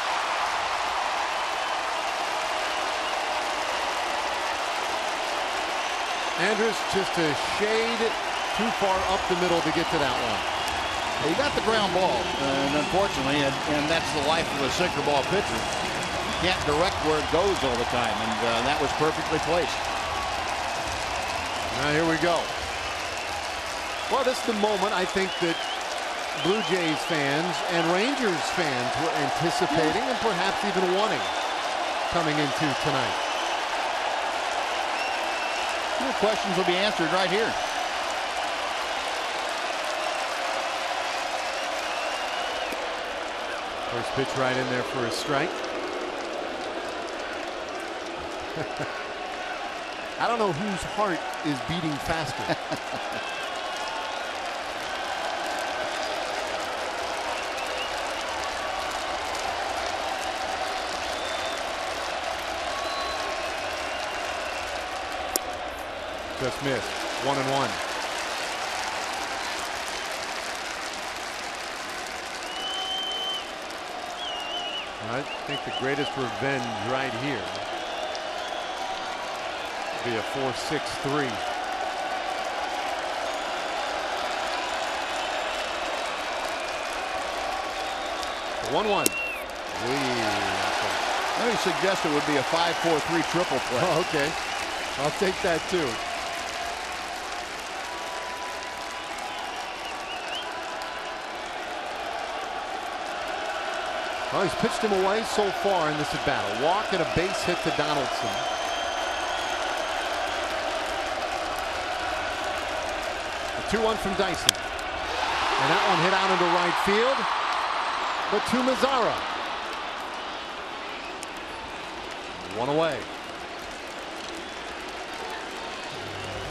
Andrus just a shade too far up the middle to get to that one. He got the ground ball, and unfortunately, and, and that's the life of a sinker ball pitcher. You can't direct where it goes all the time, and uh, that was perfectly placed. Now here we go. Well, this is the moment I think that Blue Jays fans and Rangers fans were anticipating and perhaps even wanting coming into tonight. Your questions will be answered right here. First pitch right in there for a strike. [laughs] I don't know whose heart is beating faster. [laughs] Just missed. One and one. I think the greatest revenge right here would be a 4-6-3. One one. Let me suggest it would be a 5-4-3 triple play. Oh, okay. I'll take that too. Well, he's pitched him away so far in this at bat. A walk and a base hit to Donaldson. 2-1 from Dyson. And that one hit out into right field. But to Mazara. One away.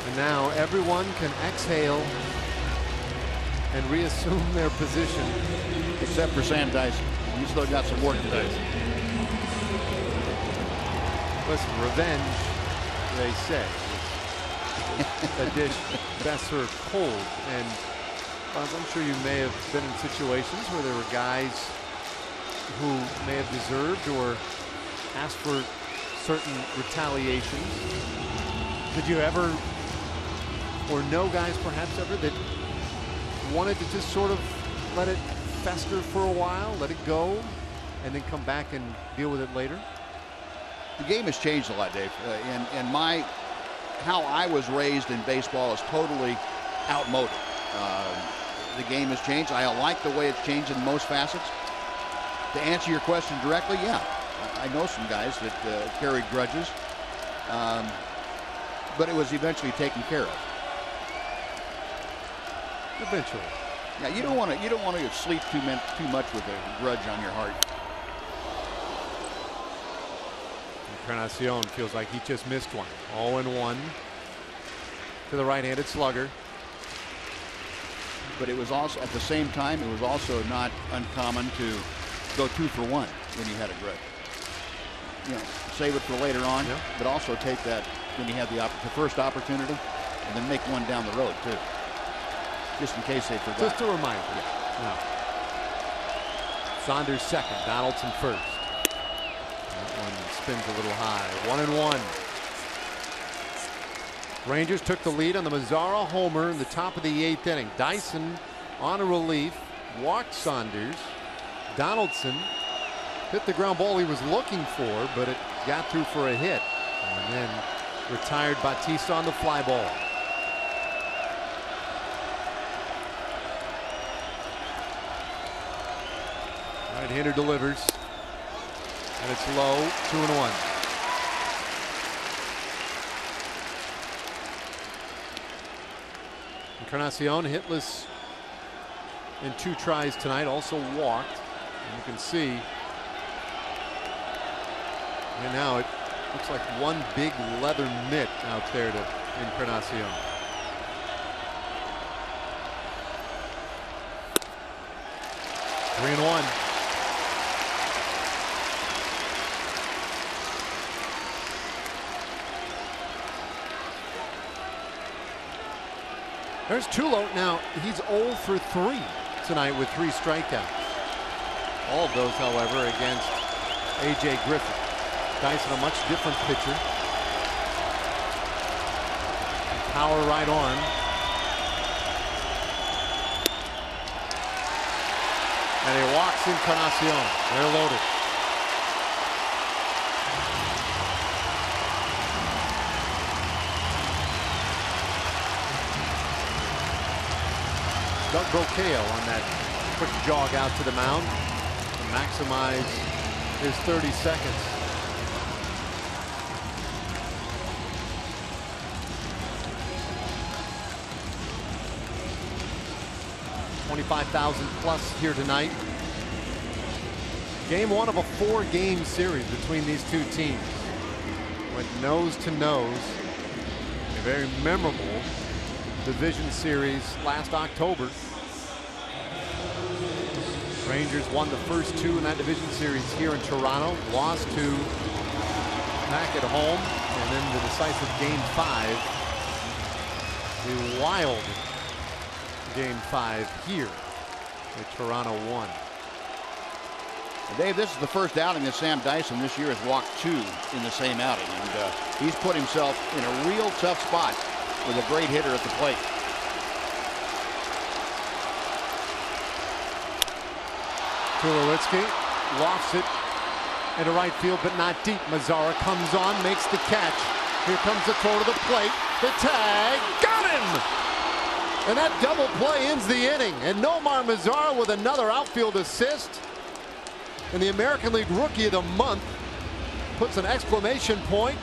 And now everyone can exhale and reassume their position. Except for Sam Dyson. He's still got some work to do. Listen, revenge, they say, [laughs] a dish best served cold. And I'm sure you may have been in situations where there were guys who may have deserved or asked for certain retaliations. Did you ever, or know guys perhaps ever, that wanted to just sort of let it fester for a while, let it go, and then come back and deal with it later? The game has changed a lot, Dave. Uh, and, and my, how I was raised in baseball is totally outmoded. Uh, the game has changed. I like the way it's changed in most facets. To answer your question directly, yeah, I know some guys that uh, carried grudges, um, but it was eventually taken care of. Eventually. Yeah, you don't want to you don't want to sleep too too much with a grudge on your heart. Encarnacion feels like he just missed one. 0 and 1 to the right-handed slugger. But it was also at the same time it was also not uncommon to go two for one when you had a grudge. You know, save it for later on, Yeah. but also take that when you have the, the first opportunity, and then make one down the road too, just in case they forgot. Just a reminder. No. Saunders second, Donaldson first. That one spins a little high. One and one. Rangers took the lead on the Mazara homer in the top of the eighth inning. Dyson on a relief. walked Saunders. Donaldson hit the ground ball he was looking for, but it got through for a hit. And then retired Bautista on the fly ball. Right-hander delivers. And it's low, two and one. Encarnacion hitless in two tries tonight, also walked. And you can see right now it looks like one big leather mitt out there to Encarnacion. Three and one. There's Tulo. Now, he's 0 for 3 tonight with three strikeouts. All of those, however, against A.J. Griffin. Dyson, a much different pitcher. Power right arm. And he walks in Encarnacion. They're loaded. Doug Brocail on that quick jog out to the mound to maximize his 30 seconds. Twenty-five thousand plus here tonight. Game one of a four-game series between these two teams. Went nose to nose. A very memorable division series last October. Rangers won the first two in that division series here in Toronto, lost two back at home, and then the decisive game five, the wild game five here that Toronto won. Dave, this is the first outing that Sam Dyson this year has walked two in the same outing, and uh, he's put himself in a real tough spot with a great hitter at the plate. Tulowitzki lofts it into right field, but not deep. Mazara comes on, makes the catch. Here comes the throw to the plate. The tag, got him! And that double play ends the inning. And Nomar Mazara with another outfield assist. And the American League Rookie of the Month puts an exclamation point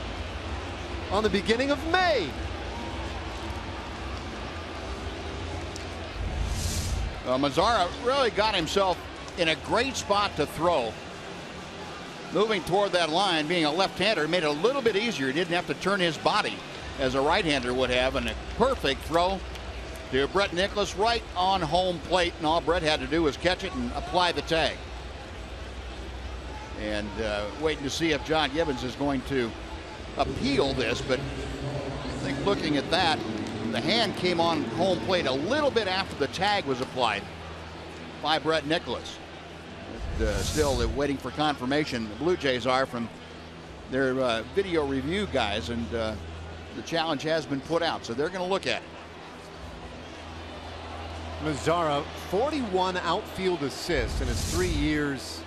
on the beginning of May. Uh, well, Mazara really got himself in a great spot to throw. Moving toward that line, being a left-hander, made it a little bit easier. He didn't have to turn his body as a right-hander would have, and a perfect throw to Brett Nicholas right on home plate, and all Brett had to do was catch it and apply the tag. And uh, waiting to see if John Gibbons is going to appeal this, but I think looking at that, the hand came on home plate a little bit after the tag was applied by Brett Nicholas. Uh, still waiting for confirmation. The Blue Jays are from their uh, video review guys, and uh, the challenge has been put out, so they're going to look at it. Mazara, 41 outfield assists in his three years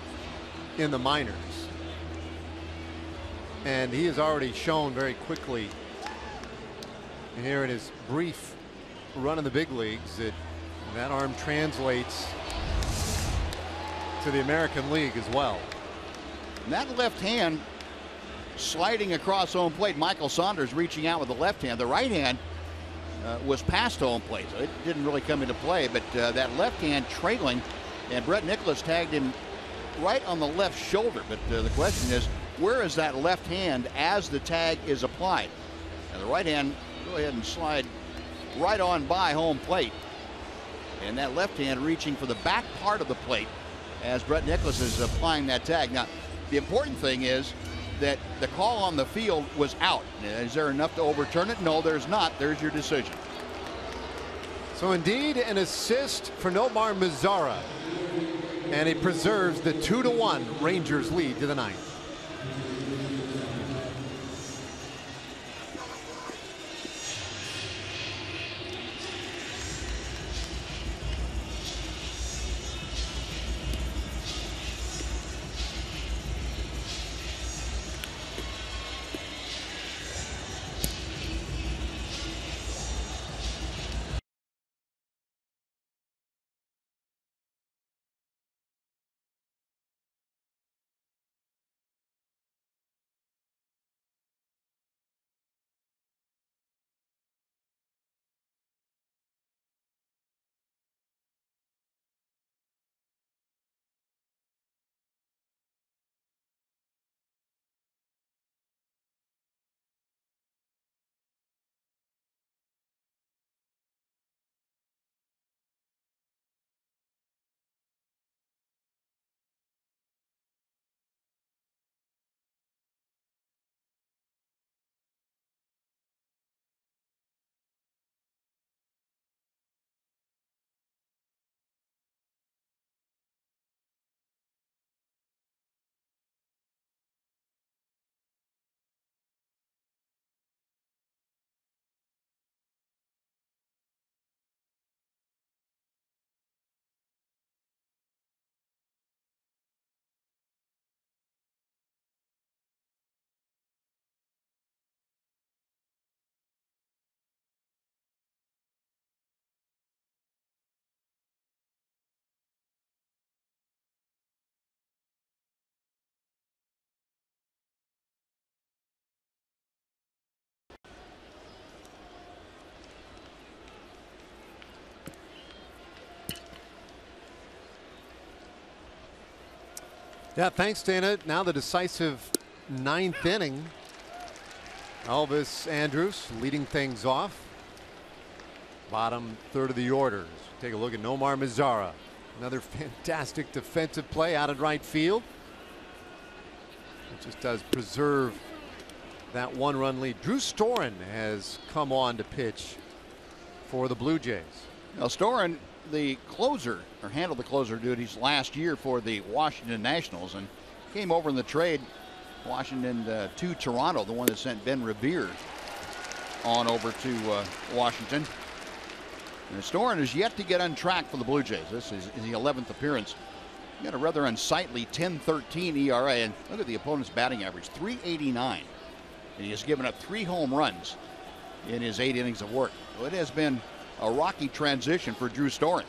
in the minors. And he has already shown very quickly here in his brief run in the big leagues that that arm translates the American League as well. And that left hand sliding across home plate. Michael Saunders reaching out with the left hand. The right hand uh, was past home plate, so it didn't really come into play. But uh, that left hand trailing, and Brett Nicholas tagged him right on the left shoulder. But uh, the question is, where is that left hand as the tag is applied? And the right hand go ahead and slide right on by home plate. And that left hand reaching for the back part of the plate as Brett Nicholas is applying that tag. Now, the important thing is that the call on the field was out. Is there enough to overturn it? No, there's not. There's your decision. So indeed an assist for Nomar Mazara. And it preserves the two to one Rangers lead to the ninth. Yeah, thanks, Dana. Now the decisive ninth inning. Elvis Andrus leading things off. Bottom third of the orders. Take a look at Nomar Mazara. Another [laughs] fantastic defensive play out in right field. It just does preserve that one run lead. Drew Storen has come on to pitch for the Blue Jays. Now, Storen, the closer, or handled the closer duties last year for the Washington Nationals and came over in the trade, Washington uh, to Toronto, the one that sent Ben Revere on over to uh, Washington. And Storen is yet to get on track for the Blue Jays. This is the 11th appearance. He got a rather unsightly 10-13 ERA, and look at the opponent's batting average, 389. And he has given up three home runs in his eight innings of work. So it has been a rocky transition for Drew Storen.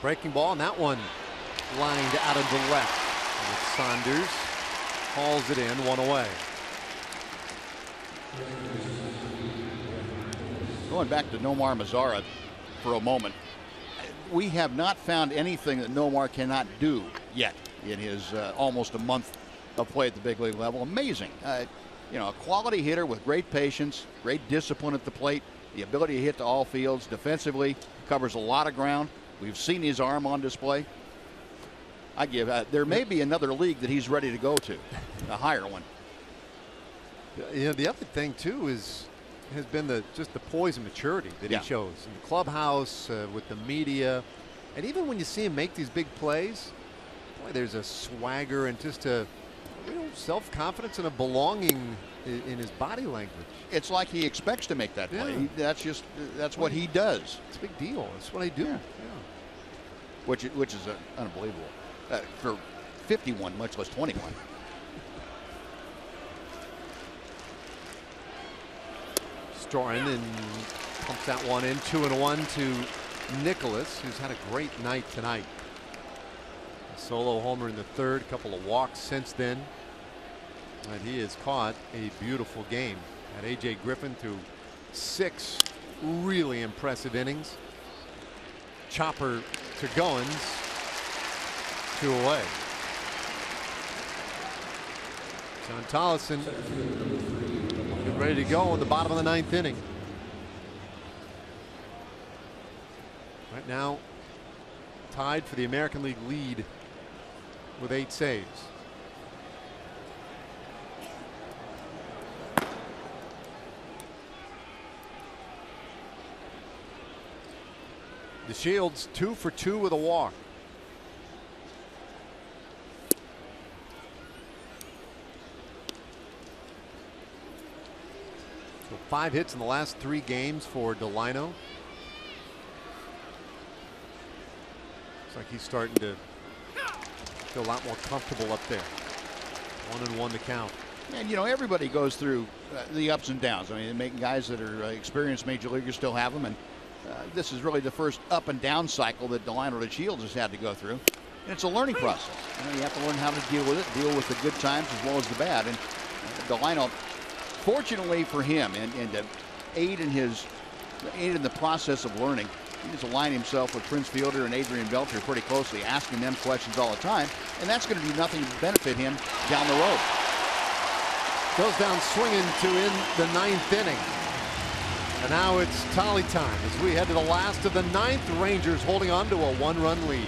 Breaking ball, and that one lined out of the left. With Saunders hauls it in, one away. Going back to Nomar Mazara for a moment, we have not found anything that Nomar cannot do yet in his uh, almost a month of play at the big league level. Amazing. Uh, you know, a quality hitter with great patience, great discipline at the plate, the ability to hit to all fields. Defensively, covers a lot of ground. We've seen his arm on display. I give. Uh, there may be another league that he's ready to go to, a higher one. You know, the other thing too is has been the just the poise and maturity that Yeah. he shows in the clubhouse uh, with the media, and even when you see him make these big plays, boy, there's a swagger and just a you know, self-confidence and a belonging in, his body language. It's like he expects to make that play. Yeah. That's just that's what he does, It's a big deal. That's what I do. Yeah. which which is uh, unbelievable uh, for 51, much less 21. Storen and pumps that one in, two and one to Nicholas, who's had a great night tonight. A solo homer in the third, couple of walks since then. And he has caught a beautiful game. At AJ Griffin through six really impressive innings. Chopper to Goins, two away. Shawn Tolleson ready to go in the bottom of the ninth inning. Right now, tied for the American League lead with eight saves. DeShields two for two with a walk. So five hits in the last three games for Delino. Looks like he's starting to feel a lot more comfortable up there. One and one to count. And you know everybody goes through uh, the ups and downs. I mean, making guys that are uh, experienced major leaguers still have them, and this is really the first up and down cycle that Delino DeShields has had to go through. And it's a learning process. You know, you have to learn how to deal with it, deal with the good times as well as the bad. And uh, Delino, fortunately for him, and, and to aid in his aid in the process of learning, he has aligned himself with Prince Fielder and Adrian Beltre pretty closely, asking them questions all the time, and that's going to do nothing to benefit him down the road. Goes down swinging to end the ninth inning. And now it's tally time as we head to the last of the ninth. Rangers holding on to a one-run lead.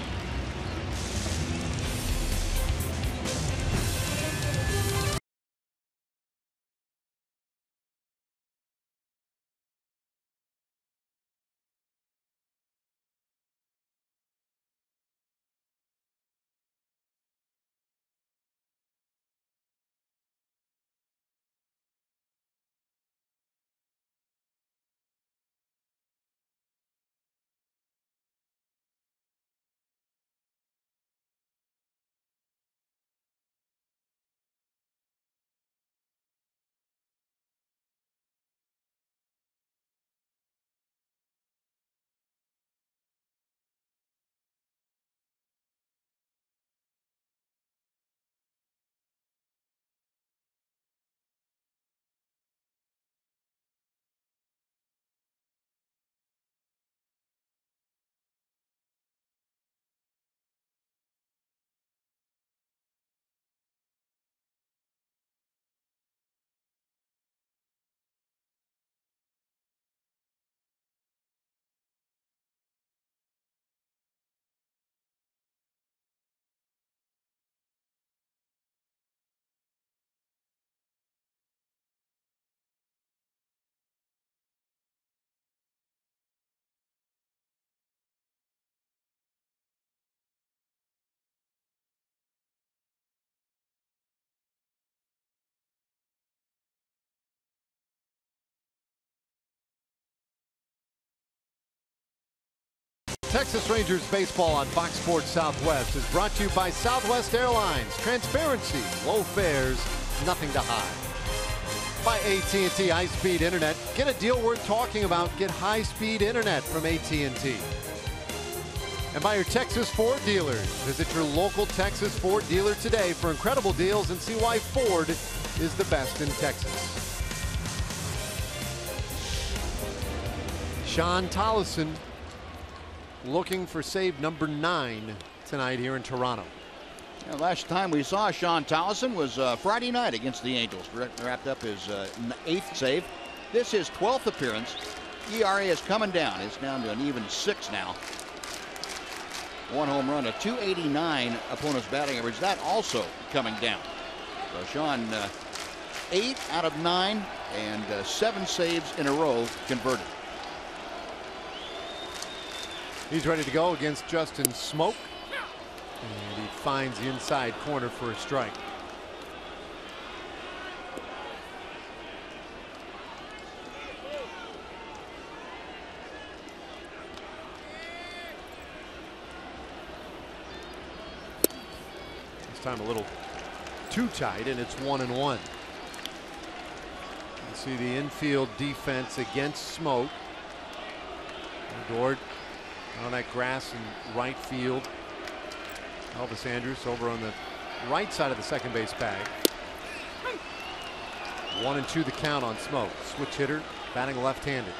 Texas Rangers baseball on Fox Sports Southwest is brought to you by Southwest Airlines. Transparency, low fares, nothing to hide. By AT&T high-speed internet. Get a deal worth talking about. Get high-speed internet from AT&T. And by your Texas Ford dealers. Visit your local Texas Ford dealer today for incredible deals and see why Ford is the best in Texas. Shawn Tolleson looking for save number nine tonight here in Toronto. Yeah, last time we saw Shawn Tolleson was uh, Friday night against the Angels. Wrapped up his uh, eighth save. This is 12th appearance. ERA is coming down. It's down to an even six now. One home run, a 289 opponent's batting average. That also coming down. So Sean, uh, eight out of nine and uh, seven saves in a row converted. He's ready to go against Justin Smoak. And he finds the inside corner for a strike. This time a little too tight and it's one and one. You see the infield defense against Smoak. Gord on that grass in right field. Elvis Andrus over on the right side of the second base bag. One and two the count on Smoak. Switch hitter, batting left-handed.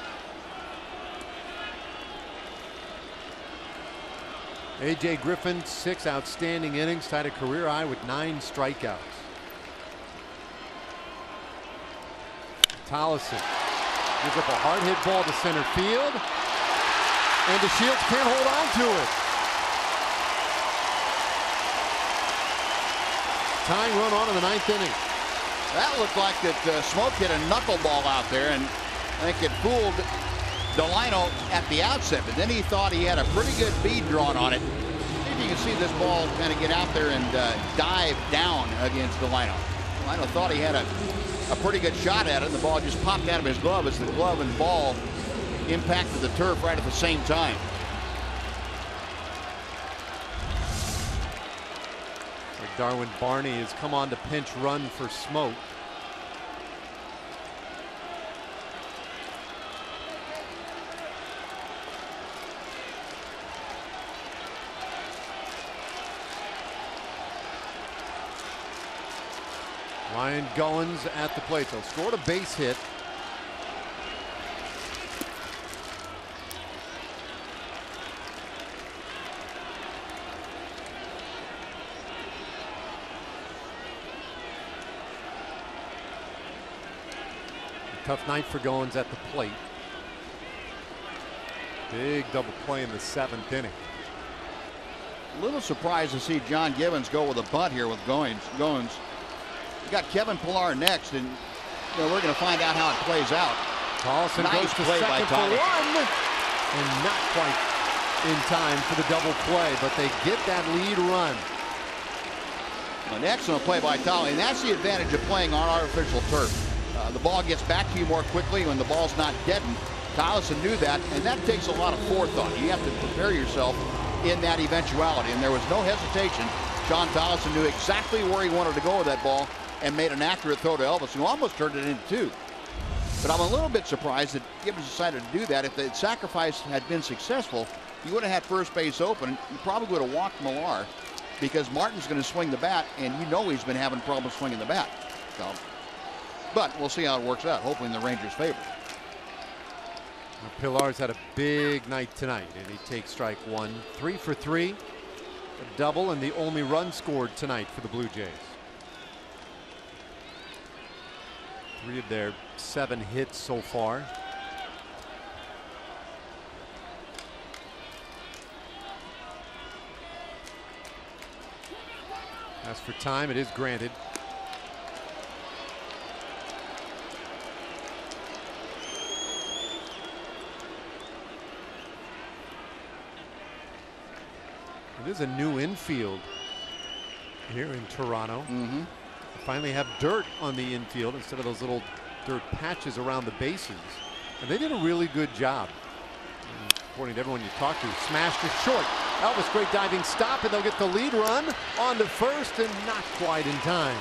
A.J. Griffin, six outstanding innings, tied a career high with nine strikeouts. Tolleson gives up a hard hit ball to center field. And DeShields can't hold on to it. Tying run on in the ninth inning. That looked like that uh, Smoak hit a knuckleball out there, and I think it fooled Delino at the outset, but then he thought he had a pretty good bead drawn on it. If you can see this ball kind of get out there and uh, dive down against Delino. Delino thought he had a, a pretty good shot at it, and the ball just popped out of his glove as the glove and ball impacted the turf right at the same time. Darwin Barney has come on to pinch run for Smoak. Ryan Goins at the plate. They'll scored a base hit Tough night for Goins at the plate. Big double play in the seventh inning. A little surprised to see John Gibbons go with a bunt here with Goins. Goins. Got Kevin Pillar next, and you know, we're going to find out how it plays out. Tolleson nice goes to play second for one, and not quite in time for the double play, but they get that lead run. An excellent play by Tolly, and that's the advantage of playing on artificial turf. The ball gets back to you more quickly when the ball's not deadened. Tolleson knew that, and that takes a lot of forethought. You have to prepare yourself in that eventuality, and there was no hesitation. Shawn Tolleson knew exactly where he wanted to go with that ball and made an accurate throw to Elvis, who almost turned it into two. But I'm a little bit surprised that Gibbons decided to do that. If the sacrifice had been successful, you would have had first base open. You probably would have walked Pillar because Martin's going to swing the bat, and you know he's been having problems swinging the bat. So but we'll see how it works out, hopefully in the Rangers' favor. Pillar's had a big night tonight, and he takes strike one. Three for three, a double, and the only run scored tonight for the Blue Jays. Three of their seven hits so far. As for time, it is granted. It is a new infield here in Toronto. Mm -hmm. Finally have dirt on the infield instead of those little dirt patches around the bases. And they did a really good job. according to everyone you talk to. Smashed to short. Elvis, great diving stop, and they'll get the lead run on to first, and not quite in time.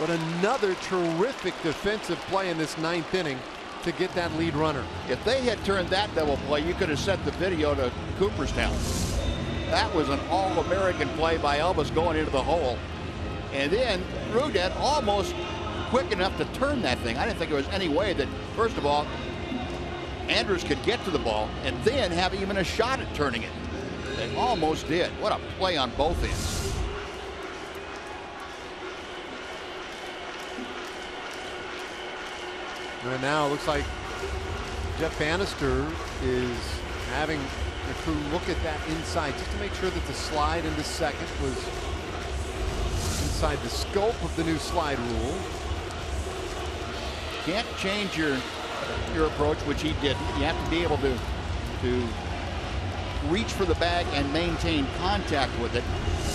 But another terrific defensive play in this ninth inning to get that lead runner. If they had turned that double play, you could have sent the video to Cooperstown. That was an all-American play by Elvis going into the hole. And then Rougned almost quick enough to turn that thing. I didn't think there was any way that, first of all, Andrus could get to the ball and then have even a shot at turning it. They almost did. What a play on both ends. And now it looks like Jeff Banister is having the crew look at that inside just to make sure that the slide into second was inside the scope of the new slide rule. Can't change your your approach, which he didn't. You have to be able to to reach for the bag and maintain contact with it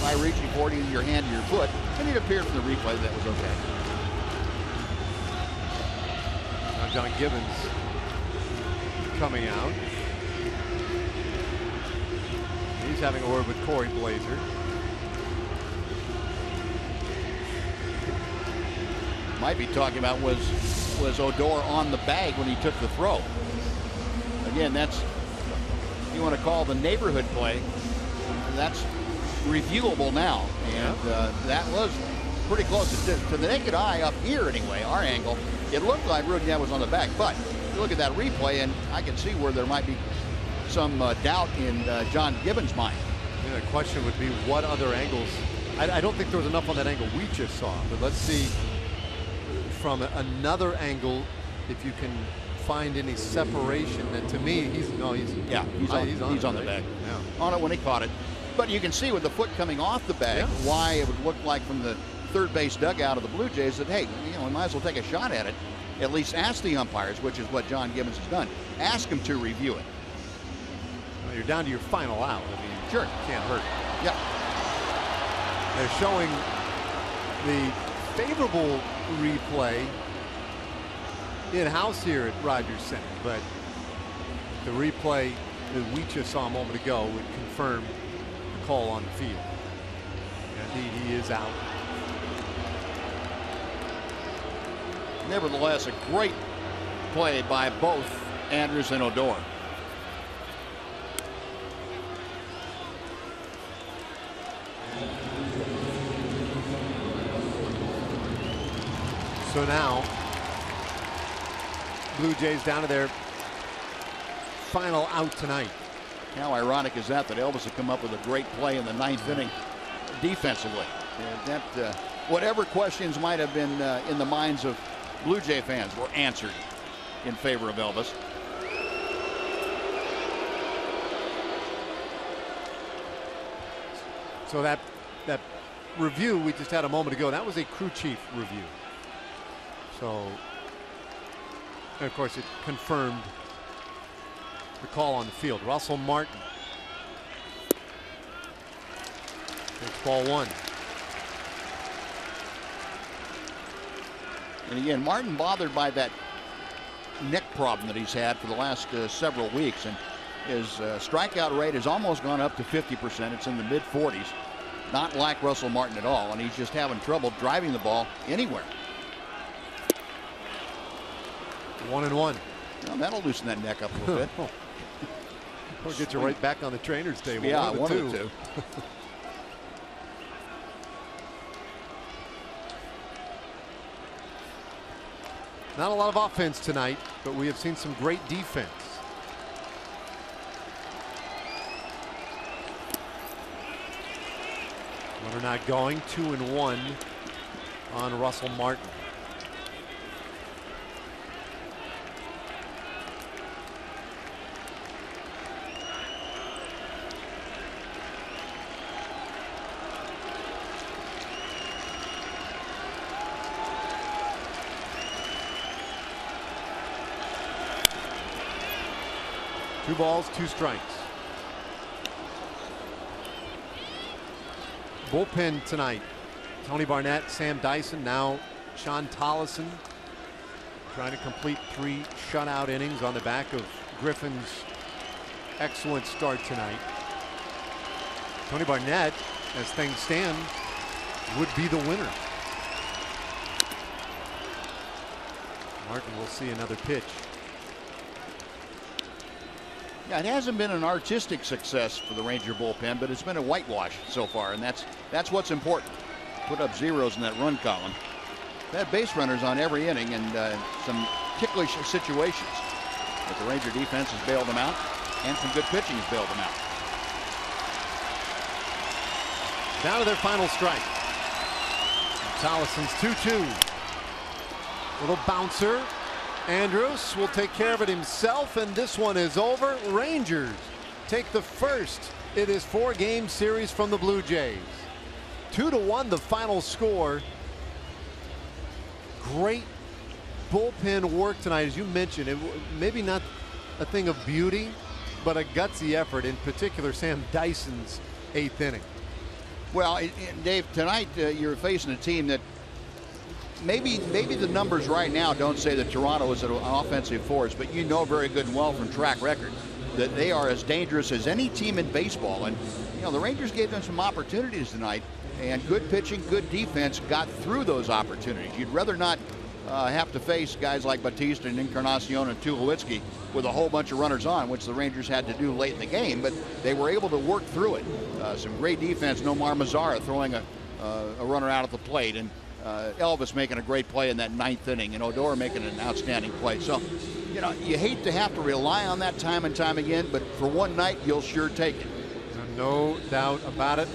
by reaching forward either your hand or your foot. And it appeared from the replay that was okay. Now John Gibbons coming out. He's having a word with Cory Blaser. Might be talking about was was Odor on the bag when he took the throw. Again, that's you want to call the neighborhood play. That's reviewable now, and uh, that was pretty close to, to, the naked eye up here anyway. Our angle, it looked like Rougned was on the back, but you look at that replay, and I can see where there might be some uh, doubt in uh, John Gibbons' mind. Yeah, the question would be what other angles. I, I don't think there was enough on that angle we just saw, but let's see from another angle if you can find any separation. And to me, he's no, he's yeah, he's on, he's on, he's on the bag. Yeah. On it when he caught it. But you can see with the foot coming off the bag yeah. why it would look like from the third base dugout of the Blue Jays that hey, you know, we might as well take a shot at it. At least ask the umpires, which is what John Gibbons has done. Ask them to review it. You're down to your final out. I mean, sure, can't hurt. Yeah. They're showing the favorable replay in-house here at Rogers Center, but the replay that we just saw a moment ago would confirm the call on the field. Indeed, he is out. Nevertheless, a great play by both Andrus and Odor. So now, Blue Jays down to their final out tonight. How ironic is that that Elvis had come up with a great play in the ninth inning defensively. And that uh, whatever questions might have been uh, in the minds of Blue Jay fans were answered in favor of Elvis. So that that review we just had a moment ago, that was a crew chief review. So, and of course, it confirmed the call on the field. Russell Martin takes ball one. And again, Martin bothered by that neck problem that he's had for the last uh, several weeks. And his uh, strikeout rate has almost gone up to 50%. It's in the mid 40s. Not like Russell Martin at all. And he's just having trouble driving the ball anywhere. One and one. Well, that'll loosen that neck up a little bit. [laughs] or get you right back on the trainer's table. Yeah, one, of the two. [laughs] Not a lot of offense tonight, but we have seen some great defense. Runner not going, two and one on Russell Martin. Two balls, two strikes. Bullpen tonight. Tony Barnette, Sam Dyson, now Shawn Tolleson trying to complete three shutout innings on the back of Griffin's excellent start tonight. Tony Barnette, as things stand, would be the winner. Martin will see another pitch. Yeah, it hasn't been an artistic success for the Ranger bullpen, but it's been a whitewash so far, and that's that's what's important. Put up zeros in that run column. Had base runners on every inning and uh, some ticklish situations. But the Ranger defense has bailed them out, and some good pitching has bailed them out. Down to their final strike. Tolleson's 2-2. Little bouncer. Andrus will take care of it himself, and this one is over. Rangers take the first It is four-game series from the Blue Jays. Two to one, the final score. Great bullpen work tonight, as you mentioned. It maybe not a thing of beauty, but a gutsy effort. In particular, Sam Dyson's eighth inning. Well, Dave, tonight uh, you're facing a team that maybe maybe the numbers right now don't say that Toronto is an offensive force, but you know very good and well from track record that they are as dangerous as any team in baseball. And you know the Rangers gave them some opportunities tonight, and good pitching, good defense got through those opportunities. You'd rather not uh, have to face guys like Bautista and Encarnacion and Tulowitzki with a whole bunch of runners on, which the Rangers had to do late in the game, but they were able to work through it. Uh, some great defense. Nomar Mazara throwing a, uh, a runner out at the plate, and uh, Elvis making a great play in that ninth inning, and Odor making an outstanding play. So, you know, you hate to have to rely on that time and time again, but for one night, you'll sure take it. No doubt about it.